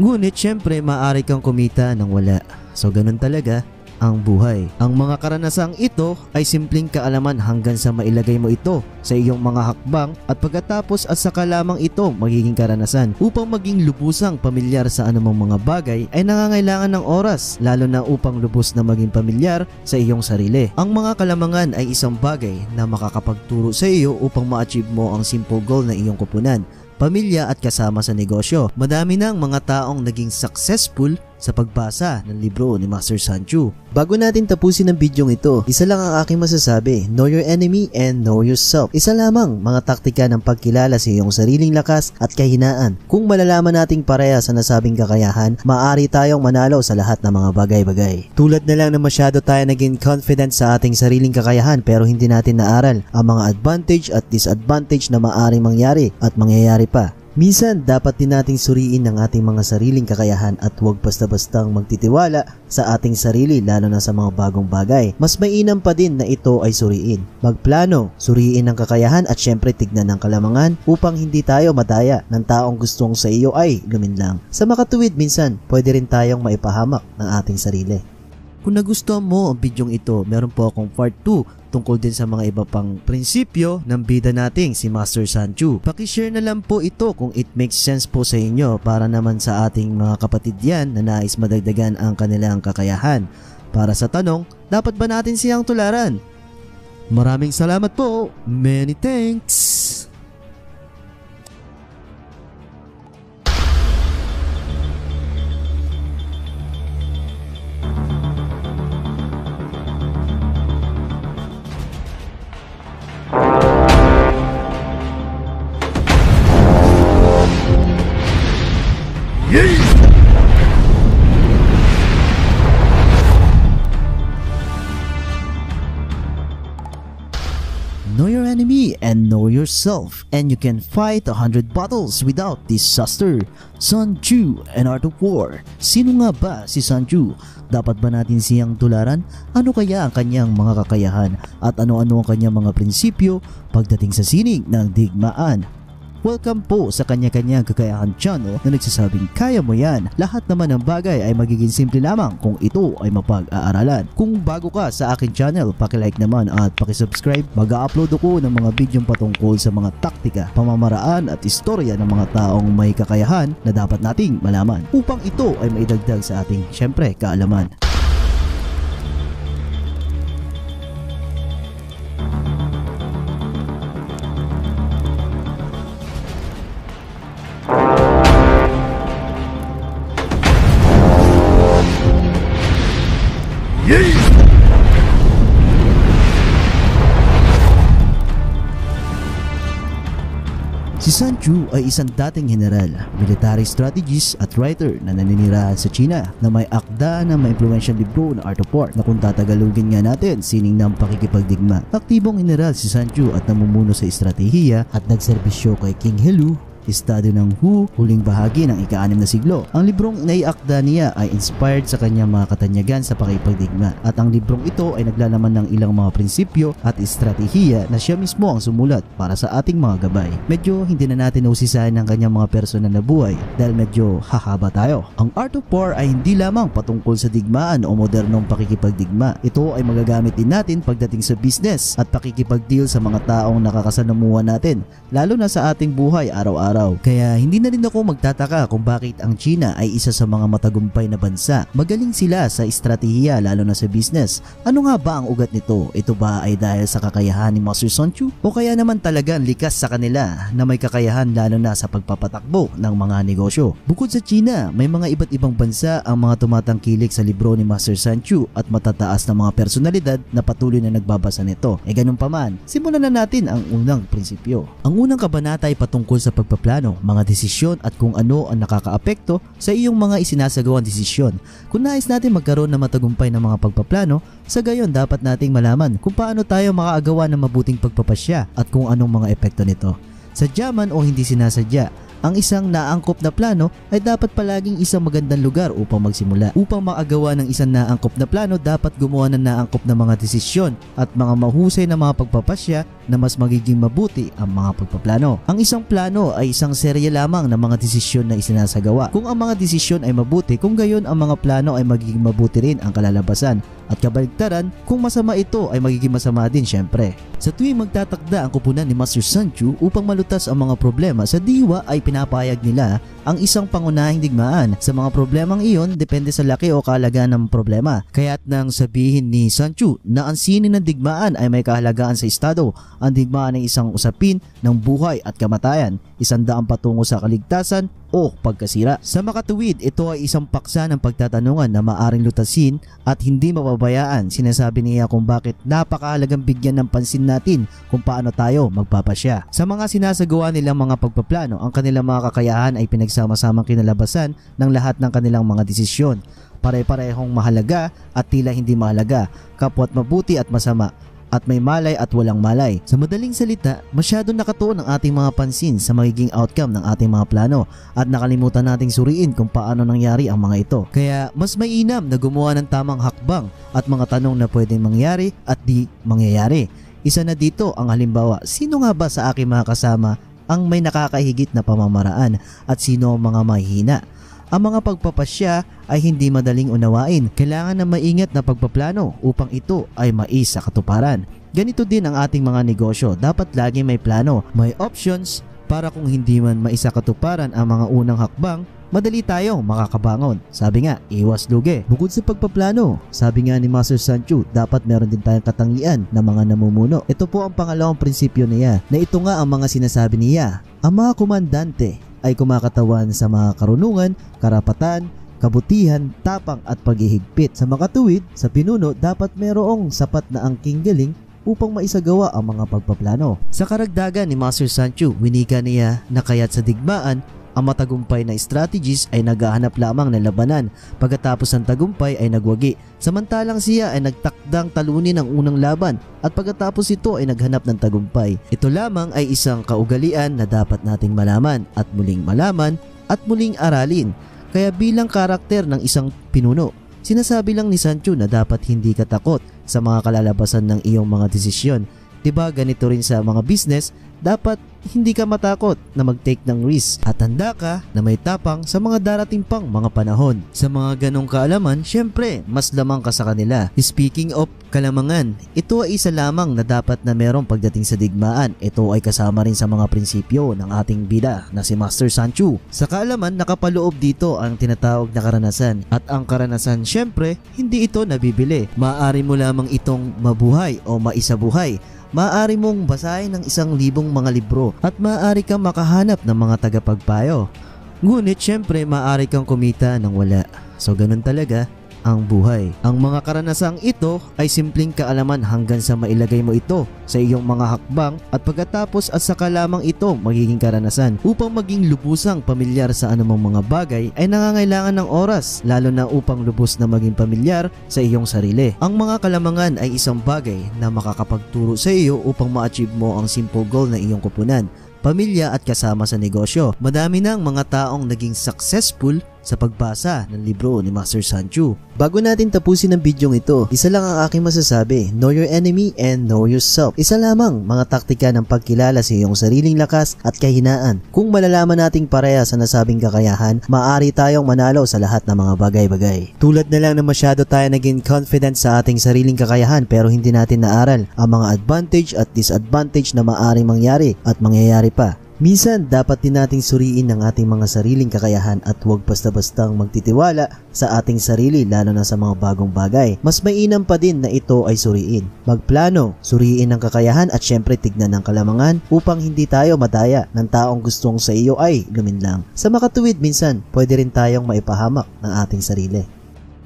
Ngunit syempre maaari kang kumita ng wala. So ganun talaga ang buhay. Ang mga karanasang ito ay simpleng kaalaman hanggang sa mailagay mo ito sa iyong mga hakbang at pagkatapos at saka lamang ito magiging karanasan. Upang maging lubusang pamilyar sa anumang mga bagay ay nangangailangan ng oras lalo na upang lubos na maging pamilyar sa iyong sarili. Ang mga kalamangan ay isang bagay na makakapagturo sa iyo upang ma-achieve mo ang simple goal na iyong kupunan pamilya at kasama sa negosyo. Madami ng mga taong naging successful sa pagbasa ng libro ni Master Sanchu. Bago natin tapusin ang bidyong ito, isa lang ang aking masasabi, know your enemy and know yourself. Isa lamang mga taktika ng pagkilala sa iyong sariling lakas at kahinaan. Kung malalaman nating pareha sa nasabing kakayahan, maaari tayong manalo sa lahat ng mga bagay-bagay. Tulad na lang na masyado tayo naging confident sa ating sariling kakayahan pero hindi natin naaral ang mga advantage at disadvantage na maaring mangyari at mangyayari pa. Minsan, dapat din nating suriin ang ating mga sariling kakayahan at huwag basta-bastang magtitiwala sa ating sarili lalo na sa mga bagong bagay. Mas mainam pa din na ito ay suriin. Magplano, suriin ang kakayahan at syempre tignan ang kalamangan upang hindi tayo madaya ng taong gustong sa iyo ay luminlang. Sa makatuwid minsan, pwede rin tayong maipahamak ng ating sarili. Kung nagustuhan mo ang bidyong ito, meron po akong part 2 tungkol din sa mga iba pang prinsipyo ng bida nating si Master Sanchu. Pakishare na lang po ito kung it makes sense po sa inyo para naman sa ating mga kapatid yan na nais madagdagan ang kanilang kakayahan. Para sa tanong, dapat ba natin siyang tularan? Maraming salamat po. Many thanks. Know your enemy and know yourself and you can fight a hundred battles without disaster. Sun Tzu and Art of War. Sino nga ba si Sun Tzu? Dapat ba natin siyang tularan? Ano kaya ang kanyang mga kakayahan at ano-ano ang kanyang mga prinsipyo pagdating sa sining ng digmaan? Welcome po sa kanya-kanyang kakayahan channel na nagsasabing kaya mo yan. Lahat naman ng bagay ay magiging simple lamang kung ito ay mapag-aaralan. Kung bago ka sa akin channel, pakilike naman at pakisubscribe. Mag-upload ako ng mga bidyong patungkol sa mga taktika, pamamaraan at istorya ng mga taong may kakayahan na dapat nating malaman upang ito ay maidagdag sa ating syempre kaalaman. Sanchu ay isang dating general, military strategist at writer na naninirahan sa China na may akda na may influential libro na Art of War na kung tatagalugin nga natin sining ng pakikipagdigma. Aktibong general si Sanchu at namumuno sa estratehiya at nagserbisyo kay King Helu estado ng Hu, huling bahagi ng ika-anim na siglo. Ang librong naiakda niya ay inspired sa kanyang mga katanyagan sa pakipagdigma at ang librong ito ay naglalaman ng ilang mga prinsipyo at estratehiya na siya mismo ang sumulat para sa ating mga gabay. Medyo hindi na natin usisahin ang kanyang mga personal na buhay dahil medyo hahaba tayo. Ang Art of War ay hindi lamang patungkol sa digmaan o modernong pakikipagdigma. Ito ay magagamit din natin pagdating sa business at pakikipagdeal sa mga taong nakakasanamuhan natin lalo na sa ating buhay araw-araw araw. Kaya hindi na rin ako magtataka kung bakit ang China ay isa sa mga matagumpay na bansa. Magaling sila sa estratehiya lalo na sa business. Ano nga ba ang ugat nito? Ito ba ay dahil sa kakayahan ni Master Sun Chu? O kaya naman talagang likas sa kanila na may kakayahan lalo na sa pagpapatakbo ng mga negosyo? Bukod sa China, may mga iba't ibang bansa ang mga tumatangkilik sa libro ni Master Sun Chu at matataas na mga personalidad na patuloy na nagbabasa nito. E ganun pa man, simulan na natin ang unang prinsipyo. Ang unang kabanata ay patungkol sa pagpaplano, mga desisyon at kung ano ang nakakaapekto sa iyong mga isinasagawang desisyon. Kung nais natin magkaroon ng matagumpay ng mga pagpaplano, sa gayon dapat nating malaman kung paano tayo makaagawa ng mabuting pagpapasya at kung anong mga epekto nito. Sadya man o hindi sinasadya, ang isang naangkop na plano ay dapat palaging isang magandang lugar upang magsimula. Upang makagawa ng isang naangkop na plano, dapat gumawa ng naangkop na mga desisyon at mga mahusay na mga pagpapasya na mas magiging mabuti ang mga pagpaplano. Ang isang plano ay isang serye lamang ng mga desisyon na isinasagawa. Kung ang mga desisyon ay mabuti, kung gayon ang mga plano ay magiging mabuti rin ang kalalabasan. At kabaligtaran, kung masama ito ay magiging masama din syempre. Sa tuwing magtatakda ang kupunan ni Master Sanchu upang malutas ang mga problema sa diwa ay pinapayag nila ang isang pangunahing digmaan. Sa mga problemang iyon, depende sa laki o kahalagaan ng problema. Kaya't nang sabihin ni Sanchu na ang sini ng digmaan ay may kahalagaan sa estado, ang digmaan ay isang usapin ng buhay at kamatayan, isang daang patungo sa kaligtasan o pagkasira. Sa makatuwid, ito ay isang paksa ng pagtatanungan na maaring lutasin at hindi mapabayaan. Sinasabi niya kung bakit napakahalagang bigyan ng pansin natin kung paano tayo magpapasya. Sa mga sinasagawa nilang mga pagpaplano, ang kanilang mga kakayahan ay pinagsama-samang kinalabasan ng lahat ng kanilang mga desisyon. Pare-parehong mahalaga at tila hindi mahalaga, kapwa't mabuti at masama at may malay at walang malay. Sa madaling salita, masyado nakatuon ang ating mga pansin sa magiging outcome ng ating mga plano at nakalimutan nating suriin kung paano nangyari ang mga ito. Kaya mas mainam na gumawa ng tamang hakbang at mga tanong na pwedeng mangyari at di mangyayari. Isa na dito ang halimbawa, sino nga ba sa aking mga kasama ang may nakakahigit na pamamaraan at sino ang mga mahihina? Ang mga pagpapasya ay hindi madaling unawain. Kailangan ng maingat na pagpaplano upang ito ay mais sa katuparan. Ganito din ang ating mga negosyo. Dapat lagi may plano, may options para kung hindi man maisa katuparan ang mga unang hakbang, madali tayong makakabangon. Sabi nga, iwas lugi. Bukod sa pagpaplano, sabi nga ni Master Sanchu, dapat meron din tayong katangian ng mga namumuno. Ito po ang pangalawang prinsipyo niya, na ito nga ang mga sinasabi niya. Ang mga komandante ay kumakatawan sa mga karunungan, karapatan, kabutihan, tapang at paghihigpit. Sa makatuwid, sa pinuno dapat merong sapat na angking galing upang maisagawa ang mga pagpaplano. Sa karagdagan ni Master Sancho, winika niya na kaya't sa digmaan ang matagumpay na strategies ay naghahanap lamang ng labanan pagkatapos ng tagumpay ay nagwagi. Samantalang siya ay nagtakdang talunin ang unang laban at pagkatapos ito ay naghanap ng tagumpay. Ito lamang ay isang kaugalian na dapat nating malaman at muling malaman at muling aralin. Kaya bilang karakter ng isang pinuno, sinasabi lang ni Sancho na dapat hindi ka takot sa mga kalalabasan ng iyong mga desisyon. 'Di ba ganito rin sa mga business, dapat hindi ka matakot na mag-take ng risk at handa ka na may tapang sa mga darating pang mga panahon. Sa mga ganong kaalaman, syempre, mas lamang ka sa kanila. Speaking of kalamangan, ito ay isa lamang na dapat na merong pagdating sa digmaan. Ito ay kasama rin sa mga prinsipyo ng ating bida na si Master Sanchu. Sa kaalaman, nakapaloob dito ang tinatawag na karanasan. At ang karanasan, syempre, hindi ito nabibili. Maaari mo lamang itong mabuhay o maisabuhay maaari mong basahin ng isang libong mga libro at maaari kang makahanap ng mga tagapagpayo. Ngunit syempre maaari kang kumita ng wala. So ganun talaga ang buhay. Ang mga karanasang ito ay simpleng kaalaman hanggang sa mailagay mo ito sa iyong mga hakbang at pagkatapos at saka lamang ito magiging karanasan. Upang maging lubusang pamilyar sa anumang mga bagay ay nangangailangan ng oras lalo na upang lubos na maging pamilyar sa iyong sarili. Ang mga kalamangan ay isang bagay na makakapagturo sa iyo upang ma-achieve mo ang simple goal na iyong kupunan pamilya at kasama sa negosyo. Madami ng mga taong naging successful sa pagbasa ng libro ni Master Sanchu. Bago natin tapusin ang bidyong ito, isa lang ang aking masasabi, know your enemy and know yourself. Isa lamang mga taktika ng pagkilala sa iyong sariling lakas at kahinaan. Kung malalaman nating pareha sa nasabing kakayahan, maaari tayong manalo sa lahat ng mga bagay-bagay. Tulad na lang na masyado tayo naging confident sa ating sariling kakayahan pero hindi natin naaral ang mga advantage at disadvantage na maaaring mangyari at mangyayari pa. Minsan, dapat din nating suriin ang ating mga sariling kakayahan at huwag basta-bastang magtitiwala sa ating sarili lalo na sa mga bagong bagay. Mas mainam pa din na ito ay suriin. Magplano, suriin ang kakayahan at syempre tignan ang kalamangan upang hindi tayo madaya ng taong gustong sa iyo ay luminlang. Sa makatuwid minsan, pwede rin tayong maipahamak ng ating sarili.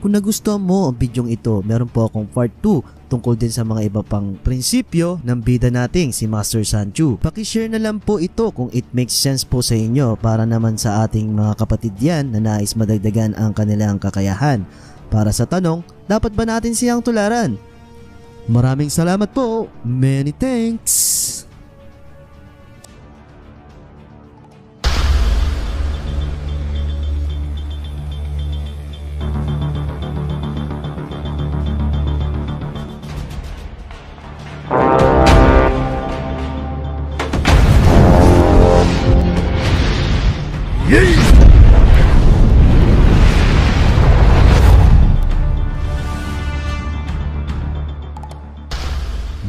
Kung nagustuhan mo ang bidyong ito, meron po akong part 2 tungkol din sa mga iba pang prinsipyo ng bida nating si Master Sanchu. Pakishare na lang po ito kung it makes sense po sa inyo para naman sa ating mga kapatid yan na nais madagdagan ang kanilang kakayahan. Para sa tanong, dapat ba natin siyang tularan? Maraming salamat po. Many thanks.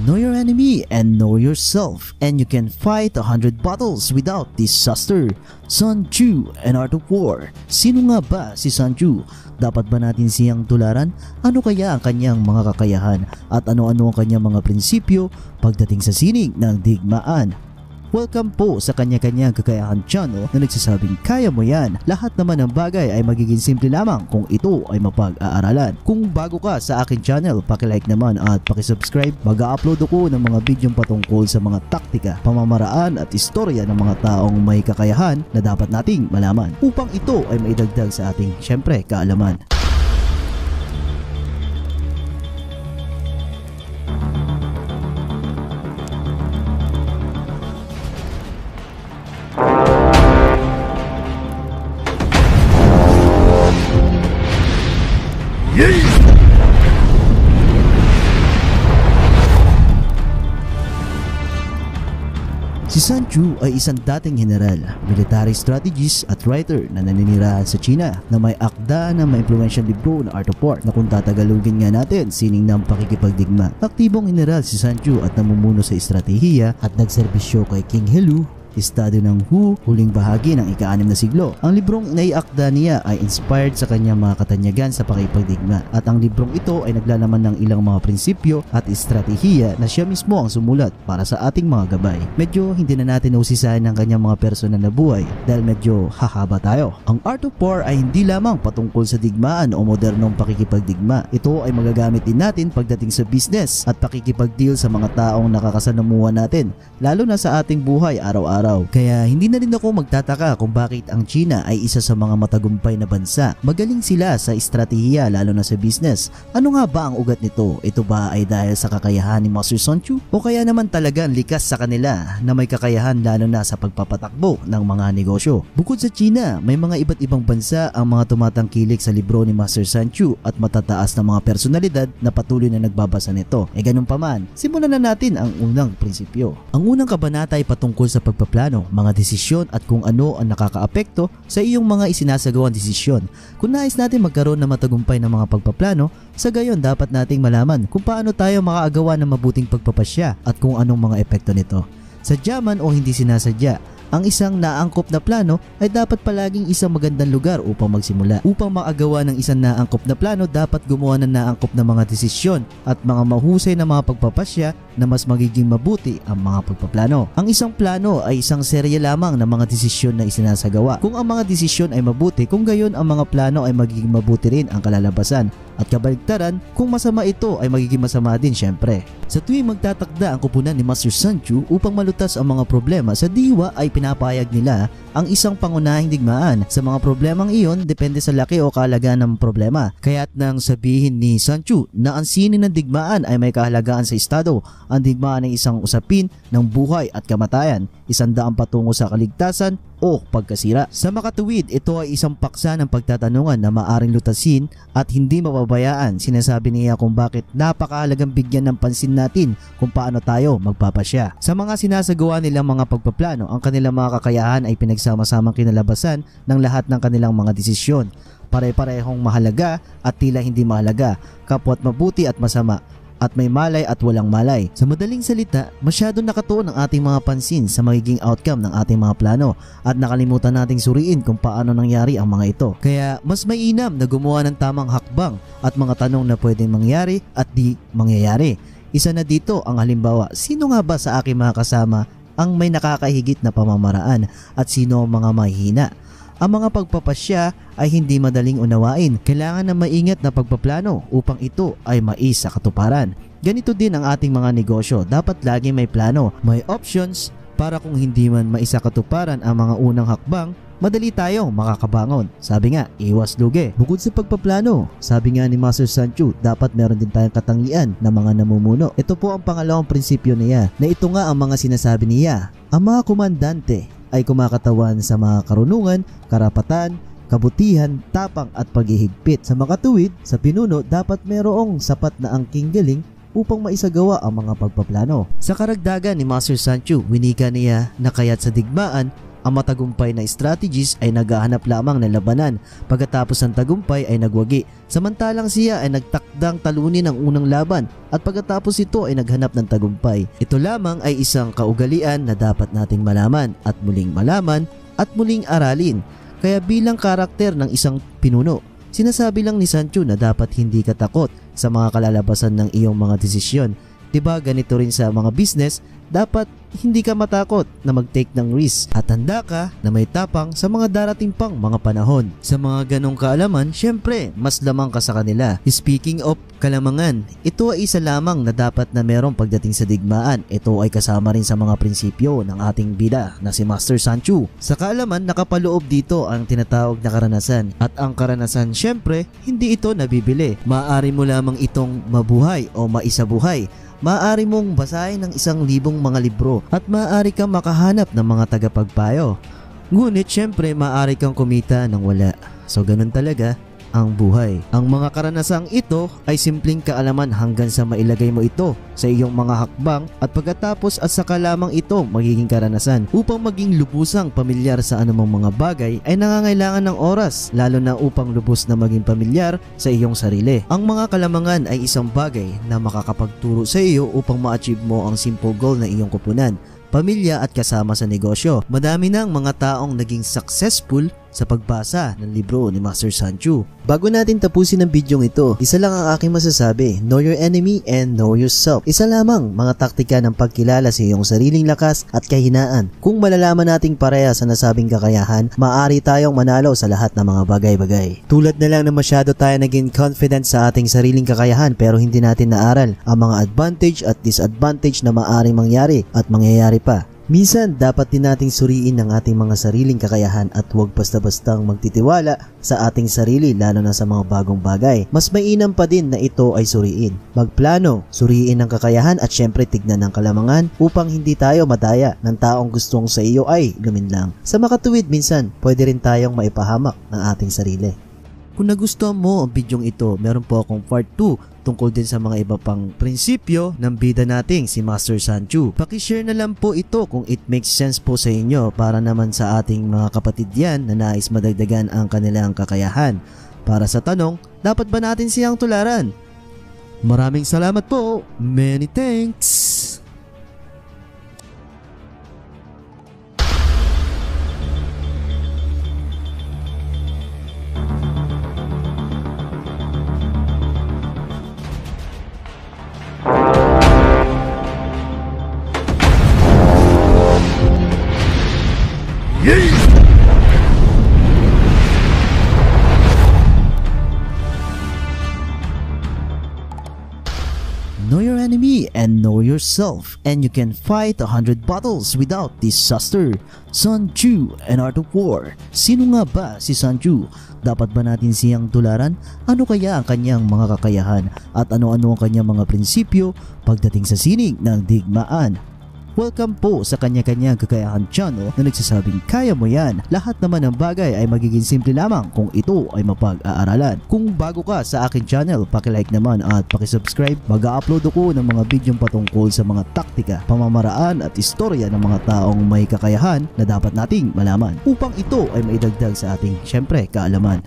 Know your enemy and know yourself and you can fight a hundred battles without disaster. Sun Tzu and Art of War. Sino nga ba si Sun Tzu? Dapat ba natin siyang tularan? Ano kaya ang kanyang mga kakayahan at ano-ano ang kanyang mga prinsipyo pagdating sa sining ng digmaan? Welcome po sa kanya-kanyang kakayahan channel na nagsasabing kaya mo yan. Lahat naman ng bagay ay magiging simple lamang kung ito ay mapag-aaralan. Kung bago ka sa akin channel, pakilike naman at pakisubscribe. Mag-upload ako ng mga bidyong patungkol sa mga taktika, pamamaraan at istorya ng mga taong may kakayahan na dapat nating malaman upang ito ay maidagdag sa ating syempre kaalaman. Si Sun Tzu ay isang dating general, military strategist at writer na naninirahan sa China na may akda na may influential libro na Art of War na kung tatagalugin nga natin sining ng pakikipagdigma. Aktibong general si Sun Tzu at namumuno sa estratehiya at nagserbisyo kay King Helu estado ng Hu, huling bahagi ng ika-anim na siglo. Ang librong naiakda niya ay inspired sa kanyang mga katanyagan sa pakipagdigma at ang librong ito ay naglalaman ng ilang mga prinsipyo at estratehiya na siya mismo ang sumulat para sa ating mga gabay. Medyo hindi na natin usisahin ang kanyang mga personal na buhay dahil medyo hahaba tayo. Ang Art of War ay hindi lamang patungkol sa digmaan o modernong pakikipagdigma. Ito ay magagamit din natin pagdating sa business at pakikipagdeal sa mga taong nakakasanamuha natin lalo na sa ating buhay araw-araw araw. Kaya hindi na rin ako magtataka kung bakit ang China ay isa sa mga matagumpay na bansa. Magaling sila sa estratehiya lalo na sa business. Ano nga ba ang ugat nito? Ito ba ay dahil sa kakayahan ni Master Sun Tzu? O kaya naman talagang likas sa kanila na may kakayahan lalo na sa pagpapatakbo ng mga negosyo? Bukod sa China, may mga iba't ibang bansa ang mga tumatangkilik sa libro ni Master Sun Tzu at matataas na mga personalidad na patuloy na nagbabasa nito. E ganun pa man, simulan na natin ang unang prinsipyo. Ang unang kabanata ay patungkol sa pagpapatakbo plano, mga desisyon at kung ano ang nakakaapekto sa iyong mga isinasagawang desisyon. Kung nais natin magkaroon ng matagumpay ng mga pagpaplano, sa gayon dapat nating malaman kung paano tayo makagawa ng mabuting pagpapasya at kung anong mga epekto nito. Sadya man o hindi sinasadya, ang isang naangkop na plano ay dapat palaging isang magandang lugar upang magsimula. Upang makagawa ng isang naangkop na plano, dapat gumawa ng naangkop na mga desisyon at mga mahusay na mga pagpapasya na mas magiging mabuti ang mga pagpaplano. Ang isang plano ay isang serye lamang ng mga desisyon na isinasagawa. Kung ang mga desisyon ay mabuti, kung gayon ang mga plano ay magiging mabuti rin ang kalalabasan. At kabaligtaran, kung masama ito ay magiging masama din syempre. Sa tuwing magtatakda ang kupunan ni Master Sanchu upang malutas ang mga problema sa diwa ay pinapayag nila ang isang pangunahing digmaan. Sa mga problemang iyon, depende sa laki o kahalagaan ng problema. Kaya't nang sabihin ni Sanchu na ang sinin ng digmaan ay may kahalagaan sa estado, ang digmaan ay isang usapin ng buhay at kamatayan, isang daang patungo sa kaligtasan o pagkasira. Sa makatuwid, ito ay isang paksa ng pagtatanungan na maaring lutasin at hindi mapabayaan. Sinasabi niya kung bakit napakahalagang bigyan ng pansin natin kung paano tayo magpapasya. Sa mga sinasagawa nilang mga pagpaplano, ang kanilang mga kakayahan ay pinagsama-samang kinalabasan ng lahat ng kanilang mga desisyon. Pare-parehong mahalaga at tila hindi mahalaga, kapwa't mabuti at masama at may malay at walang malay. Sa madaling salita, masyado nakatuon ang ating mga pansin sa magiging outcome ng ating mga plano at nakalimutan nating suriin kung paano nangyari ang mga ito. Kaya mas mainam na gumawa ng tamang hakbang at mga tanong na pwedeng mangyari at di mangyayari. Isa na dito ang halimbawa, sino nga ba sa aking mga kasama ang may nakakahigit na pamamaraan at sino ang mga mahihina? Ang mga pagpapasya ay hindi madaling unawain. Kailangan ng maingat na pagpaplano upang ito ay mais sa katuparan. Ganito din ang ating mga negosyo. Dapat lagi may plano, may options para kung hindi man maisa katuparan ang mga unang hakbang, madali tayong makakabangon. Sabi nga, iwas lugi. Bukod sa pagpaplano, sabi nga ni Master Sancho, dapat meron din tayong katangian na mga namumuno. Ito po ang pangalawang prinsipyo niya na ito nga ang mga sinasabi niya. Ang mga komandante ay kumakatawan sa mga karunungan, karapatan, kabutihan, tapang at paghihigpit. Sa makatuwid, sa pinuno dapat merong sapat na angking galing upang maisagawa ang mga pagpaplano. Sa karagdagan ni Master Sancho, winika niya na kaya't sa digmaan, ang matagumpay na strategies ay naghahanap lamang ng labanan pagkatapos ng tagumpay ay nagwagi. Samantalang siya ay nagtakdang talunin ang unang laban at pagkatapos ito ay naghanap ng tagumpay. Ito lamang ay isang kaugalian na dapat nating malaman at muling malaman at muling aralin. Kaya bilang karakter ng isang pinuno, sinasabi lang ni Sancho na dapat hindi ka takot sa mga kalalabasan ng iyong mga desisyon. 'Di ba ganito rin sa mga business, dapat hindi ka matakot na mag-take ng risk at handa ka na may tapang sa mga darating pang mga panahon. Sa mga ganong kaalaman, syempre, mas lamang ka sa kanila. Speaking of kalamangan, ito ay isa lamang na dapat na merong pagdating sa digmaan. Ito ay kasama rin sa mga prinsipyo ng ating bida na si Master Sanchu. Sa kaalaman, nakapaloob dito ang tinatawag na karanasan. At ang karanasan, syempre, hindi ito nabibili. Maaari mo lamang itong mabuhay o maisabuhay maaari mong basahin ng isang libong mga libro at maaari kang makahanap ng mga tagapagpayo. Ngunit syempre maaari kang kumita ng wala. So ganun talaga ang buhay. Ang mga karanasang ito ay simpleng kaalaman hanggang sa mailagay mo ito sa iyong mga hakbang at pagkatapos at saka lamang ito magiging karanasan. Upang maging lubusang pamilyar sa anumang mga bagay ay nangangailangan ng oras lalo na upang lubos na maging pamilyar sa iyong sarili. Ang mga kalamangan ay isang bagay na makakapagturo sa iyo upang ma-achieve mo ang simple goal na iyong kupunan pamilya at kasama sa negosyo. Madami ng mga taong naging successful sa pagbasa ng libro ni Master Sanchu. Bago natin tapusin ang bidyong ito, isa lang ang aking masasabi, know your enemy and know yourself. Isa lamang mga taktika ng pagkilala sa iyong sariling lakas at kahinaan. Kung malalaman nating pareha sa nasabing kakayahan, maaari tayong manalo sa lahat ng mga bagay-bagay. Tulad na lang na masyado tayo naging confident sa ating sariling kakayahan pero hindi natin naaral ang mga advantage at disadvantage na maaring mangyari at mangyayari pa. Minsan, dapat din nating suriin ang ating mga sariling kakayahan at huwag basta-bastang magtitiwala sa ating sarili lalo na sa mga bagong bagay. Mas mainam pa din na ito ay suriin. Magplano, suriin ang kakayahan at syempre tignan ang kalamangan upang hindi tayo madaya ng taong gustong sa iyo ay luminlang. Sa makatuwid minsan, pwede rin tayong maipahamak ng ating sarili. Kung nagustuhan mo ang bidyong ito, meron po akong part 2 tungkol din sa mga iba pang prinsipyo ng bida nating si Master Sanchu. Pakishare na lang po ito kung it makes sense po sa inyo para naman sa ating mga kapatid yan na nais madagdagan ang kanilang kakayahan. Para sa tanong, dapat ba natin siyang tularan? Maraming salamat po. Many thanks. Know your enemy and know yourself, and you can fight a hundred battles without disaster. Sun Tzu and Art of War. Sino nga ba si Sun Tzu? Dapat ba natin siyang tularan? Ano kaya ang kanyang mga kakayahan? At ano-ano ang kanyang mga prinsipyo pagdating sa sining ng digmaan? Welcome po sa kanya-kanyang kakayahan channel na nagsasabing kaya mo yan. Lahat naman ng bagay ay magiging simple lamang kung ito ay mapag-aaralan. Kung bago ka sa akin channel, pakilike naman at pakisubscribe. Mag-upload ako ng mga bidyong patungkol sa mga taktika, pamamaraan at istorya ng mga taong may kakayahan na dapat nating malaman upang ito ay maidagdag sa ating syempre kaalaman.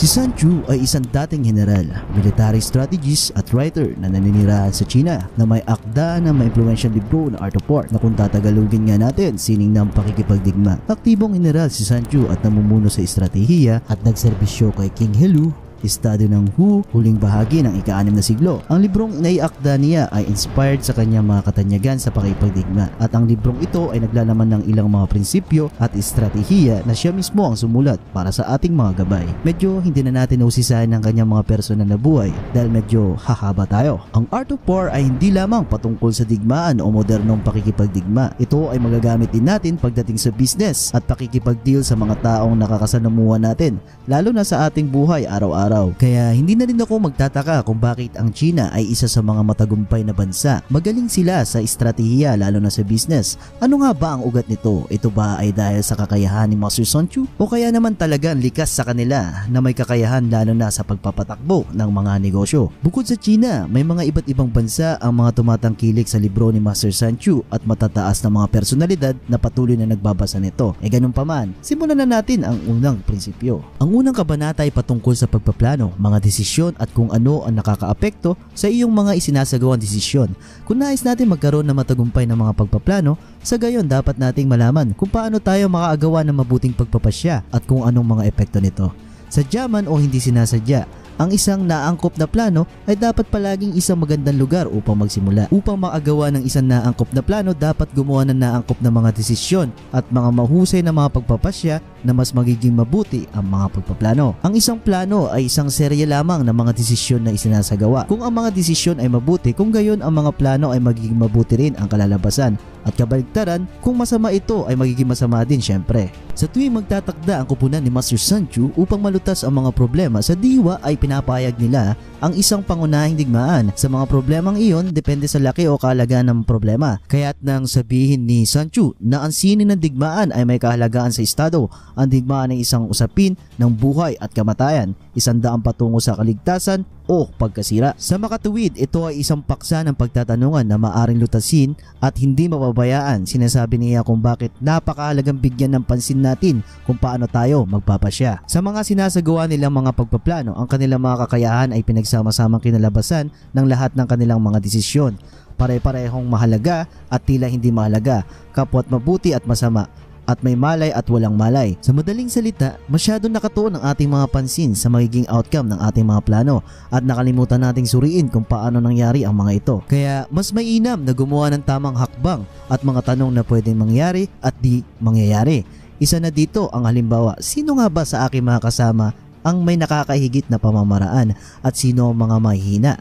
Si Sun Tzu ay isang dating general, military strategist at writer na naninirahan sa China na may akda na may influential libro na Art of War na kung tatagalugin nga natin sining ng pakikipagdigma. Aktibong general si Sun Tzu at namumuno sa estratehiya at nagserbisyo kay King Helu estado ng Hu, huling bahagi ng ika-anim na siglo. Ang librong naiakda niya ay inspired sa kanyang mga katanyagan sa pakipagdigma at ang librong ito ay naglalaman ng ilang mga prinsipyo at estratehiya na siya mismo ang sumulat para sa ating mga gabay. Medyo hindi na natin usisahan ng kanyang mga personal na buhay dahil medyo hahaba tayo. Ang Art of War ay hindi lamang patungkol sa digmaan o modernong pakikipagdigma. Ito ay magagamit din natin pagdating sa business at pakikipagdeal sa mga taong nakakasanamuha natin lalo na sa ating buhay araw-araw araw. Kaya hindi na rin ako magtataka kung bakit ang China ay isa sa mga matagumpay na bansa. Magaling sila sa estratehiya lalo na sa business. Ano nga ba ang ugat nito? Ito ba ay dahil sa kakayahan ni Master Sun Chu? O kaya naman talagang likas sa kanila na may kakayahan lalo na sa pagpapatakbo ng mga negosyo? Bukod sa China, may mga iba't ibang bansa ang mga tumatangkilik sa libro ni Master Sun Chu at matataas na mga personalidad na patuloy na nagbabasa nito. E ganun pa man, simulan na natin ang unang prinsipyo. Ang unang kabanata ay patungkol sa pagpapatakbo plano, mga desisyon at kung ano ang nakakaapekto sa iyong mga isinasagawang desisyon. Kung nais natin magkaroon ng matagumpay ng mga pagpaplano, sa gayon dapat nating malaman kung paano tayo makaagawa ng mabuting pagpapasya at kung anong mga epekto nito. Sadya man o hindi sinasadya, ang isang naangkop na plano ay dapat palaging isang magandang lugar upang magsimula. Upang makagawa ng isang naangkop na plano, dapat gumawa ng naangkop na mga desisyon at mga mahusay na mga pagpapasya na mas magiging mabuti ang mga pagpaplano. Ang isang plano ay isang serye lamang ng mga desisyon na isinasagawa. Kung ang mga desisyon ay mabuti, kung gayon ang mga plano ay magiging mabuti rin ang kalalabasan. At kabaligtaran, kung masama ito ay magiging masama din syempre. Sa tuwing magtatakda ang kupunan ni Master Sanchu upang malutas ang mga problema sa diwa ay pinapayag nila ang isang pangunahing digmaan. Sa mga problemang iyon, depende sa laki o kahalagaan ng problema. Kaya't nang sabihin ni Sanchu na ang sinin ng digmaan ay may kahalagaan sa estado, ang digmaan ay isang usapin ng buhay at kamatayan, isang daang patungo sa kaligtasan o pagkasira. Sa makatuwid, ito ay isang paksa ng pagtatanungan na maaring lutasin at hindi mapabayaan. Sinasabi niya kung bakit napakahalagang bigyan ng pansin natin kung paano tayo magpapasya. Sa mga sinasagawa nilang mga pagpaplano, ang kanilang mga kakayahan ay pinagsama-samang kinalabasan ng lahat ng kanilang mga desisyon. Pare-parehong mahalaga at tila hindi mahalaga, kapwa't mabuti at masama at may malay at walang malay. Sa madaling salita, masyado nakatuon ang ating mga pansin sa magiging outcome ng ating mga plano at nakalimutan nating suriin kung paano nangyari ang mga ito. Kaya mas mainam na gumawa ng tamang hakbang at mga tanong na pwedeng mangyari at di mangyayari. Isa na dito ang halimbawa, sino nga ba sa aking mga kasama ang may nakakahigit na pamamaraan at sino ang mga mahihina?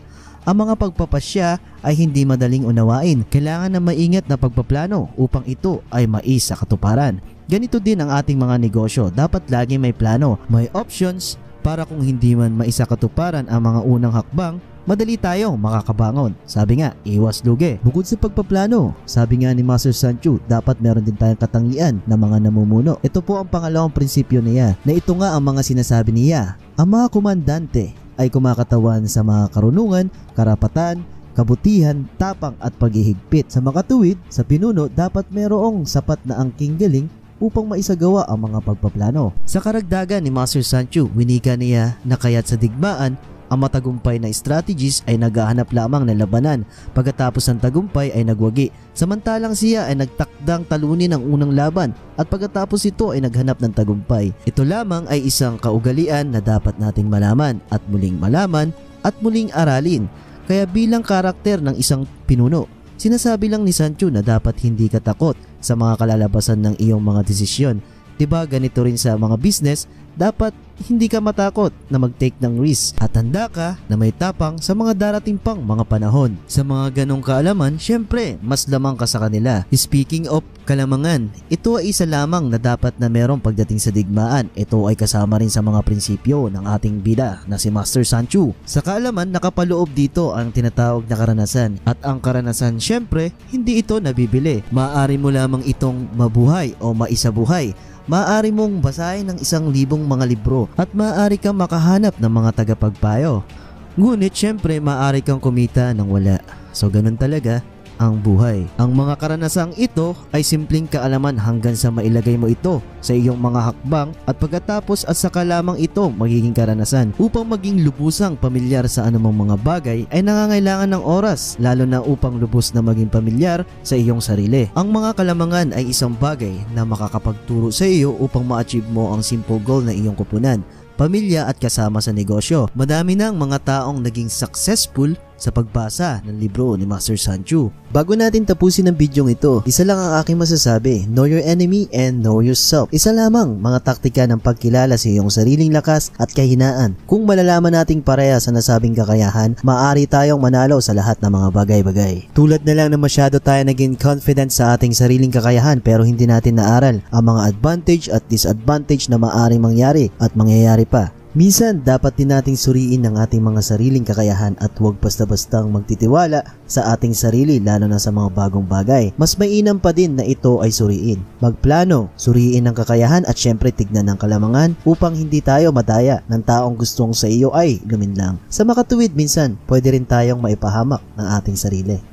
Ang mga pagpapasya ay hindi madaling unawain. Kailangan ng maingat na pagpaplano upang ito ay mais katuparan. Ganito din ang ating mga negosyo. Dapat lagi may plano, may options para kung hindi man maisa katuparan ang mga unang hakbang, madali tayong makakabangon. Sabi nga, iwas lugi. Bukod sa pagpaplano, sabi nga ni Master Sancho, dapat meron din tayong katangian na mga namumuno. Ito po ang pangalawang prinsipyo niya, na ito nga ang mga sinasabi niya. Ang mga komandante ay kumakatawan sa mga karunungan, karapatan, kabutihan, tapang at paghihigpit. Sa makatuwid, sa pinuno dapat merong sapat na angking galing upang maisagawa ang mga pagpaplano. Sa karagdagan ni Master Sancho, winika niya na kaya't sa digmaan ang matagumpay na strategies ay naghahanap lamang ng labanan pagkatapos ng tagumpay ay nagwagi. Samantalang siya ay nagtakdang talunin ang unang laban at pagkatapos ito ay naghanap ng tagumpay. Ito lamang ay isang kaugalian na dapat nating malaman at muling malaman at muling aralin. Kaya bilang karakter ng isang pinuno, sinasabi lang ni Sancho na dapat hindi ka takot sa mga kalalabasan ng iyong mga desisyon. Diba ganito rin sa mga business, dapat hindi ka matakot na mag-take ng risk at handa ka na may tapang sa mga darating pang mga panahon. Sa mga ganong kaalaman, syempre, mas lamang ka sa kanila. Speaking of kalamangan, ito ay isa lamang na dapat na merong pagdating sa digmaan. Ito ay kasama rin sa mga prinsipyo ng ating bida na si Master Sanchu. Sa kaalaman, nakapaloob dito ang tinatawag na karanasan. At ang karanasan, syempre, hindi ito nabibili. Maaari mo lamang itong mabuhay o maisabuhay maaari mong basahin ng isang libong mga libro at maaari kang makahanap ng mga tagapagpayo. Ngunit syempre maaari kang kumita ng wala. So ganun talaga, ang buhay. Ang mga karanasang ito ay simpleng kaalaman hanggang sa mailagay mo ito sa iyong mga hakbang at pagkatapos at saka lamang ito magiging karanasan. Upang maging lubusang pamilyar sa anumang mga bagay ay nangangailangan ng oras lalo na upang lubos na maging pamilyar sa iyong sarili. Ang mga kalamangan ay isang bagay na makakapagturo sa iyo upang ma-achieve mo ang simple goal na iyong kupunan pamilya at kasama sa negosyo. Madami ng mga taong naging successful sa pagbasa ng libro ni Master Sanchu. Bago natin tapusin ang bidyong ito, isa lang ang aking masasabi, know your enemy and know yourself. Isa lamang mga taktika ng pagkilala sa iyong sariling lakas at kahinaan. Kung malalaman nating pareha sa nasabing kakayahan, maaari tayong manalo sa lahat ng mga bagay-bagay. Tulad na lang na masyado tayo naging confident sa ating sariling kakayahan pero hindi natin naaral ang mga advantage at disadvantage na maaaring mangyari at mangyayari pa. Minsan, dapat din nating suriin ang ating mga sariling kakayahan at huwag basta-bastang magtitiwala sa ating sarili lalo na sa mga bagong bagay. Mas mainam pa din na ito ay suriin. Magplano, suriin ang kakayahan at syempre tignan ang kalamangan upang hindi tayo madaya ng taong gustong sa iyo ay luminlang. Sa makatuwid minsan, pwede rin tayong maipahamak ng ating sarili.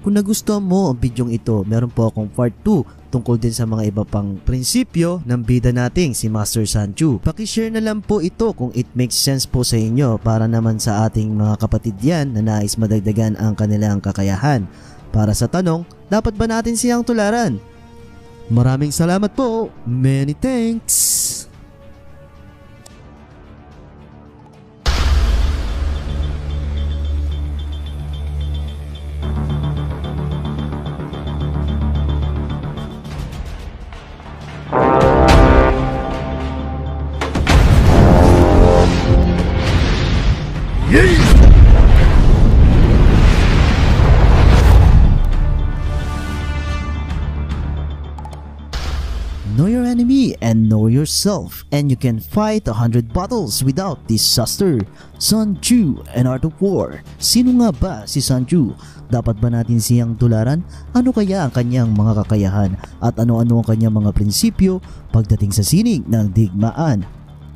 Kung nagustuhan mo ang bidyong ito, meron po akong part 2 tungkol din sa mga iba pang prinsipyo ng bida nating si Master Sanchu. Pakishare na lang po ito kung it makes sense po sa inyo para naman sa ating mga kapatid yan na nais madagdagan ang kanilang kakayahan. Para sa tanong, dapat ba natin siyang tularan? Maraming salamat po. Many thanks. Enemy and know yourself and you can fight a hundred battles without disaster. Sun Tzu and Art of War. Sino nga ba si Sun Tzu? Dapat ba natin siyang tularan? Ano kaya ang kanyang mga kakayahan at ano-ano ang kanyang mga prinsipyo pagdating sa sining ng digmaan?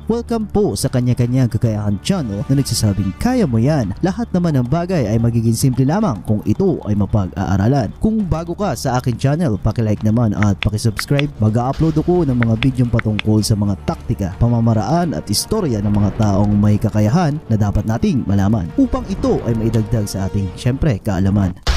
Welcome po sa kanya-kanyang kakayahan channel na nagsasabing kaya mo yan. Lahat naman ng bagay ay magiging simple lamang kung ito ay mapag-aaralan. Kung bago ka sa akin channel, pakilike naman at pakisubscribe. Mag-upload ako ng mga bidyong patungkol sa mga taktika, pamamaraan at istorya ng mga taong may kakayahan na dapat nating malaman upang ito ay maidagdag sa ating syempre kaalaman.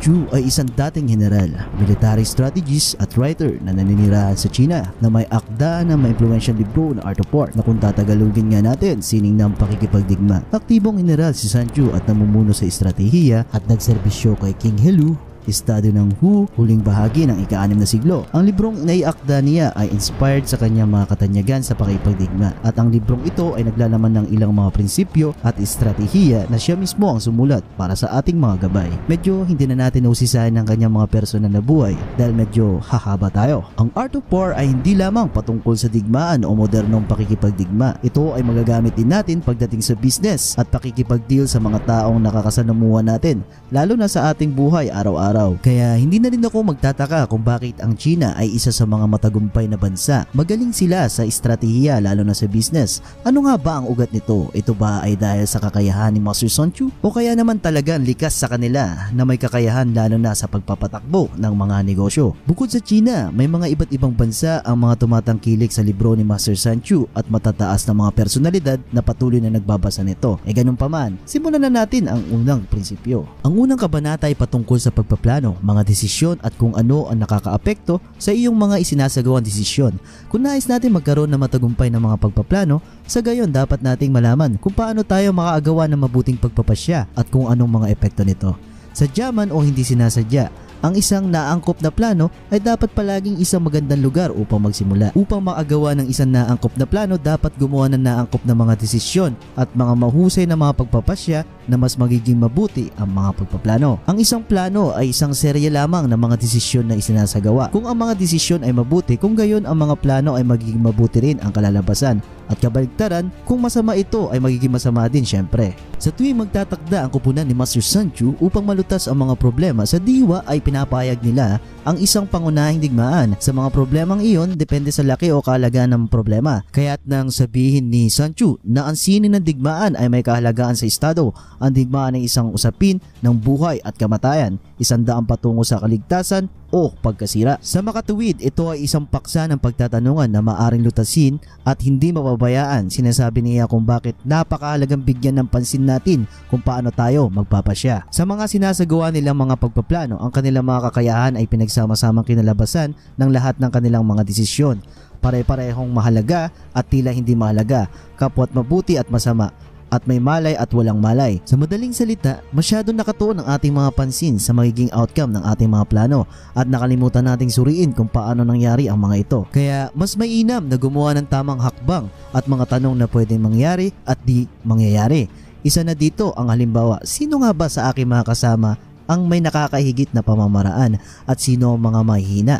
Sanchu ay isang dating general, military strategist at writer na naninirahan sa China na may akda na may influential libro na Art of War na kung tatagalugin nga natin sining ng pakikipagdigma. Aktibong general si Sanchu at namumuno sa estratehiya at nagserbisyo kay King Helu estado ng Hu, huling bahagi ng ika-6 na siglo. Ang librong naiakda niya ay inspired sa kanyang mga katanyagan sa pakipagdigma at ang librong ito ay naglalaman ng ilang mga prinsipyo at estratehiya na siya mismo ang sumulat para sa ating mga gabay. Medyo hindi na natin nausisahan ng kanyang mga personal na buhay dahil medyo hahaba tayo. Ang Art of War ay hindi lamang patungkol sa digmaan o modernong pakikipagdigma. Ito ay magagamit din natin pagdating sa business at pakikipagdeal sa mga taong nakakasanamuhan natin lalo na sa ating buhay araw-araw araw. Kaya hindi na rin ako magtataka kung bakit ang China ay isa sa mga matagumpay na bansa. Magaling sila sa estratehiya lalo na sa business. Ano nga ba ang ugat nito? Ito ba ay dahil sa kakayahan ni Master Sun Chu? O kaya naman talagang likas sa kanila na may kakayahan lalo na sa pagpapatakbo ng mga negosyo? Bukod sa China, may mga iba't ibang bansa ang mga tumatangkilik sa libro ni Master Sun Chu at matataas na mga personalidad na patuloy na nagbabasa nito. E ganun pa man, simulan na natin ang unang prinsipyo. Ang unang kabanata ay patungkol sa pagpapatakbo plano, mga desisyon at kung ano ang nakakaapekto sa iyong mga isinasagawang desisyon. Kung nais natin magkaroon ng matagumpay ng mga pagpaplano, sa gayon dapat nating malaman kung paano tayo makagawa ng mabuting pagpapasya at kung anong mga epekto nito. Sadya man o hindi sinasadya, ang isang naangkop na plano ay dapat palaging isang magandang lugar upang magsimula. Upang makagawa ng isang naangkop na plano, dapat gumawa ng naangkop na mga desisyon at mga mahusay na mga pagpapasya na mas magiging mabuti ang mga pagpaplano. Ang isang plano ay isang serye lamang ng mga desisyon na isinasagawa. Kung ang mga desisyon ay mabuti, kung gayon ang mga plano ay magiging mabuti rin ang kalalabasan At kabaligtaran, kung masama ito ay magiging masama din syempre. Sa tuwing magtatakda ang kupunan ni Master Sanchu upang malutas ang mga problema sa diwa ay pinapayag nila ang isang pangunahing digmaan. Sa mga problemang iyon, depende sa laki o kahalagaan ng problema. Kaya't nang sabihin ni Sanchu na ang sinin ng digmaan ay may kahalagaan sa estado, ang digmaan ay isang usapin ng buhay at kamatayan, isang daang patungo sa kaligtasan o pagkasira. Sa makatuwid, ito ay isang paksa ng pagtatanungan na maaring lutasin at hindi mababayaan. Sinasabi niya kung bakit napakahalagang bigyan ng pansin natin kung paano tayo magpapasya. Sa mga sinasagawa nilang mga pagpaplano, ang kanilang mga kakayahan ay pinagsama-samang kinalabasan ng lahat ng kanilang mga desisyon. Pare-parehong mahalaga at tila hindi mahalaga, kapwa't mabuti at masama at may malay at walang malay. Sa madaling salita, masyado nakatuon ang ating mga pansin sa magiging outcome ng ating mga plano at nakalimutan nating suriin kung paano nangyari ang mga ito. Kaya mas mainam na gumawa ng tamang hakbang at mga tanong na pwedeng mangyari at di mangyayari. Isa na dito ang halimbawa, sino nga ba sa aking mga kasama ang may nakakahigit na pamamaraan at sino ang mga mahihina?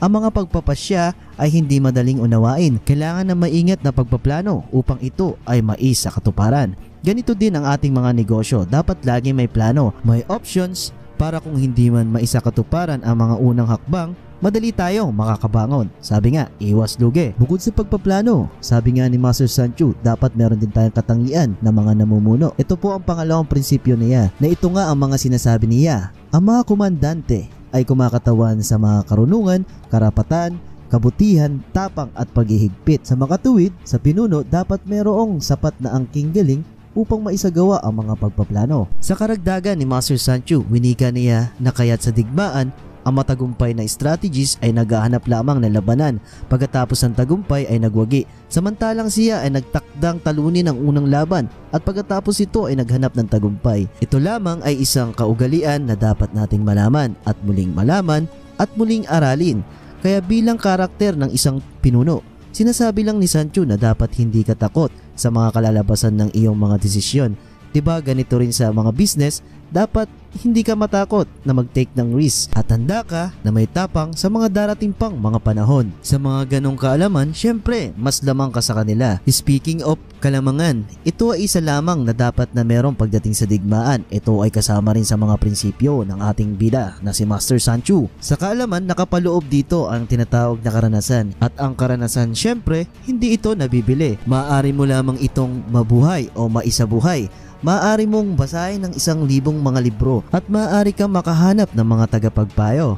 Ang mga pagpapasya ay hindi madaling unawain. Kailangan ng maingat na pagpaplano upang ito ay mais katuparan. Ganito din ang ating mga negosyo. Dapat lagi may plano, may options para kung hindi man maisa katuparan ang mga unang hakbang, madali tayong makakabangon. Sabi nga, iwas lugi. Bukod sa pagpaplano, sabi nga ni Master Sanchu, dapat meron din tayong katangian na mga namumuno. Ito po ang pangalawang prinsipyo niya, na ito nga ang mga sinasabi niya. Ang mga komandante ay kumakatawan sa mga karunungan, karapatan, kabutihan, tapang at paghihigpit. Sa makatuwid, sa pinuno dapat merong sapat na angking galing upang maisagawa ang mga pagpaplano. Sa karagdagan ni Master Sancho, winika niya na kaya't sa digmaan ang matagumpay na strategies ay naghahanap lamang ng labanan pagkatapos ng tagumpay ay nagwagi. Samantalang siya ay nagtakdang talunin ang unang laban at pagkatapos ito ay naghanap ng tagumpay. Ito lamang ay isang kaugalian na dapat nating malaman at muling malaman at muling aralin. Kaya bilang karakter ng isang pinuno, sinasabi lang ni Sancho na dapat hindi ka takot sa mga kalalabasan ng iyong mga desisyon. 'Di ba ganito rin sa mga business, dapat hindi ka matakot na mag-take ng risk at handa ka na may tapang sa mga darating pang mga panahon. Sa mga ganong kaalaman, syempre, mas lamang ka sa kanila. Speaking of kalamangan, ito ay isa lamang na dapat na merong pagdating sa digmaan. Ito ay kasama rin sa mga prinsipyo ng ating bida na si Master Sanchu. Sa kaalaman, nakapaloob dito ang tinatawag na karanasan. At ang karanasan, syempre, hindi ito nabibili. Maaari mo lamang itong mabuhay o maisabuhay maaari mong basahin ng isang libong mga libro at maaari kang makahanap ng mga tagapagpayo.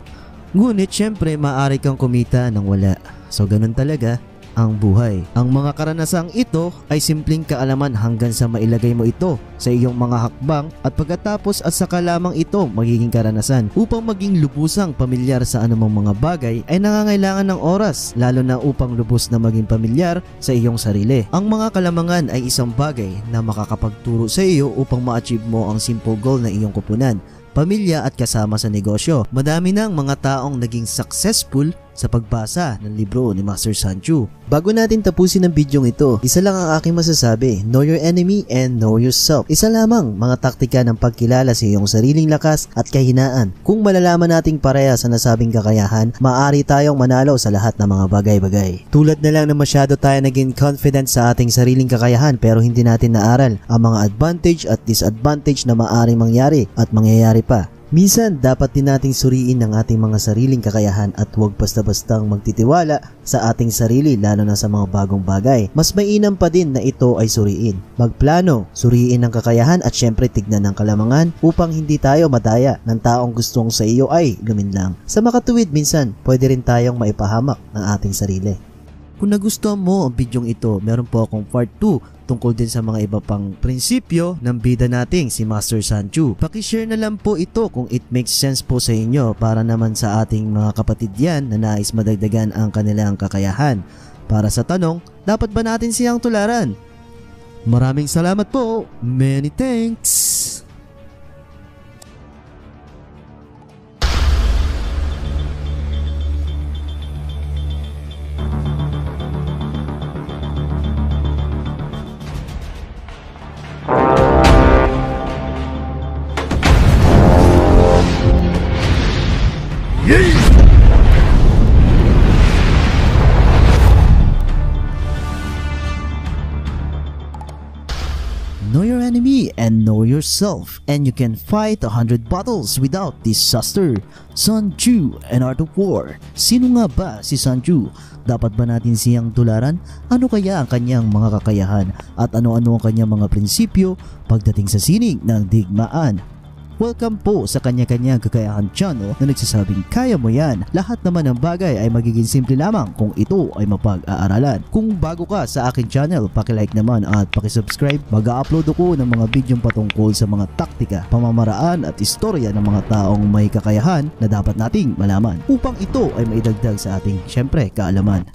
Ngunit syempre maaari kang kumita ng wala. So ganun talaga ang buhay. Ang mga karanasang ito ay simpleng kaalaman hanggang sa mailagay mo ito sa iyong mga hakbang at pagkatapos at saka lamang ito magiging karanasan. Upang maging lubusang pamilyar sa anumang mga bagay ay nangangailangan ng oras lalo na upang lubos na maging pamilyar sa iyong sarili. Ang mga kalamangan ay isang bagay na makakapagturo sa iyo upang ma-achieve mo ang simple goal na iyong kupunan pamilya at kasama sa negosyo. Madami ng mga taong naging successful sa pagbasa ng libro ni Master Sanchu. Bago natin tapusin ang bidyong ito, isa lang ang aking masasabi, know your enemy and know yourself. Isa lamang mga taktika ng pagkilala sa iyong sariling lakas at kahinaan. Kung malalaman nating pareha sa nasabing kakayahan, maaari tayong manalo sa lahat ng mga bagay-bagay. Tulad na lang na masyado tayo naging confident sa ating sariling kakayahan pero hindi natin naaral ang mga advantage at disadvantage na maaaring mangyari at mangyayari pa. Minsan, dapat din nating suriin ang ating mga sariling kakayahan at huwag basta-bastang magtitiwala sa ating sarili lalo na sa mga bagong bagay. Mas mainam pa din na ito ay suriin. Magplano, suriin ang kakayahan at syempre tignan ang kalamangan upang hindi tayo madaya ng taong gustong sa iyo ay luminlang. Sa makatuwid minsan, pwede rin tayong maipahamak ng ating sarili. Kung nagustuhan mo ang bidyong ito, meron po akong part 2 tungkol din sa mga iba pang prinsipyo ng bida nating si Master Sanchu. Pakishare na lang po ito kung it makes sense po sa inyo para naman sa ating mga kapatid yan na nais madagdagan ang kanilang kakayahan. Para sa tanong, dapat ba natin siyang tularan? Maraming salamat po. Many thanks. Enemy and know yourself and you can fight a hundred battles without disaster. Sun Tzu and Art of War. Sino nga ba si Sun Tzu? Dapat ba natin siyang tularan? Ano kaya ang kanyang mga kakayahan at ano-ano ang kanyang mga prinsipyo pagdating sa sining ng digmaan? Welcome po sa kanya-kanyang kakayahan channel na nagsasabing kaya mo yan. Lahat naman ng bagay ay magiging simple lamang kung ito ay mapag-aaralan. Kung bago ka sa akin channel, pakilike naman at pakisubscribe. Mag-upload ako ng mga video patungkol sa mga taktika, pamamaraan at istorya ng mga taong may kakayahan na dapat nating malaman upang ito ay maidagdag sa ating syempre kaalaman.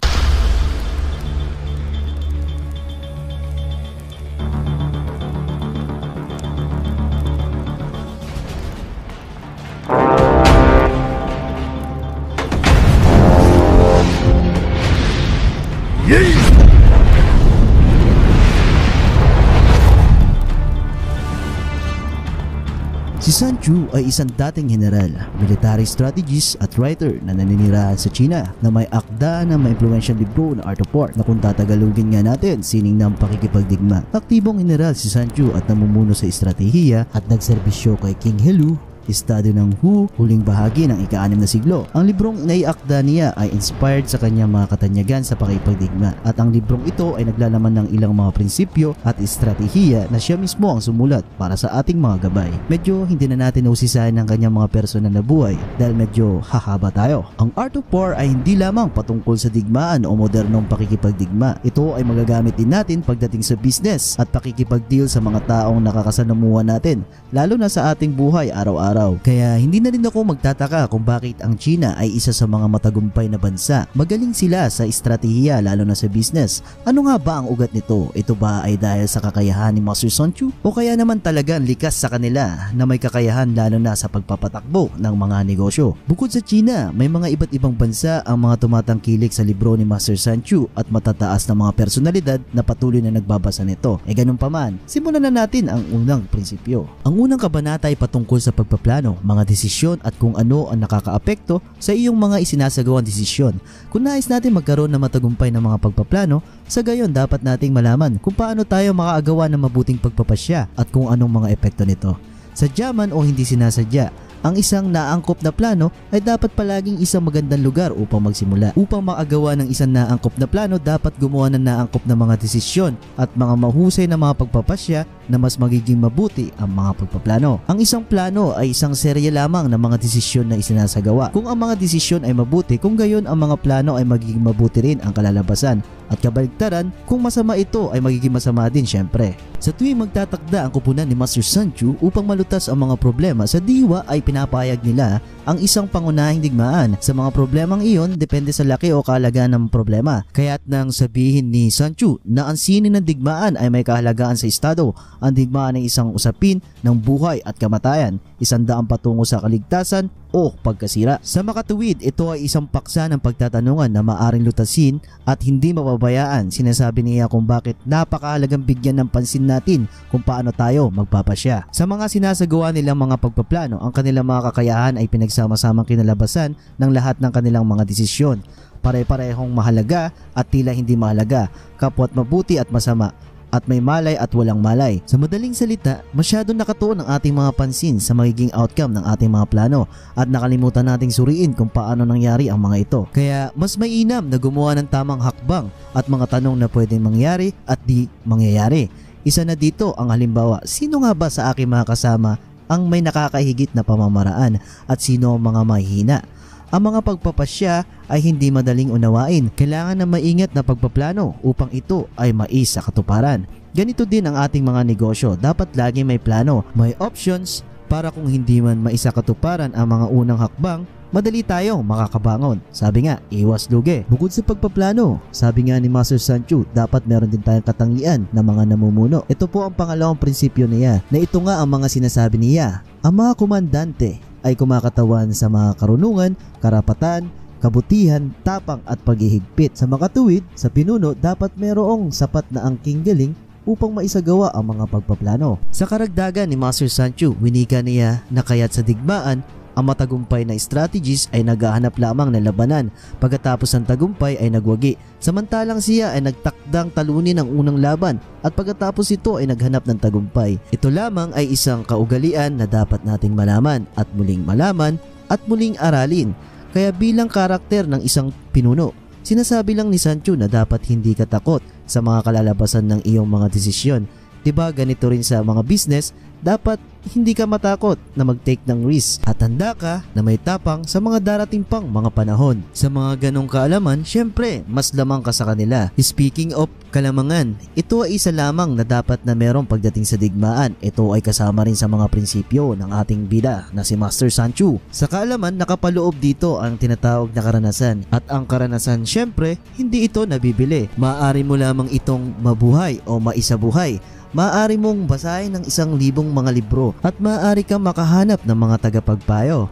Tzu ay isang dating general, military strategist at writer na naninirahan sa China na may akda na may influential libro na Art of War na kung tatagalugin nga natin sining ng pakikipagdigma. Aktibong general si Sun Tzu at namumuno sa estratehiya at nagserbisyo kay King Helu estado ng Hu, huling bahagi ng ika-anim na siglo. Ang librong naiakda niya ay inspired sa kanyang mga katanyagan sa pakipagdigma at ang librong ito ay naglalaman ng ilang mga prinsipyo at estratehiya na siya mismo ang sumulat para sa ating mga gabay. Medyo hindi na natin usisahin ang kanyang mga personal na buhay dahil medyo hahaba tayo. Ang Art of War ay hindi lamang patungkol sa digmaan o modernong pakikipagdigma. Ito ay magagamit din natin pagdating sa business at pakikipagdeal sa mga taong nakakasanamuhan natin lalo na sa ating buhay araw-araw araw. Kaya hindi na rin ako magtataka kung bakit ang China ay isa sa mga matagumpay na bansa. Magaling sila sa estratehiya lalo na sa business. Ano nga ba ang ugat nito? Ito ba ay dahil sa kakayahan ni Master Sun Tzu? O kaya naman talagang likas sa kanila na may kakayahan lalo na sa pagpapatakbo ng mga negosyo? Bukod sa China, may mga iba't ibang bansa ang mga tumatangkilik sa libro ni Master Sun Tzu at matataas na mga personalidad na patuloy na nagbabasa nito. E ganun pa man, simulan na natin ang unang prinsipyo. Ang unang kabanata ay patungkol sa pagpapatakbo plano, mga desisyon at kung ano ang nakakaapekto sa iyong mga isinasagawang desisyon. Kung nais natin magkaroon ng matagumpay ng mga pagpaplano, sa gayon dapat nating malaman kung paano tayo makaagawa ng mabuting pagpapasya at kung anong mga epekto nito. Sadya man o hindi sinasadya, ang isang naangkop na plano ay dapat palaging isang magandang lugar upang magsimula. Upang makagawa ng isang naangkop na plano, dapat gumawa ng naangkop na mga desisyon at mga mahusay na mga pagpapasya na mas magiging mabuti ang mga pagpaplano. Ang isang plano ay isang serya lamang ng mga desisyon na isinasagawa. Kung ang mga desisyon ay mabuti, kung gayon ang mga plano ay magiging mabuti rin ang kalalabasan. At kabaligtaran, kung masama ito ay magiging masama din syempre. Sa tuwing magtatakda ang kupunan ni Master Sun Tzu upang malutas ang mga problema sa diwa ay pinapayag nila ang isang pangunahing digmaan. Sa mga problemang iyon, depende sa laki o kahalagaan ng problema. Kaya't nang sabihin ni Sun Tzu na ang sinin ng digmaan ay may kahalagaan sa estado, ang digmaan ay isang usapin ng buhay at kamatayan, isang daang patungo sa kaligtasan o pagkasira. Sa makatuwid, ito ay isang paksa ng pagtatanungan na maaring lutasin at hindi mapabayaan. Sinasabi niya kung bakit napakahalagang bigyan ng pansin natin kung paano tayo magpapasya. Sa mga sinasagawa nilang mga pagpaplano, ang kanilang mga kakayahan ay pinagsama-samang kinalabasan ng lahat ng kanilang mga desisyon. Pare-parehong mahalaga at tila hindi mahalaga, kapwa't mabuti at masama at may malay at walang malay. Sa madaling salita, masyado nakatuon ang ating mga pansin sa magiging outcome ng ating mga plano at nakalimutan nating suriin kung paano nangyari ang mga ito. Kaya mas mainam na gumawa ng tamang hakbang at mga tanong na pwedeng mangyari at di mangyayari. Isa na dito ang halimbawa, sino nga ba sa aking mga kasama ang may nakakahigit na pamamaraan at sino ang mga mahihina? Ang mga pagpapasya ay hindi madaling unawain. Kailangan ng maingat na pagpaplano upang ito ay mais sa katuparan. Ganito din ang ating mga negosyo. Dapat lagi may plano, may options para kung hindi man maisa katuparan ang mga unang hakbang, madali tayong makakabangon. Sabi nga, iwas lugi. Bukod sa pagpaplano, sabi nga ni Master Sancho, dapat meron din tayong katangian na mga namumuno. Ito po ang pangalawang prinsipyo niya na ito nga ang mga sinasabi niya. Ang mga komandante ay kumakatawan sa mga karunungan, karapatan, kabutihan, tapang at paghihigpit. Sa makatuwid, sa pinuno dapat merong sapat na angking galing upang maisagawa ang mga pagpaplano. Sa karagdagan ni Master Sancho, winika niya na kaya't sa digmaan ang matagumpay na strategies ay naghahanap lamang ng labanan pagkatapos ng tagumpay ay nagwagi. Samantalang siya ay nagtakdang talunin ang unang laban at pagkatapos ito ay naghanap ng tagumpay. Ito lamang ay isang kaugalian na dapat nating malaman at muling malaman at muling aralin. Kaya bilang karakter ng isang pinuno, sinasabi lang ni Sancho na dapat hindi ka takot sa mga kalalabasan ng iyong mga desisyon. 'Di ba ganito rin sa mga business, dapat hindi ka matakot na mag-take ng risk at handa ka na may tapang sa mga darating pang mga panahon. Sa mga ganong kaalaman, syempre, mas lamang ka sa kanila. Speaking of kalamangan, ito ay isa lamang na dapat na merong pagdating sa digmaan. Ito ay kasama rin sa mga prinsipyo ng ating bida na si Master Sanchu. Sa kaalaman, nakapaloob dito ang tinatawag na karanasan. At ang karanasan, syempre, hindi ito nabibili. Maaari mo lamang itong mabuhay o maisabuhay maaari mong basahin ng isang libong mga libro at maaari kang makahanap ng mga tagapagpayo.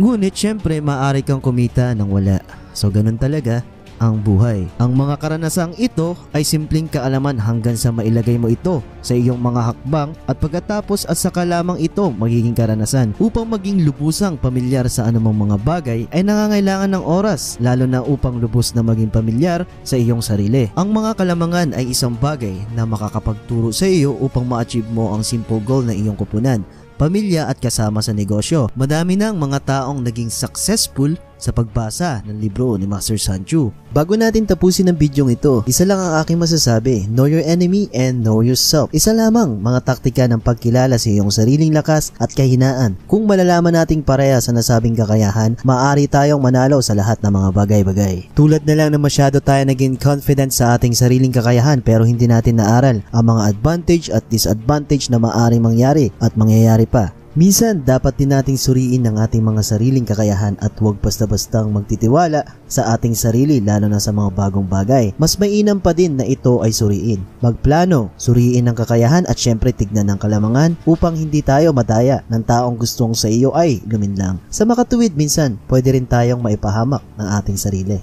Ngunit syempre maaari kang kumita ng wala. So ganun talaga ang buhay. Ang mga karanasang ito ay simpleng kaalaman hanggang sa mailagay mo ito sa iyong mga hakbang at pagkatapos at saka lamang ito magiging karanasan. Upang maging lubusang pamilyar sa anumang mga bagay ay nangangailangan ng oras lalo na upang lubos na maging pamilyar sa iyong sarili. Ang mga kalamangan ay isang bagay na makakapagturo sa iyo upang ma-achieve mo ang simple goal na iyong kupunan pamilya at kasama sa negosyo. Madami ng mga taong naging successful sa pagbasa ng libro ni Master Sanchu. Bago natin tapusin ang bidyong ito, isa lang ang aking masasabi, know your enemy and know yourself. Isa lamang mga taktika ng pagkilala sa iyong sariling lakas at kahinaan. Kung malalaman nating pareha sa nasabing kakayahan, maaari tayong manalo sa lahat ng mga bagay-bagay. Tulad na lang na masyado tayo naging confident sa ating sariling kakayahan pero hindi natin naaral ang mga advantage at disadvantage na maaaring mangyari at mangyayari pa. Minsan, dapat din nating suriin ang ating mga sariling kakayahan at huwag basta-bastang magtitiwala sa ating sarili lalo na sa mga bagong bagay. Mas mainam pa din na ito ay suriin. Magplano, suriin ang kakayahan at syempre tignan ang kalamangan upang hindi tayo madaya ng taong gustong sa iyo ay luminlang. Sa makatuwid minsan, pwede rin tayong maipahamak ng ating sarili.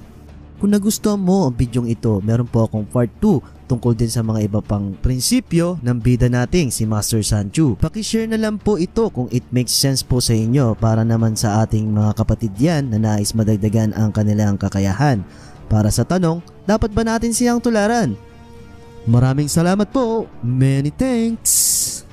Kung nagustuhan mo ang bidyong ito, meron po akong part 2 tungkol din sa mga iba pang prinsipyo ng bida nating si Master Sanchu. Pakishare na lang po ito kung it makes sense po sa inyo para naman sa ating mga kapatid yan na nais madagdagan ang kanilang kakayahan. Para sa tanong, dapat ba natin siyang tularan? Maraming salamat po. Many thanks.